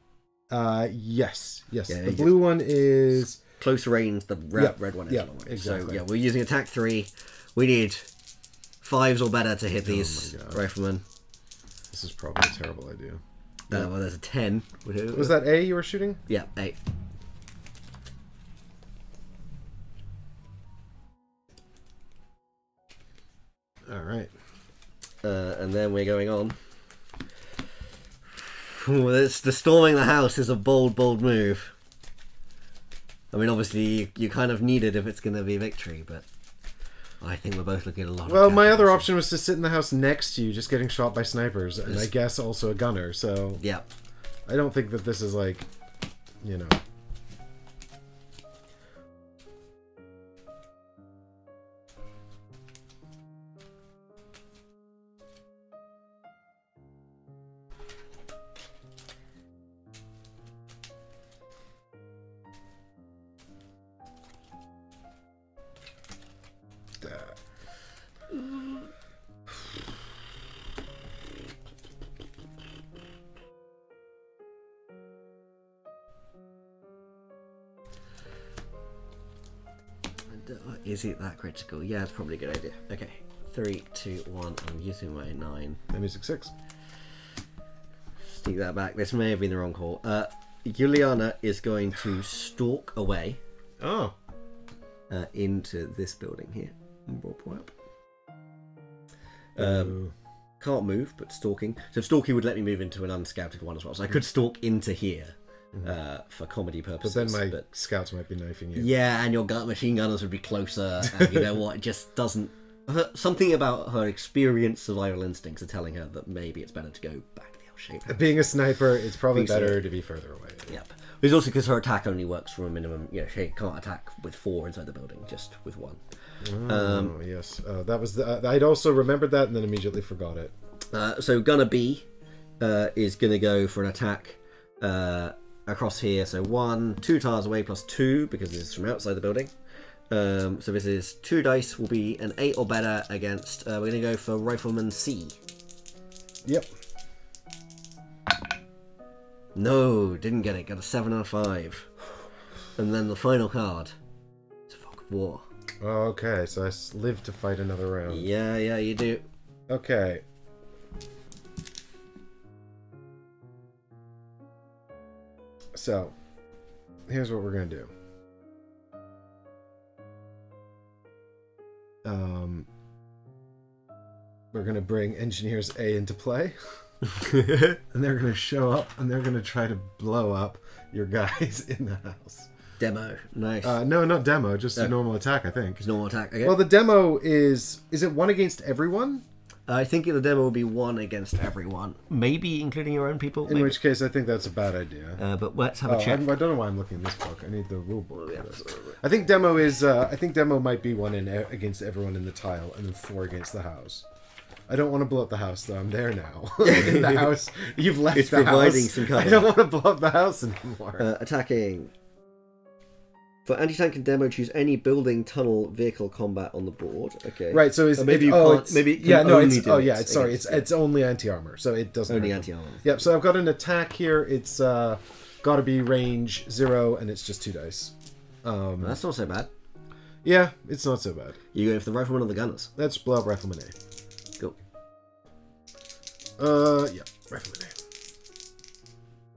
Uh, yes, yes. Yeah, the you blue one is Close range, the red, Yep, red one is yep, long range. exactly. So yeah, we're using attack three. We need fives or better to hit these Oh my God. riflemen. this is probably a terrible idea. Uh, well, there's a ten. Was that A you were shooting? Yeah, A. All right. Uh, and then we're going on. Ooh, this, the storming the house is a bold, bold move. I mean, obviously, you, you kind of need it if it's going to be victory, but I think we're both looking at a lot. Well, my other option was to sit in the house next to you, just getting shot by snipers, and I guess also a gunner. So Yeah. I don't think that this is like, you know. That critical? Yeah, it's probably a good idea. Okay, three, two, one. I'm using my nine. My music six. Take that back. This may have been the wrong call. Uh, Juliana is going to stalk away Oh, uh, into this building here. Whoop. Um, can't move, but stalking. So stalking would let me move into an unscouted one as well. So I could stalk into here uh, for comedy purposes. but then my but- scouts might be knifing you. Yeah, and your gun machine gunners would be closer, and you know what? It just doesn't. Her, something about her experienced survival instincts are telling her that maybe it's better to go back the L-shaped. Being a sniper, it's probably so. better to be further away. Yep. It's also because her attack only works from a minimum. You know, she can't attack with four inside the building, just with one. Oh yes, uh, that was. The, uh, I'd also remembered that and then immediately forgot it. Uh, so Gunner B uh, is going to go for an attack uh, across here. So one, two tiles away plus two because this is from outside the building. Um, so this is two dice will be an eight or better against. Uh, we're going to go for Rifleman C. Yep. No, didn't get it. Got a seven and a five. And then the final card. It's a Fog of War. Okay, so I live to fight another round. Yeah, yeah, you do. Okay. So, here's what we're gonna do. Um, we're gonna bring engineers A into play. and they're gonna show up and they're gonna try to blow up your guys in the house. Demo. Nice. Uh, no, not demo, just a No. normal attack, I think. It's normal attack. Okay. Well, the demo is is it one against everyone? I think the demo will be one against everyone, maybe including your own people. In maybe. which case, I think that's a bad idea. uh, but let's have Oh, a I, I check. don't know why I'm looking in this book. I need the rule book. yeah, for this. absolutely. I think demo is. Uh, I think demo might be one in e- against everyone in the tile, and then four against the house. I don't want to blow up the house though. I'm there now. in the house, you've left It's the providing house. some cover. I don't want to blow up the house anymore. Uh, attacking. For anti-tank and demo, choose any building, tunnel, vehicle combat on the board. Okay. right. So it's Uh, maybe it- you oh, can't- maybe it can yeah. No. It's, oh yeah. It's sorry. It's it's only anti armor, so it doesn't Only anti-armor. Yep. So I've got an attack here. It's uh, got to be range zero, and it's just two dice. Um, That's not so bad. yeah, it's not so bad. You going for the rifleman or the gunners? Let's blow up rifleman A. Cool. Uh, yeah, rifleman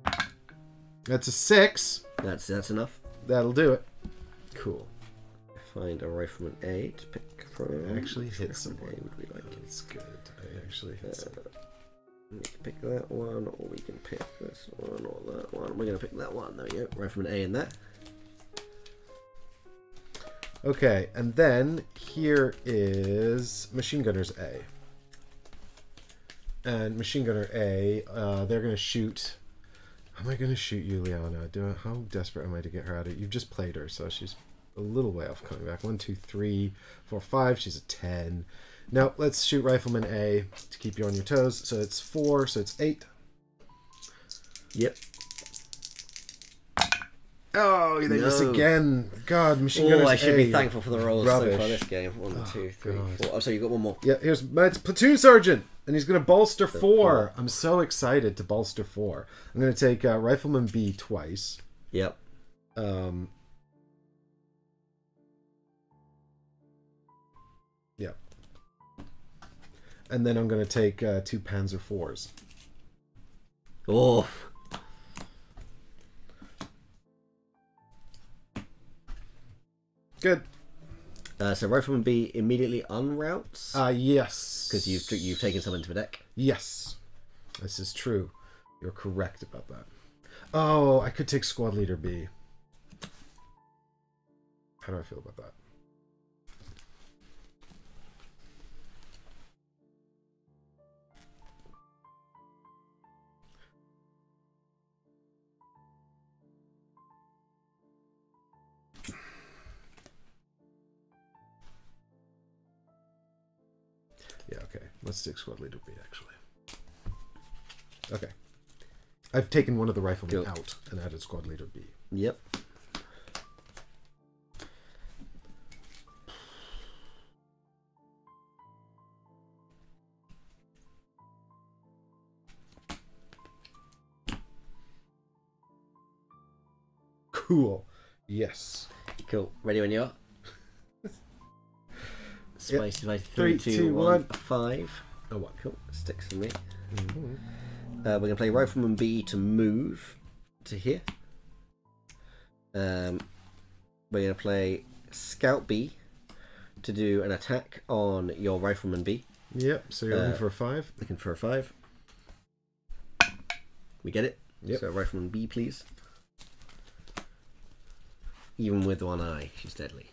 A. That's a six. That's that's enough. That'll do it. Cool. Find a rifleman A to pick from. Actually hit someone. A would we like? That's good. I actually hit someone. We can pick that one, or we can pick this one, or that one. We're gonna pick that one. There we go. Rifleman A in there. Okay, and then here is machine gunners A. And machine gunner A, uh, they're gonna shoot. Am I gonna shoot you, Liana? Do I, how desperate am I to get her out of? You've just played her, so she's a little way off coming back. One, two, three, four, five. She's a ten. Now let's shoot rifleman A to keep you on your toes. So it's four, so it's eight. Yep. Oh, they miss No. again. God, machine Oh, I should A. be thankful for the rolls so far this game. One, two, three, God. four. Oh, sorry, you got one more. Yeah, here's it's platoon sergeant, and he's gonna bolster four. I'm so excited to bolster four. I'm gonna take uh, rifleman B twice. Yep. Um, yeah, and then I'm gonna take uh, two Panzer fours. Oh, Good. uh, so rifleman B immediately unroutes Uh yes. because you've you've taken some into the deck. yes, this is true. You're correct about that. Oh, I could take squad leader B. How do I feel about that? Yeah, okay. Let's take squad leader B actually. Okay. I've taken one of the riflemen Cool. out and added squad leader B. Yep. Cool. Yes. Cool. Ready when you are. Spicy, spicy. Three, Three, two, two, one. one, five. Oh, what? Cool. Sticks for me. Uh, we're gonna play Rifleman B to move to here. Um, we're gonna play Scout B to do an attack on your Rifleman B. Yep. So you're Uh, looking for a five. Looking for a five. We get it. Yep. So Rifleman B, please. Even with one eye, she's deadly.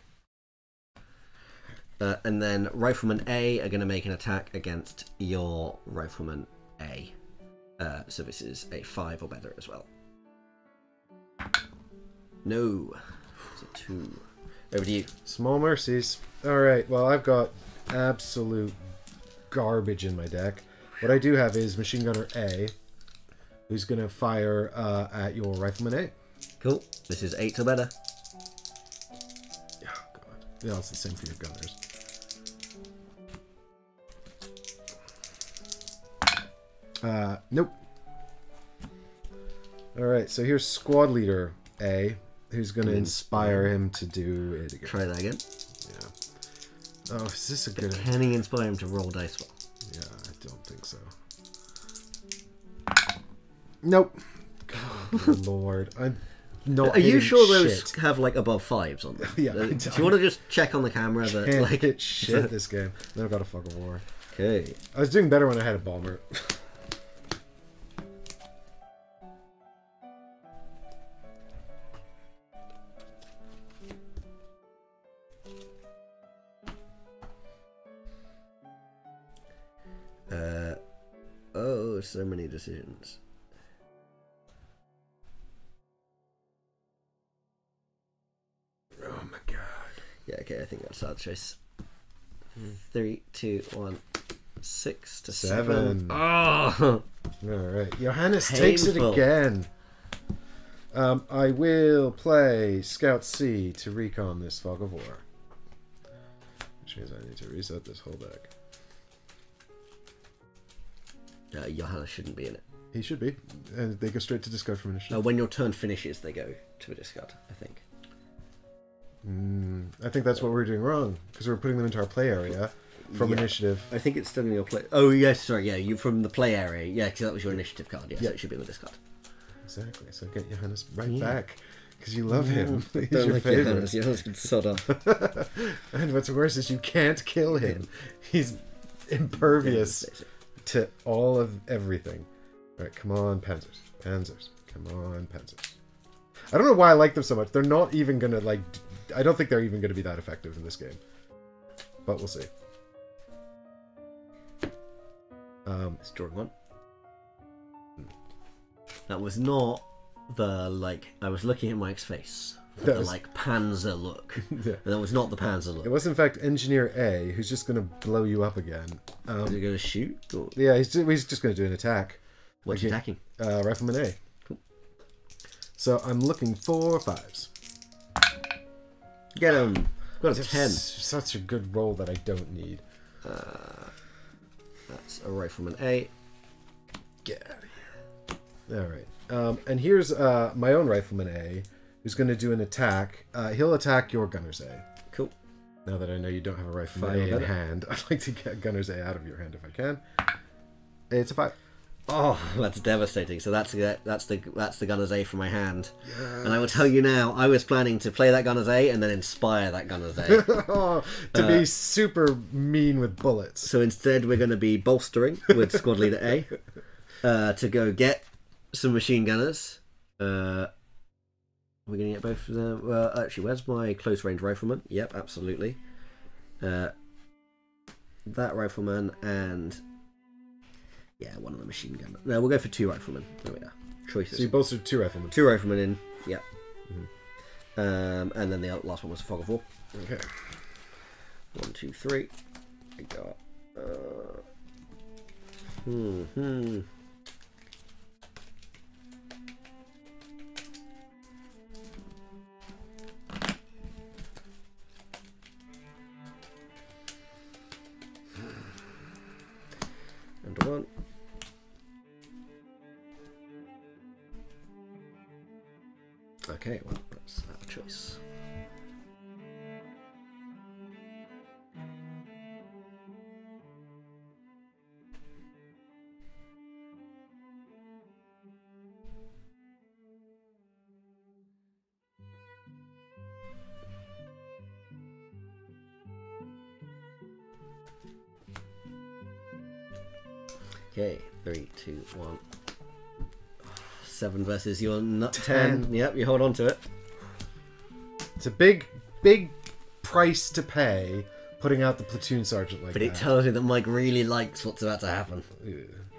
Uh, and then Rifleman A are going to make an attack against your Rifleman A. Uh, so this is a five or better as well. No. It's a two. Over to you. Small mercies. All right. Well, I've got absolute garbage in my deck. What I do have is machine gunner A, who's going to fire uh, at your rifleman A. Cool. This is eight or better. Oh God. Yeah, it's the same for your gunners. Uh, nope. All right. So here's squad leader A, who's going to inspire him to do it again. Try that again. Yeah. Oh, is this a good? Can he inspire him to roll dice well? Yeah, I don't think so. Nope. God, Lord, I'm not. Are you sure those shit. have like above fives on them? Yeah, Uh, Do you want to just check on the camera that Can't like? hit shit this game. Then I've got a fog of war. Okay. I was doing better when I had a bomber. So many decisions. Oh my god. Yeah, okay, I think that's our choice. Three, two, one, six to seven. Seven. Oh, All right, Johannes takes it again. Um, I will play Scout C to recon this Fog of War. Which means I need to reset this whole deck. Uh, Johanna shouldn't be in it. He should be, and they go straight to discard from Uh, initiative. when your turn finishes, they go to a discard. I think. Mm, I think that's what we're doing wrong because we're putting them into our play area from Yeah. initiative. I think it's still in your play. Oh yes, sorry, yeah, you from the play area. Yeah, because that was your initiative card. Yeah, Yeah. so it should be in the discard. Exactly. So get Johannes right Yeah. back because you love him. He's Don't your like favorite. Johannes. Johannes can sod off. and what's worse is you can't kill him. He's impervious to all of everything. All right, come on, Panzers. Panzers. Come on, Panzers. I don't know why I like them so much. They're not even gonna like. I don't think they're even gonna be that effective in this game. But we'll see. Um, Let's draw one. That was not the like. I was looking at Mike's face. For the was- like Panzer look. yeah. That was not the Panzer look. It was in fact Engineer A who's just gonna blow you up again. Is Um, he going to shoot? Or yeah, he's ju- he's just gonna do an attack. what's Okay. attacking? Uh, Rifleman A. Cool. So I'm looking for fives. Get him. Got a ten. Such a good roll that I don't need. Uh, That's a rifleman A. Get out of here. All right. Um, and here's uh, my own Rifleman A, who's going to do an attack. Uh, he'll attack your Gunner's A. Cool. Now that I know you don't have a rifle in hand, I'd like to get Gunner's A out of your hand if I can. It's a five. Oh, that's devastating. So that's the that's the that's the gunner's A from my hand. And I will tell you now, I was planning to play that gunner's A and then inspire that gunner's A. oh, to Uh, be super mean with bullets. so instead, we're going to be bolstering with squad leader A uh, to go get some machine gunners. Uh, we're going to get both of them. Well, actually, where's my close range rifleman? Yep, absolutely. Uh, that rifleman and yeah, one of the machine gun. No, we'll go for two riflemen. There we are. Choices. So you bolstered two Riflemen. Two riflemen in. Yeah. Um, and then the last one was fog of war. Okay. One, two, three. I got. Uh, hmm. hmm. Okay, well, that's our choice. Okay, three, two, one. Seven versus your nut ten. Ten. Yep, you hold on to it. It's a big, big price to pay putting out the platoon sergeant like But that. But it tells me that Mike really likes what's about to happen.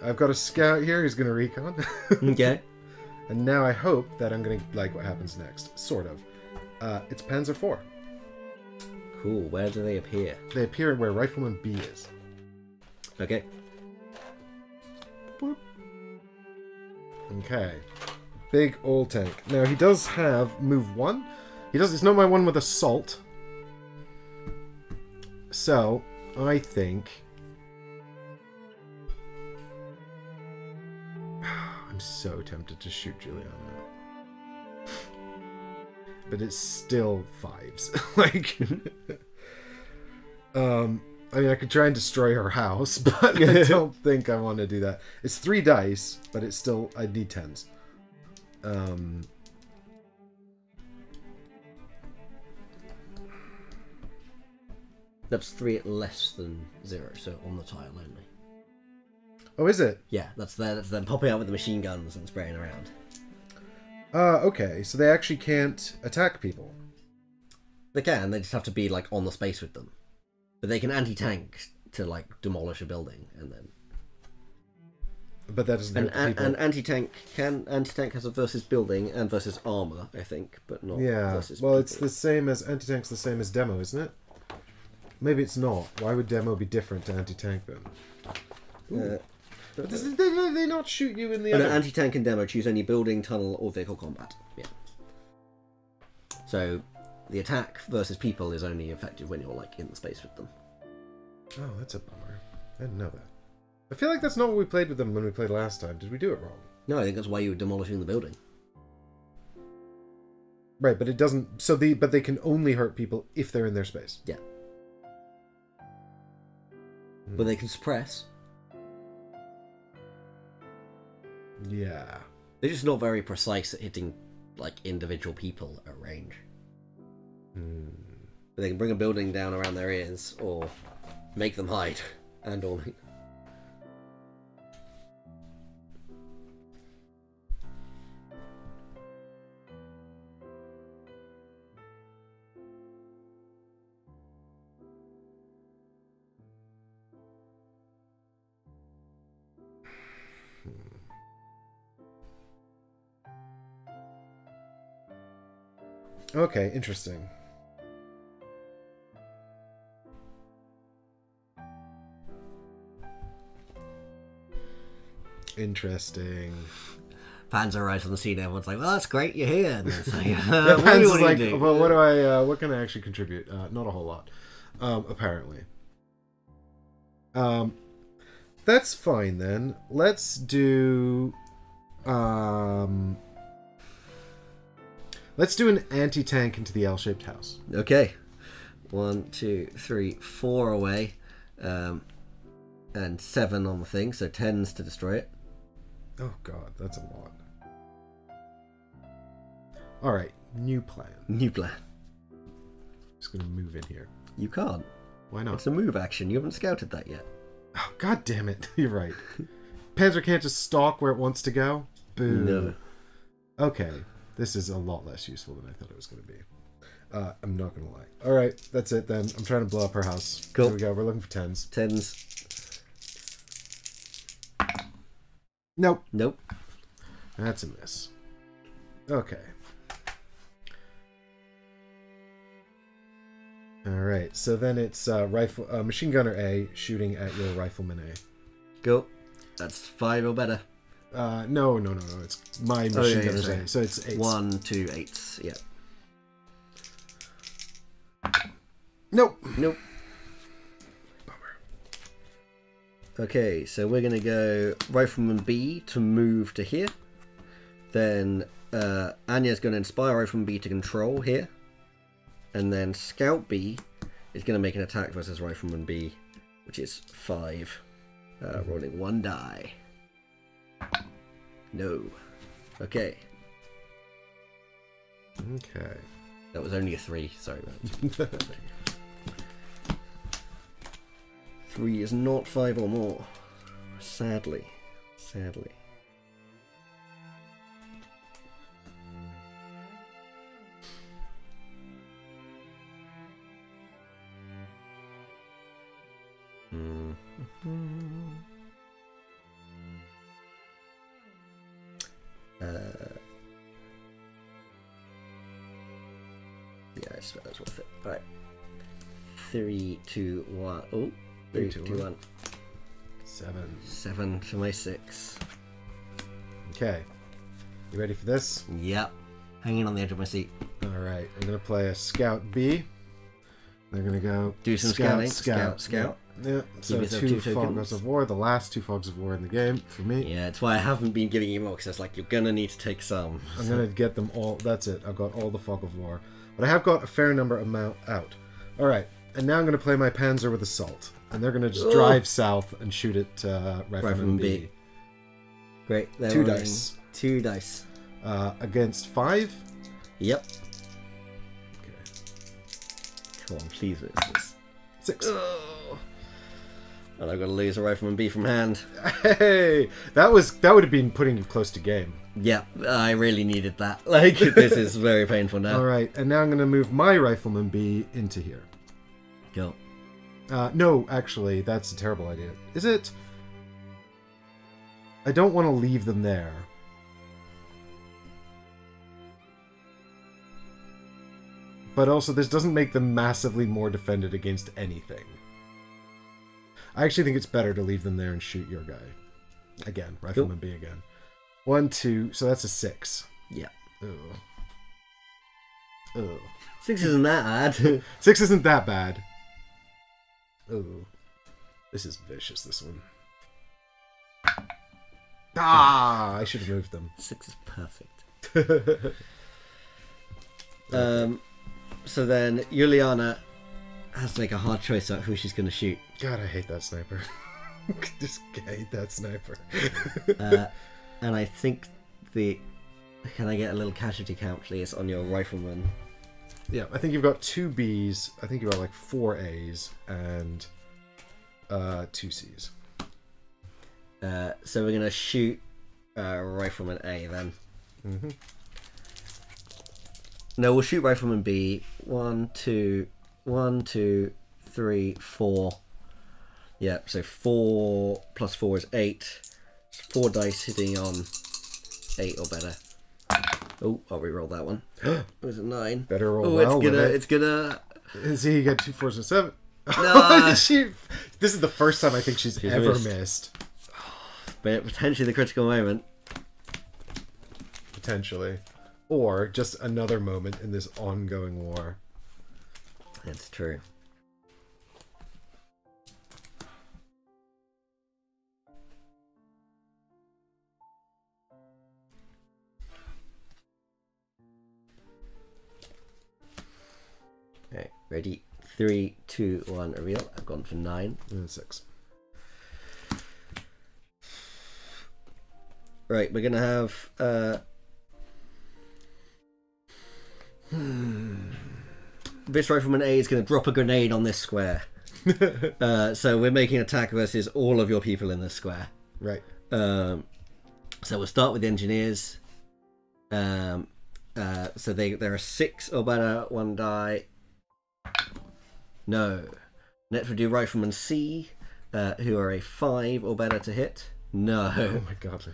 I've got a scout here who's going to recon. Okay. and now I hope that I'm going to like what happens next. Sort of. Uh, it's Panzer IV. Cool. Where do they appear? They appear where Rifleman B is. Okay. Okay. Big old tank. Now he does have move one. He does. It's not my one with assault. So I think I'm so tempted to shoot Juliana. But it's still fives. like Um I mean I could try and destroy her house, but I don't think I want to do that. It's three dice, but it's still I need tens. Um That's three at less than zero, so on the tile only. Oh is it? Yeah, that's them, that's them popping out with the machine guns and spraying around. Uh okay, so they actually can't attack people. They can, they just have to be like on the space with them. But they can anti tank to like demolish a building and then but that doesn't And, hurt the and, people. and anti-tank can anti-tank has a versus building and versus armor, I think, but not yeah. versus. Well, it's the same as anti-tank's the same as demo, isn't it? Maybe it's not. Why would demo be different to anti-tank then? Uh, But does, they, they not shoot you in the Oh, no, anti-tank and demo choose any building, tunnel, or vehicle combat. Yeah. So, the attack versus people is only effective when you're like in the space with them. Oh, that's a bummer. I didn't know that. I feel like that's not what we played with them when we played last time. Did we do it wrong? No, I think that's why you were demolishing the building. Right, but it doesn't. So the but they can only hurt people if they're in their space. Yeah. Hmm. But they can suppress. Yeah. They're just not very precise at hitting like individual people at range. But they can bring a building down around their ears or make them hide and or Okay, interesting. Interesting. fans arrive on the scene. Everyone's like, "Well, that's great, you're here." And it's like, Yeah, uh, what, Pence do you is want like, do? well, what do I? Uh, what can I actually contribute? Uh, not a whole lot, um, apparently. Um, that's fine then. Let's do. Um, let's do an anti-tank into the L-shaped house. Okay. One, two, three, four away. Um, and seven on the thing, so tens to destroy it. Oh God, that's a lot. All right, new plan. New plan. Just gonna move in here. You can't. Why not? It's a move action. You haven't scouted that yet. Oh, God damn it! You're right. Panzer can't just stalk where it wants to go. Boo. No. Okay, this is a lot less useful than I thought it was going to be. Uh, I'm not going to lie. All right, that's it then. I'm trying to blow up her house. Cool. Here we go. We're looking for tens. Tens. Nope. Nope. That's a miss. Okay. All right. So then it's uh, rifle, uh, machine gunner A shooting at your rifleman A. Go. That's five or better. Uh, no, no, no, no. It's my machine Oh, yeah, yeah. A. So it's eight. One, two, eights. Yeah. Nope. Nope. Okay, so we're gonna go Rifleman B to move to here. Then uh, Anya's gonna inspire Rifleman B to control here. And then Scout B is gonna make an attack versus Rifleman B, which is five. Uh, rolling one die. No. Okay, Okay. that was only a three. Sorry, man. Three is not five or more. Sadly. Sadly. Hmm. Uh, yeah, I suppose that's worth it. Alright. Three, two, one. Oh, Three, two, two, one. one. Seven. Seven to my six. Okay. You ready for this? Yep. Hanging on the edge of my seat. All right. I'm gonna play a scout B. They're gonna go Do some scout, scouting. Scout, Scout, scout. Yeah. yeah. So two two fogs of war, the last two fogs of war in the game for me. Yeah, that's why I haven't been giving you more because it's like you're gonna need to take some. I'm gonna get them all. That's it. I've got all the fog of war, but I have got a fair number amount out. All right, and now I'm gonna play my Panzer with assault, and they're gonna just Ugh. drive south and shoot at uh, Rifleman Rifleman B. B. Great. they're Two rolling dice. Two dice. Uh, against five. Yep. Okay. Come on, please. It's this. Six. And I've got to lose a Rifleman B from hand. Hey, that was that would have been putting you close to game. Yep, I really needed that. Like, this is very painful now. All right, and now I'm gonna move my Rifleman B into here. Go. Uh, no, actually, that's a terrible idea. Is it? I don't want to leave them there. But also, this doesn't make them massively more defended against anything. I actually think it's better to leave them there and shoot your guy. Again, Rifleman B again. One, two, so that's a six. Yeah. Ugh. Ugh. Six isn't that bad. Six isn't that bad. Ooh. This is vicious, this one. Ah, I should have moved them. Six is perfect. Um, so then Juliana has to make a hard choice about who she's going to shoot. God, I hate that sniper. Just hate that sniper. Uh, and I think the. Can I get a little casualty count, please, on your rifleman? Yeah, I think you've got two Bs. I think you've got like four As and uh, two Cs. Uh, so we're going to shoot uh, rifleman A then. Mm-hmm. No, we'll shoot rifleman B. One, two, one, two, three, four. Yeah, so four plus four is eight. Four dice hitting on eight or better. Oh, I'll re-roll that one. It was a nine. Better roll Oh, well it's with gonna, it. it's gonna. And See, you got two fours and seven. No. she, this is the first time I think she's, She's ever missed. missed. But potentially the critical moment. potentially, or just another moment in this ongoing war. It's true. Ready? Three, two, one, reveal. I've gone for nine. And six. Right, we're gonna have uh this rifleman A is gonna drop a grenade on this square. uh, so we're making attack versus all of your people in this square. Right. Um, so we'll start with the engineers. Um, uh, so they there are six or better, one die. No. Net for do rifleman C, uh, who are a five or better to hit. No. Oh my god.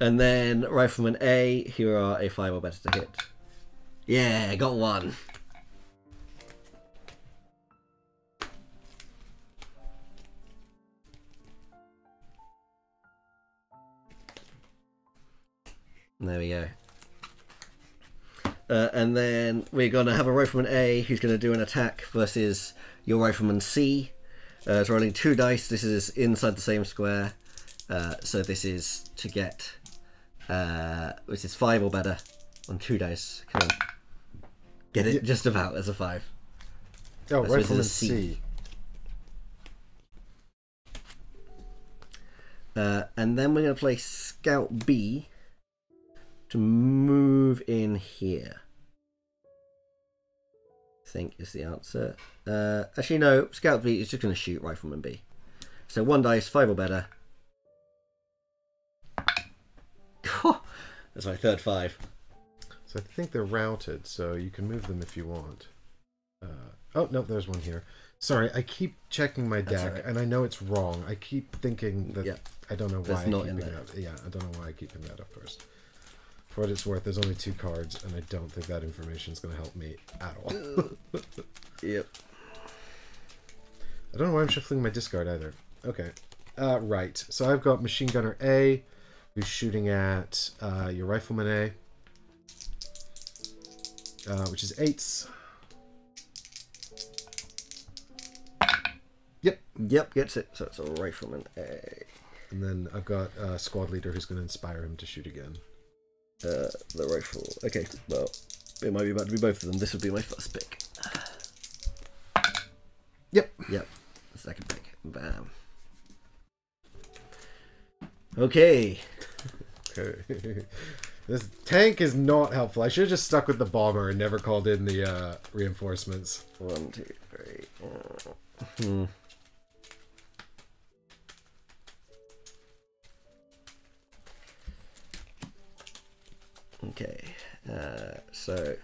And then Rifleman A, who are a 5 or better to hit. Yeah, got one. There we go. Uh, and then we're going to have a Rifleman A who's going to do an attack versus your Rifleman C. Uh, it's rolling two dice. This is inside the same square. Uh, so this is to get, uh, which is five or better on two dice. Come on. Get it Yeah. just about as a five. Oh, That's Rifleman C. C. Uh, and then we're going to play Scout B to move in here. I think is the answer. Uh, actually, no. Scout B is just going to shoot Rifleman B. So one dice, five or better. That's my third five. So I think they're routed, so you can move them if you want. Uh, oh no, there's one here. Sorry, I keep checking my deck, alright. and I know it's wrong. I keep thinking that Yeah. I don't know why. That's I not keep in. Up. Yeah, I don't know why I keep picking that up first. For what it's worth, there's only two cards, and I don't think that information is going to help me at all. Yep. I don't know why I'm shuffling my discard either. Okay. Uh, right. So I've got Machine Gunner A, who's shooting at uh, your Rifleman A, uh, which is eights. Yep. Yep, gets it. So it's a Rifleman A. And then I've got uh, Squad Leader who's going to inspire him to shoot again. Uh, the rifle. Okay, well, it might be about to be both of them. This would be my first pick. Yep. Yep. Second pick. Bam. Okay. Okay. this tank is not helpful. I should have just stuck with the bomber and never called in the uh, reinforcements. One, two, three. Hmm. Okay, uh, so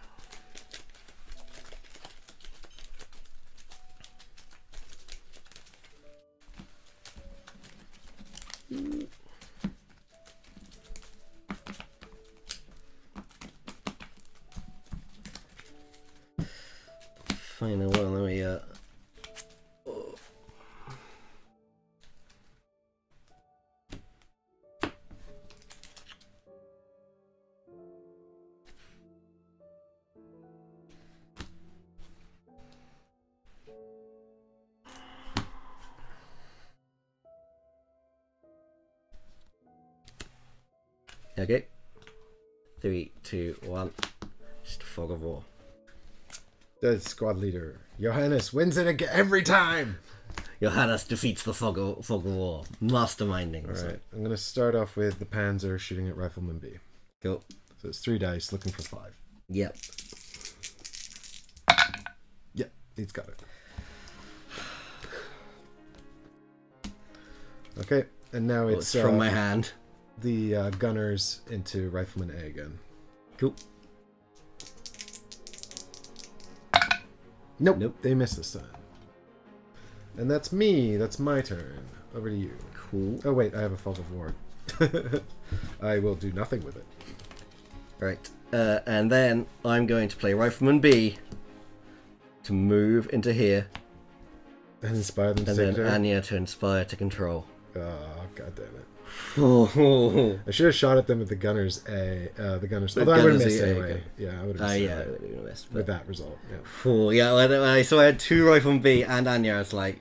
Finally, well, let me uh, Okay. Three, two, one. Just a fog of war. The squad leader, Johannes, wins it again every time. Johannes defeats the fog of, fog of war. Masterminding. All right, I'm gonna start off with the Panzer shooting at Rifleman B. Cool. So it's three dice, looking for five. Yep. Yep, he's got it. Okay, and now Well, it's, it's from uh, my hand. The uh, gunners into Rifleman A again. Cool. Nope, Nope. they missed this time. And that's me. That's my turn. Over to you. Cool. Oh wait, I have a fog of war. I will do nothing with it. Right. Uh, and then I'm going to play Rifleman B to move into here, And inspire them to and then. Anya to inspire to control. Oh, god damn it. Oh, I should have shot at them with the gunners A. Uh, the gunners. The Although I would have gunners missed A, anyway. okay. Yeah, I would uh, yeah, missed I would have missed, with that result. Yeah. Oh, yeah, I, so I had two Rifleman B and Anya. I was like,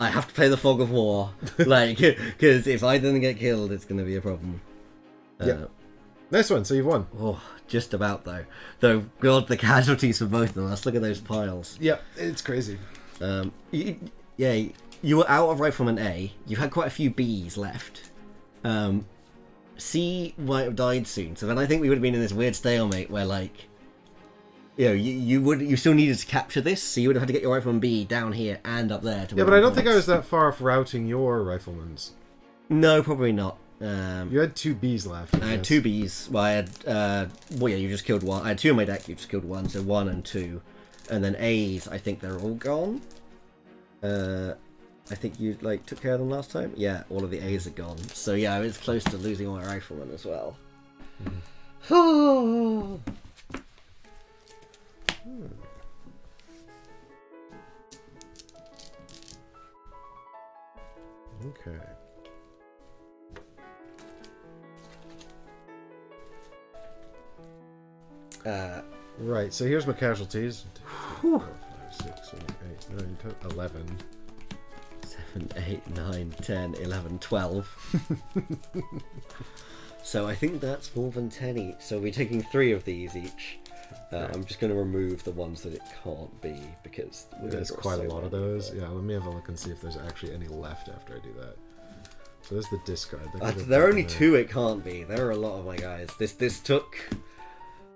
I have to play the Fog of War, like, because if I didn't get killed, it's going to be a problem. Uh, Yeah. Nice one. So you've won. Oh, just about though. Though, God, the casualties for both of us. Look at those piles. Yep, it's crazy. Um, you, yeah, you were out of Rifleman A. You had quite a few Bs left. Um, C might have died soon, so then I think we would have been in this weird stalemate where, like, you know, you, you would you still needed to capture this, so you would have had to get your Rifleman B down here and up there. To Yeah, but I don't think I was that far off routing your riflemen's. No, probably not. Um, You had two Bs left. I had two Bs. Well, I had. Uh, well, yeah, you just killed one. I had two in my deck. You just killed one, so one and two, and then A's. I think they're all gone. Uh, I think you like took care of them last time. Yeah, all of the A's are gone. So yeah, I was close to losing my rifleman as well. Okay. uh, Right, so here's my casualties. Four, five, six, seven, eight, nine, ten, eleven. seven, eight, nine, ten, eleven, twelve. so I think that's more than ten each. So we're taking three of these each. Uh, I'm just going to remove the ones that it can't be because There's quite so a lot of those. Yeah, let me have a look and see if there's actually any left after I do that. So there's the discard. Uh, there are only there. two. It can't be. There are a lot of my guys. This this took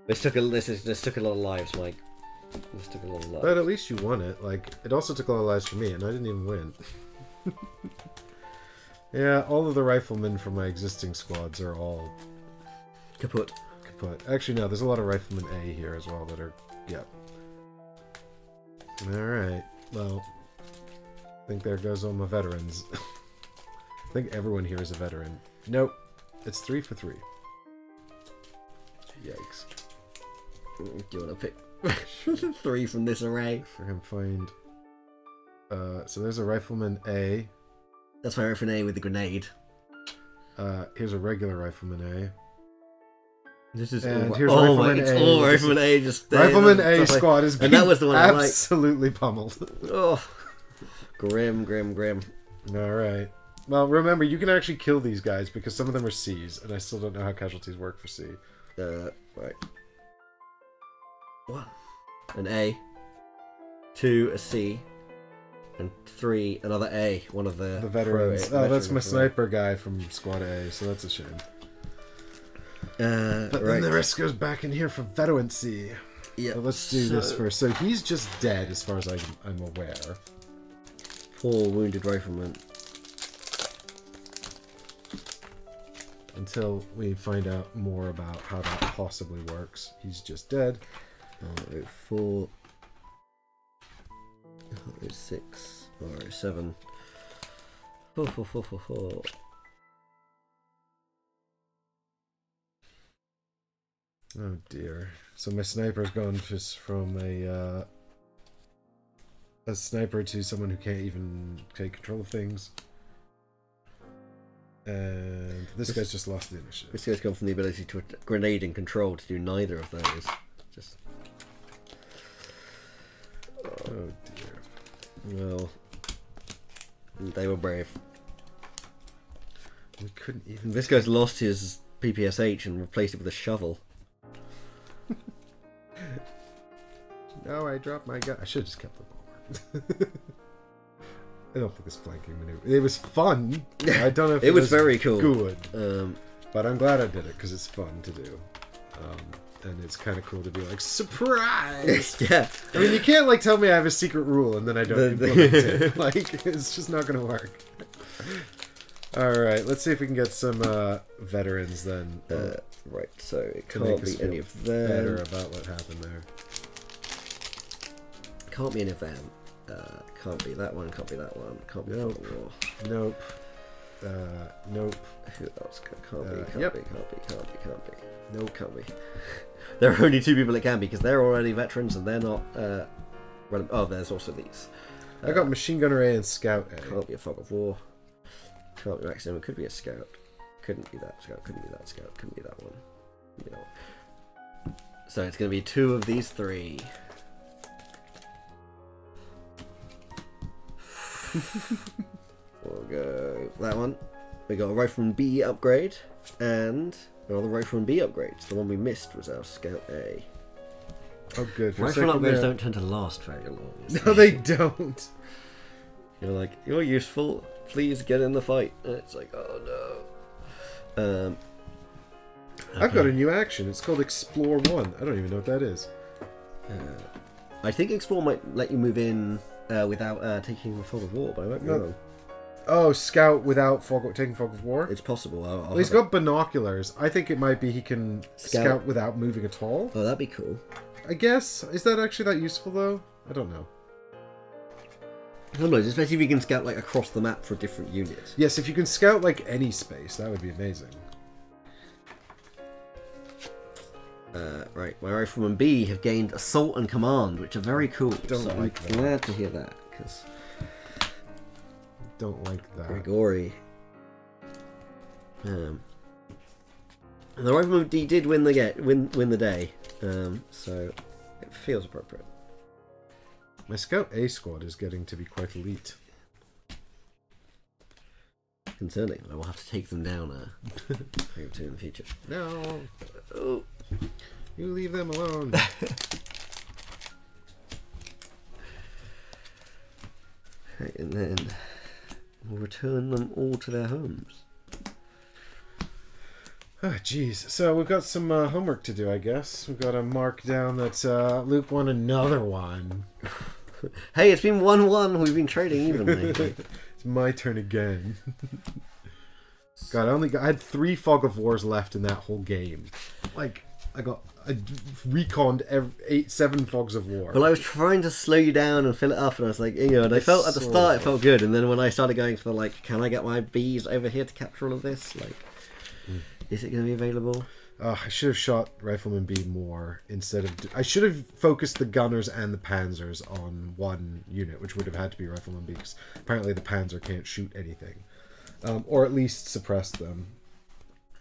this took a this is this took a lot of lives, Mike. This took a lot of lives. But at least you won it. Like, it also took a lot of lives for me, and I didn't even win. yeah, all of the riflemen from my existing squads are all Kaput. kaput. Actually, no, there's a lot of riflemen A here as well that are. Yep. Alright, well. I think there goes all my veterans. I think everyone here is a veteran. Nope. It's three for three. Yikes. Mm, do you want to pick three from this array? If I can find. Uh, so there's a rifleman A. That's my rifle A with the grenade. Uh, here's a regular rifleman A. This is And all, here's oh Rifleman my, it's A. all This Rifleman A just. Rifleman A squad is and that was the one I liked. absolutely pummeled. Oh, grim, grim, grim. All right. Well, remember you can actually kill these guys because some of them are C's, and I still don't know how casualties work for C. Uh, right. One, an A, two, a C, and three, another A. One of the The veterans. pro- oh, that's my sniper guy from Squad A, so that's a shame. Uh, But right. then the rest goes back in here for veteran C. yeah. So let's do this first. So he's just dead, as far as I'm, I'm aware. Poor wounded rifleman. Until we find out more about how that possibly works. He's just dead. Oh, four. Oh, six. Or seven. Four, four, four, four, four. Oh dear. So my sniper's gone just from a uh, a sniper to someone who can't even take control of things. And this guy's just lost the initiative. This guy's gone from the ability to grenade and control to do neither of those. Just Oh dear. Well, they were brave. We couldn't even. This guy's lost his PPSH and replaced it with a shovel. No, I dropped my gun. I should have just kept the ball. I don't think this flanking maneuver. It was fun. I don't know if It was very cool. Good, Um, but I'm glad I did it because it's fun to do, um, and it's kind of cool to be like surprise. yeah, I mean, you can't like tell me I have a secret rule and then I don't The- the- implement it. Like, it's just not gonna work. All right, let's see if we can get some uh, veterans then. uh, right. So it to can't be any of better about what happened there. Can't be any of them. Uh, can't be that one. Can't be that one. Can't be Nope. War. Nope. Uh, nope. Who else? Can't, can't be. Uh, Can't yep. be. Can't be. Can't be. Can't be. Nope. Can't be. There are only two people it can be because they're already veterans and they're not. Uh, oh, there's also these. I got machine gunner A and scout A. Can't be a fog of war. Can't be maximum. Could be a scout. Couldn't be that scout. Couldn't be that scout. Couldn't be that one. Be that one. So it's going to be two of these three. we'll go that one. We got a rifleman B upgrade and another and B upgrades. The one we missed was our scout A. Oh, good. For a Rifleman second upgrades there- don't tend to last very long. No, they don't. You're like, you're useful. Please get in the fight. And it's like, oh no. Um, I've got a new action. It's called Explore One. I don't even know what that is. Uh, I think explore might let you move in uh, without uh, taking the fog of war, but I might be No. wrong. Oh, scout without fog, taking fog of war. It's possible. I'll, I'll Well, he's got binoculars. I think it might be he can Scout. scout, without moving at all. Oh, that'd be cool. I guess. Is that actually that useful though? I don't know. I don't know, especially if you can scout like across the map for different units. Yes, if you can scout like any space, that would be amazing. Uh, right, my rifleman B have gained assault and command, which are very cool. Don't so like I'm that. glad to hear that because Don't like that. Grigori. Um, and the rifleman D did win the get win win the day, um, so it feels appropriate. My scout A squad is getting to be quite elite. Concerning, I will have to take them down. Uh, take them to in the future. No, Oh, you leave them alone. right, and then we'll return them all to their homes. Oh, jeez. So we've got some uh, homework to do, I guess. We've got to mark down that uh, Luke won another one. Hey, it's been one-one. We've been trading evenly. It's my turn again. God, I only got, I had three fog of wars left in that whole game. Like I got I reconned every, eight seven fogs of war. Well, I was trying to slow you down and fill it up, and I was like, you know, and I felt at the so start it felt good, and then when I started going for like, can I get my bees over here to capture all of this? Like, hmm. is it going to be available? Ugh, I should have shot Rifleman B more instead of. I should have focused the gunners and the panzers on one unit, which would have had to be Rifleman B, because apparently the panzer can't shoot anything, um, or at least suppress them.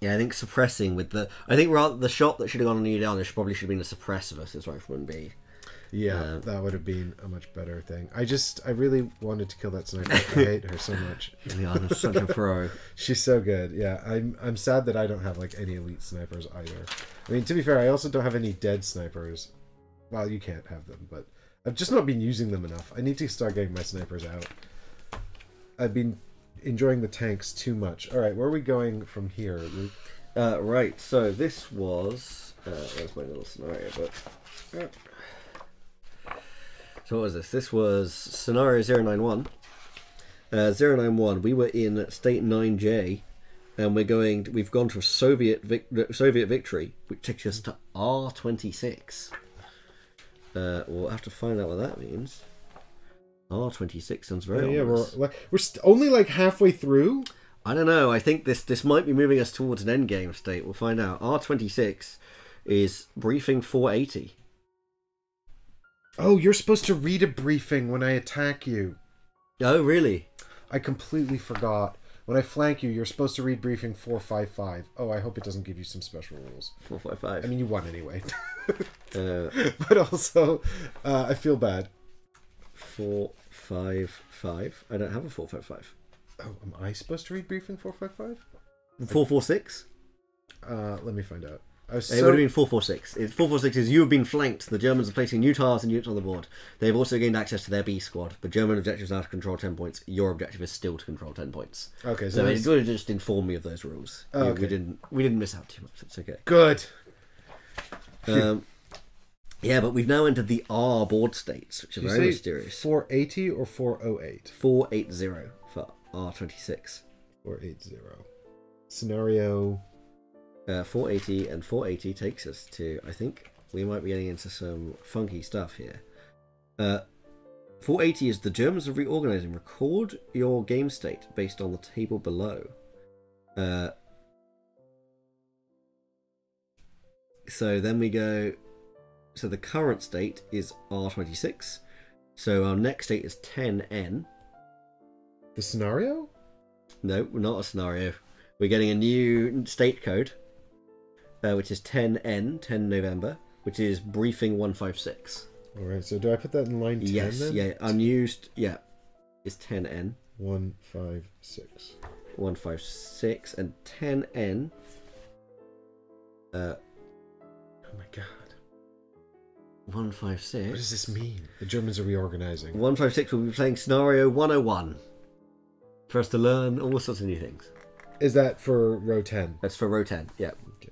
Yeah, I think suppressing with the, I think rather the shot that should have gone on you down, there should probably should have been a suppress versus rifleman B. Yeah, Uh, that would have been a much better thing. I just, I really wanted to kill that sniper. I hate her so much. I'm such a pro. She's so good. Yeah, I'm, I'm sad that I don't have like any elite snipers either. I mean, to be fair, I also don't have any dead snipers. Well, you can't have them, but I've just not been using them enough. I need to start getting my snipers out. I've been enjoying the tanks too much. All right, where are we going from here? Uh, right, so this was, uh, where's my little scenario book? So what was this? This was scenario 091. Uh, 091, we were in state 9J, and we're going, we've gone to Soviet vic- Soviet victory, which takes us to R26. Uh, we'll have to find out what that means. R26 sounds Yeah, very yeah, we're like we're st- only like halfway through. I don't know. I think this this might be moving us towards an endgame state. We'll find out. R twenty six is briefing four eighty. Oh, you're supposed to read a briefing when I attack you. Oh, really? I completely forgot. When I flank you, you're supposed to read briefing 455. Oh, I hope it doesn't give you some special rules. Four five five. I mean, you won anyway. uh, but also, uh, I feel bad. Four five five. I don't have a four five five. Oh, am I supposed to read briefing 455? Four four six. Uh, let me find out. I It so- would have been 446. It's 446 is you have been flanked. The Germans are placing new tiles and units on the board. They've also gained access to their B squad. The German objective is now to control 10 points. Your objective is still to control 10 points. Okay, so So that's- it would have just informed me of those rules. Oh, We- okay. We didn't we didn't miss out too much. It's okay. good. Um, yeah, but we've now entered the R board states, which are very mysterious. 480 or 408? 480 for R26. 480. Scenario. Uh, 480 and 480 takes us to, I think we might be getting into some funky stuff here. Uh, 480 is the Germans are reorganizing. Record your game state based on the table below. Uh, so then we go. So the current state is R26. So our next state is 10N. The scenario? No, not a scenario. We're getting a new state code, uh, which is 10N, 10 November, which is briefing 156. Alright, so do I put that in line 10 yes, then? yeah, unused, yeah, is 10N, 156. 156, and 10N. Uh, Oh my god. 156. What does this mean? The Germans are reorganizing. 156 will be playing scenario 101 for us to learn all sorts of new things. Is that for row 10? That's for row 10, yeah. Okay.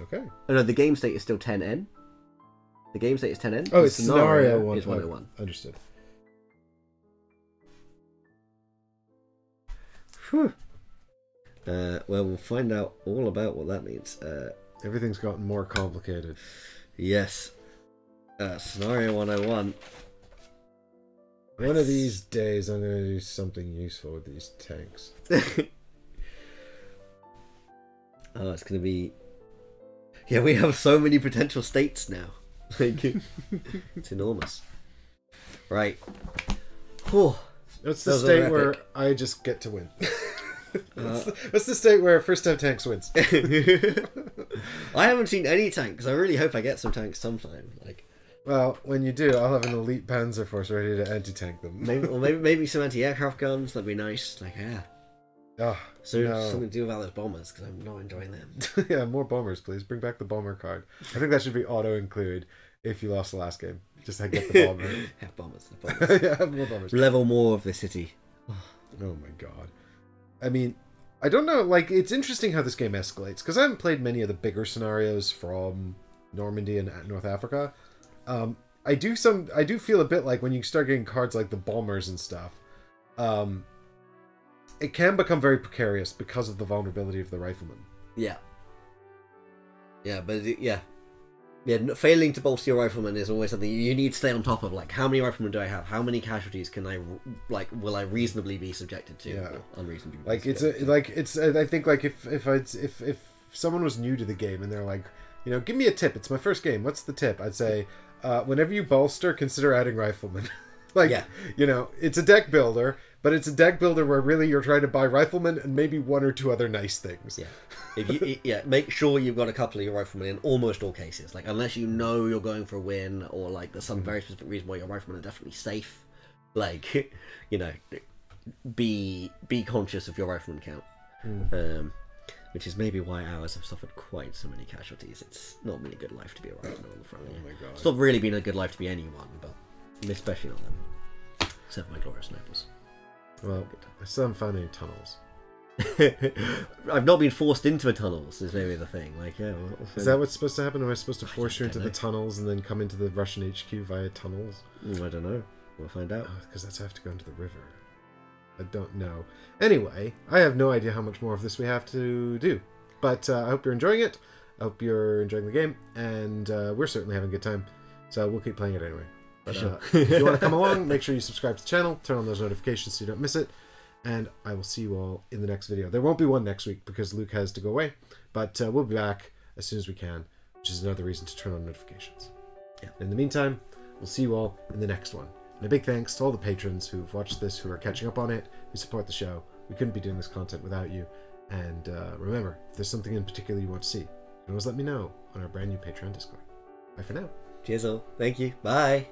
Okay. Oh, no, the game state is still 10N. The game state is 10N. Oh, the it's scenario, one. is 101. oh, understood. Whew. Uh, well, we'll find out all about what that means. Uh, Everything's gotten more complicated. yes. Uh, scenario 101. One of these days, I'm going to do something useful with these tanks. oh, it's going to be. Yeah, we have so many potential states now. It's enormous. Right. Whew. What's the Those state where. I just get to win? what's, Uh, the, what's the state where first time tanks wins? I haven't seen any tanks. I really hope I get some tanks sometime. Like well, when you do, I'll have an elite panzer force ready to anti-tank them. maybe, or maybe, maybe some anti-aircraft guns. That'd be nice. Like yeah. Oh, So no. something to do about those bombers because I'm not enjoying them. yeah, more bombers, please. Bring back the bomber card. I think that should be auto include if you lost the last game. Just like, get the bomber. have bombers. Have bombers. yeah, have more bombers. Level more of the city. Oh my god. I mean, I don't know. Like, it's interesting how this game escalates because I haven't played many of the bigger scenarios from Normandy and North Africa. Um, I do some. I do feel a bit like when you start getting cards like the bombers and stuff. Um, it can become very precarious because of the vulnerability of the rifleman. Yeah. Yeah, but it- yeah. Yeah, failing to bolster your rifleman is always something you need to stay on top of. Like, how many riflemen do I have? How many casualties can I, like, will I reasonably be subjected to? Yeah. Unreasonably. Like it's a, like it's. I think like if if I if if someone was new to the game and they're like, you know, give me a tip. It's my first game. What's the tip? I'd say, uh, whenever you bolster, consider adding riflemen. like, Yeah. you know, it's a deck builder, but it's a deck builder where really you're trying to buy riflemen and maybe one or two other nice things. Yeah. If you, yeah, make sure you've got a couple of your riflemen in almost all cases. Like, unless you know you're going for a win, or like there's some very specific reason why your riflemen are definitely safe. Like, you know, be be conscious of your rifleman count. Um, which is maybe why ours have suffered quite so many casualties. It's not been a good life to be a rifleman on the front. Oh line. my god. It's not really been a good life to be anyone, but especially not them. Except for my glorious snipers. Well, I still haven't found any tunnels. I've not been forced into the tunnels. Is maybe the thing. Like, yeah. well, Is that what's supposed to happen? Am I supposed to force you into the tunnels and then come into the Russian HQ via tunnels? Mm, I don't know. We'll find out. Because that's how I have to go into the river. I don't know. Anyway, I have no idea how much more of this we have to do. But uh, I hope you're enjoying it. I hope you're enjoying the game. And uh, we're certainly having a good time. So we'll keep playing it anyway. But uh, if you want to come along, make sure you subscribe to the channel, turn on those notifications so you don't miss it. And I will see you all in the next video. There won't be one next week because Luke has to go away. But uh, we'll be back as soon as we can which is another reason to turn on notifications. Yeah. In the meantime, we'll see you all in the next one. And a big thanks to all the patrons who've watched this, who are catching up on it, who support the show. We couldn't be doing this content without you. And uh, remember, if there's something in particular you want to see, you can always let me know on our brand new Patreon Discord. Bye for now. Cheers all. Thank you. Bye.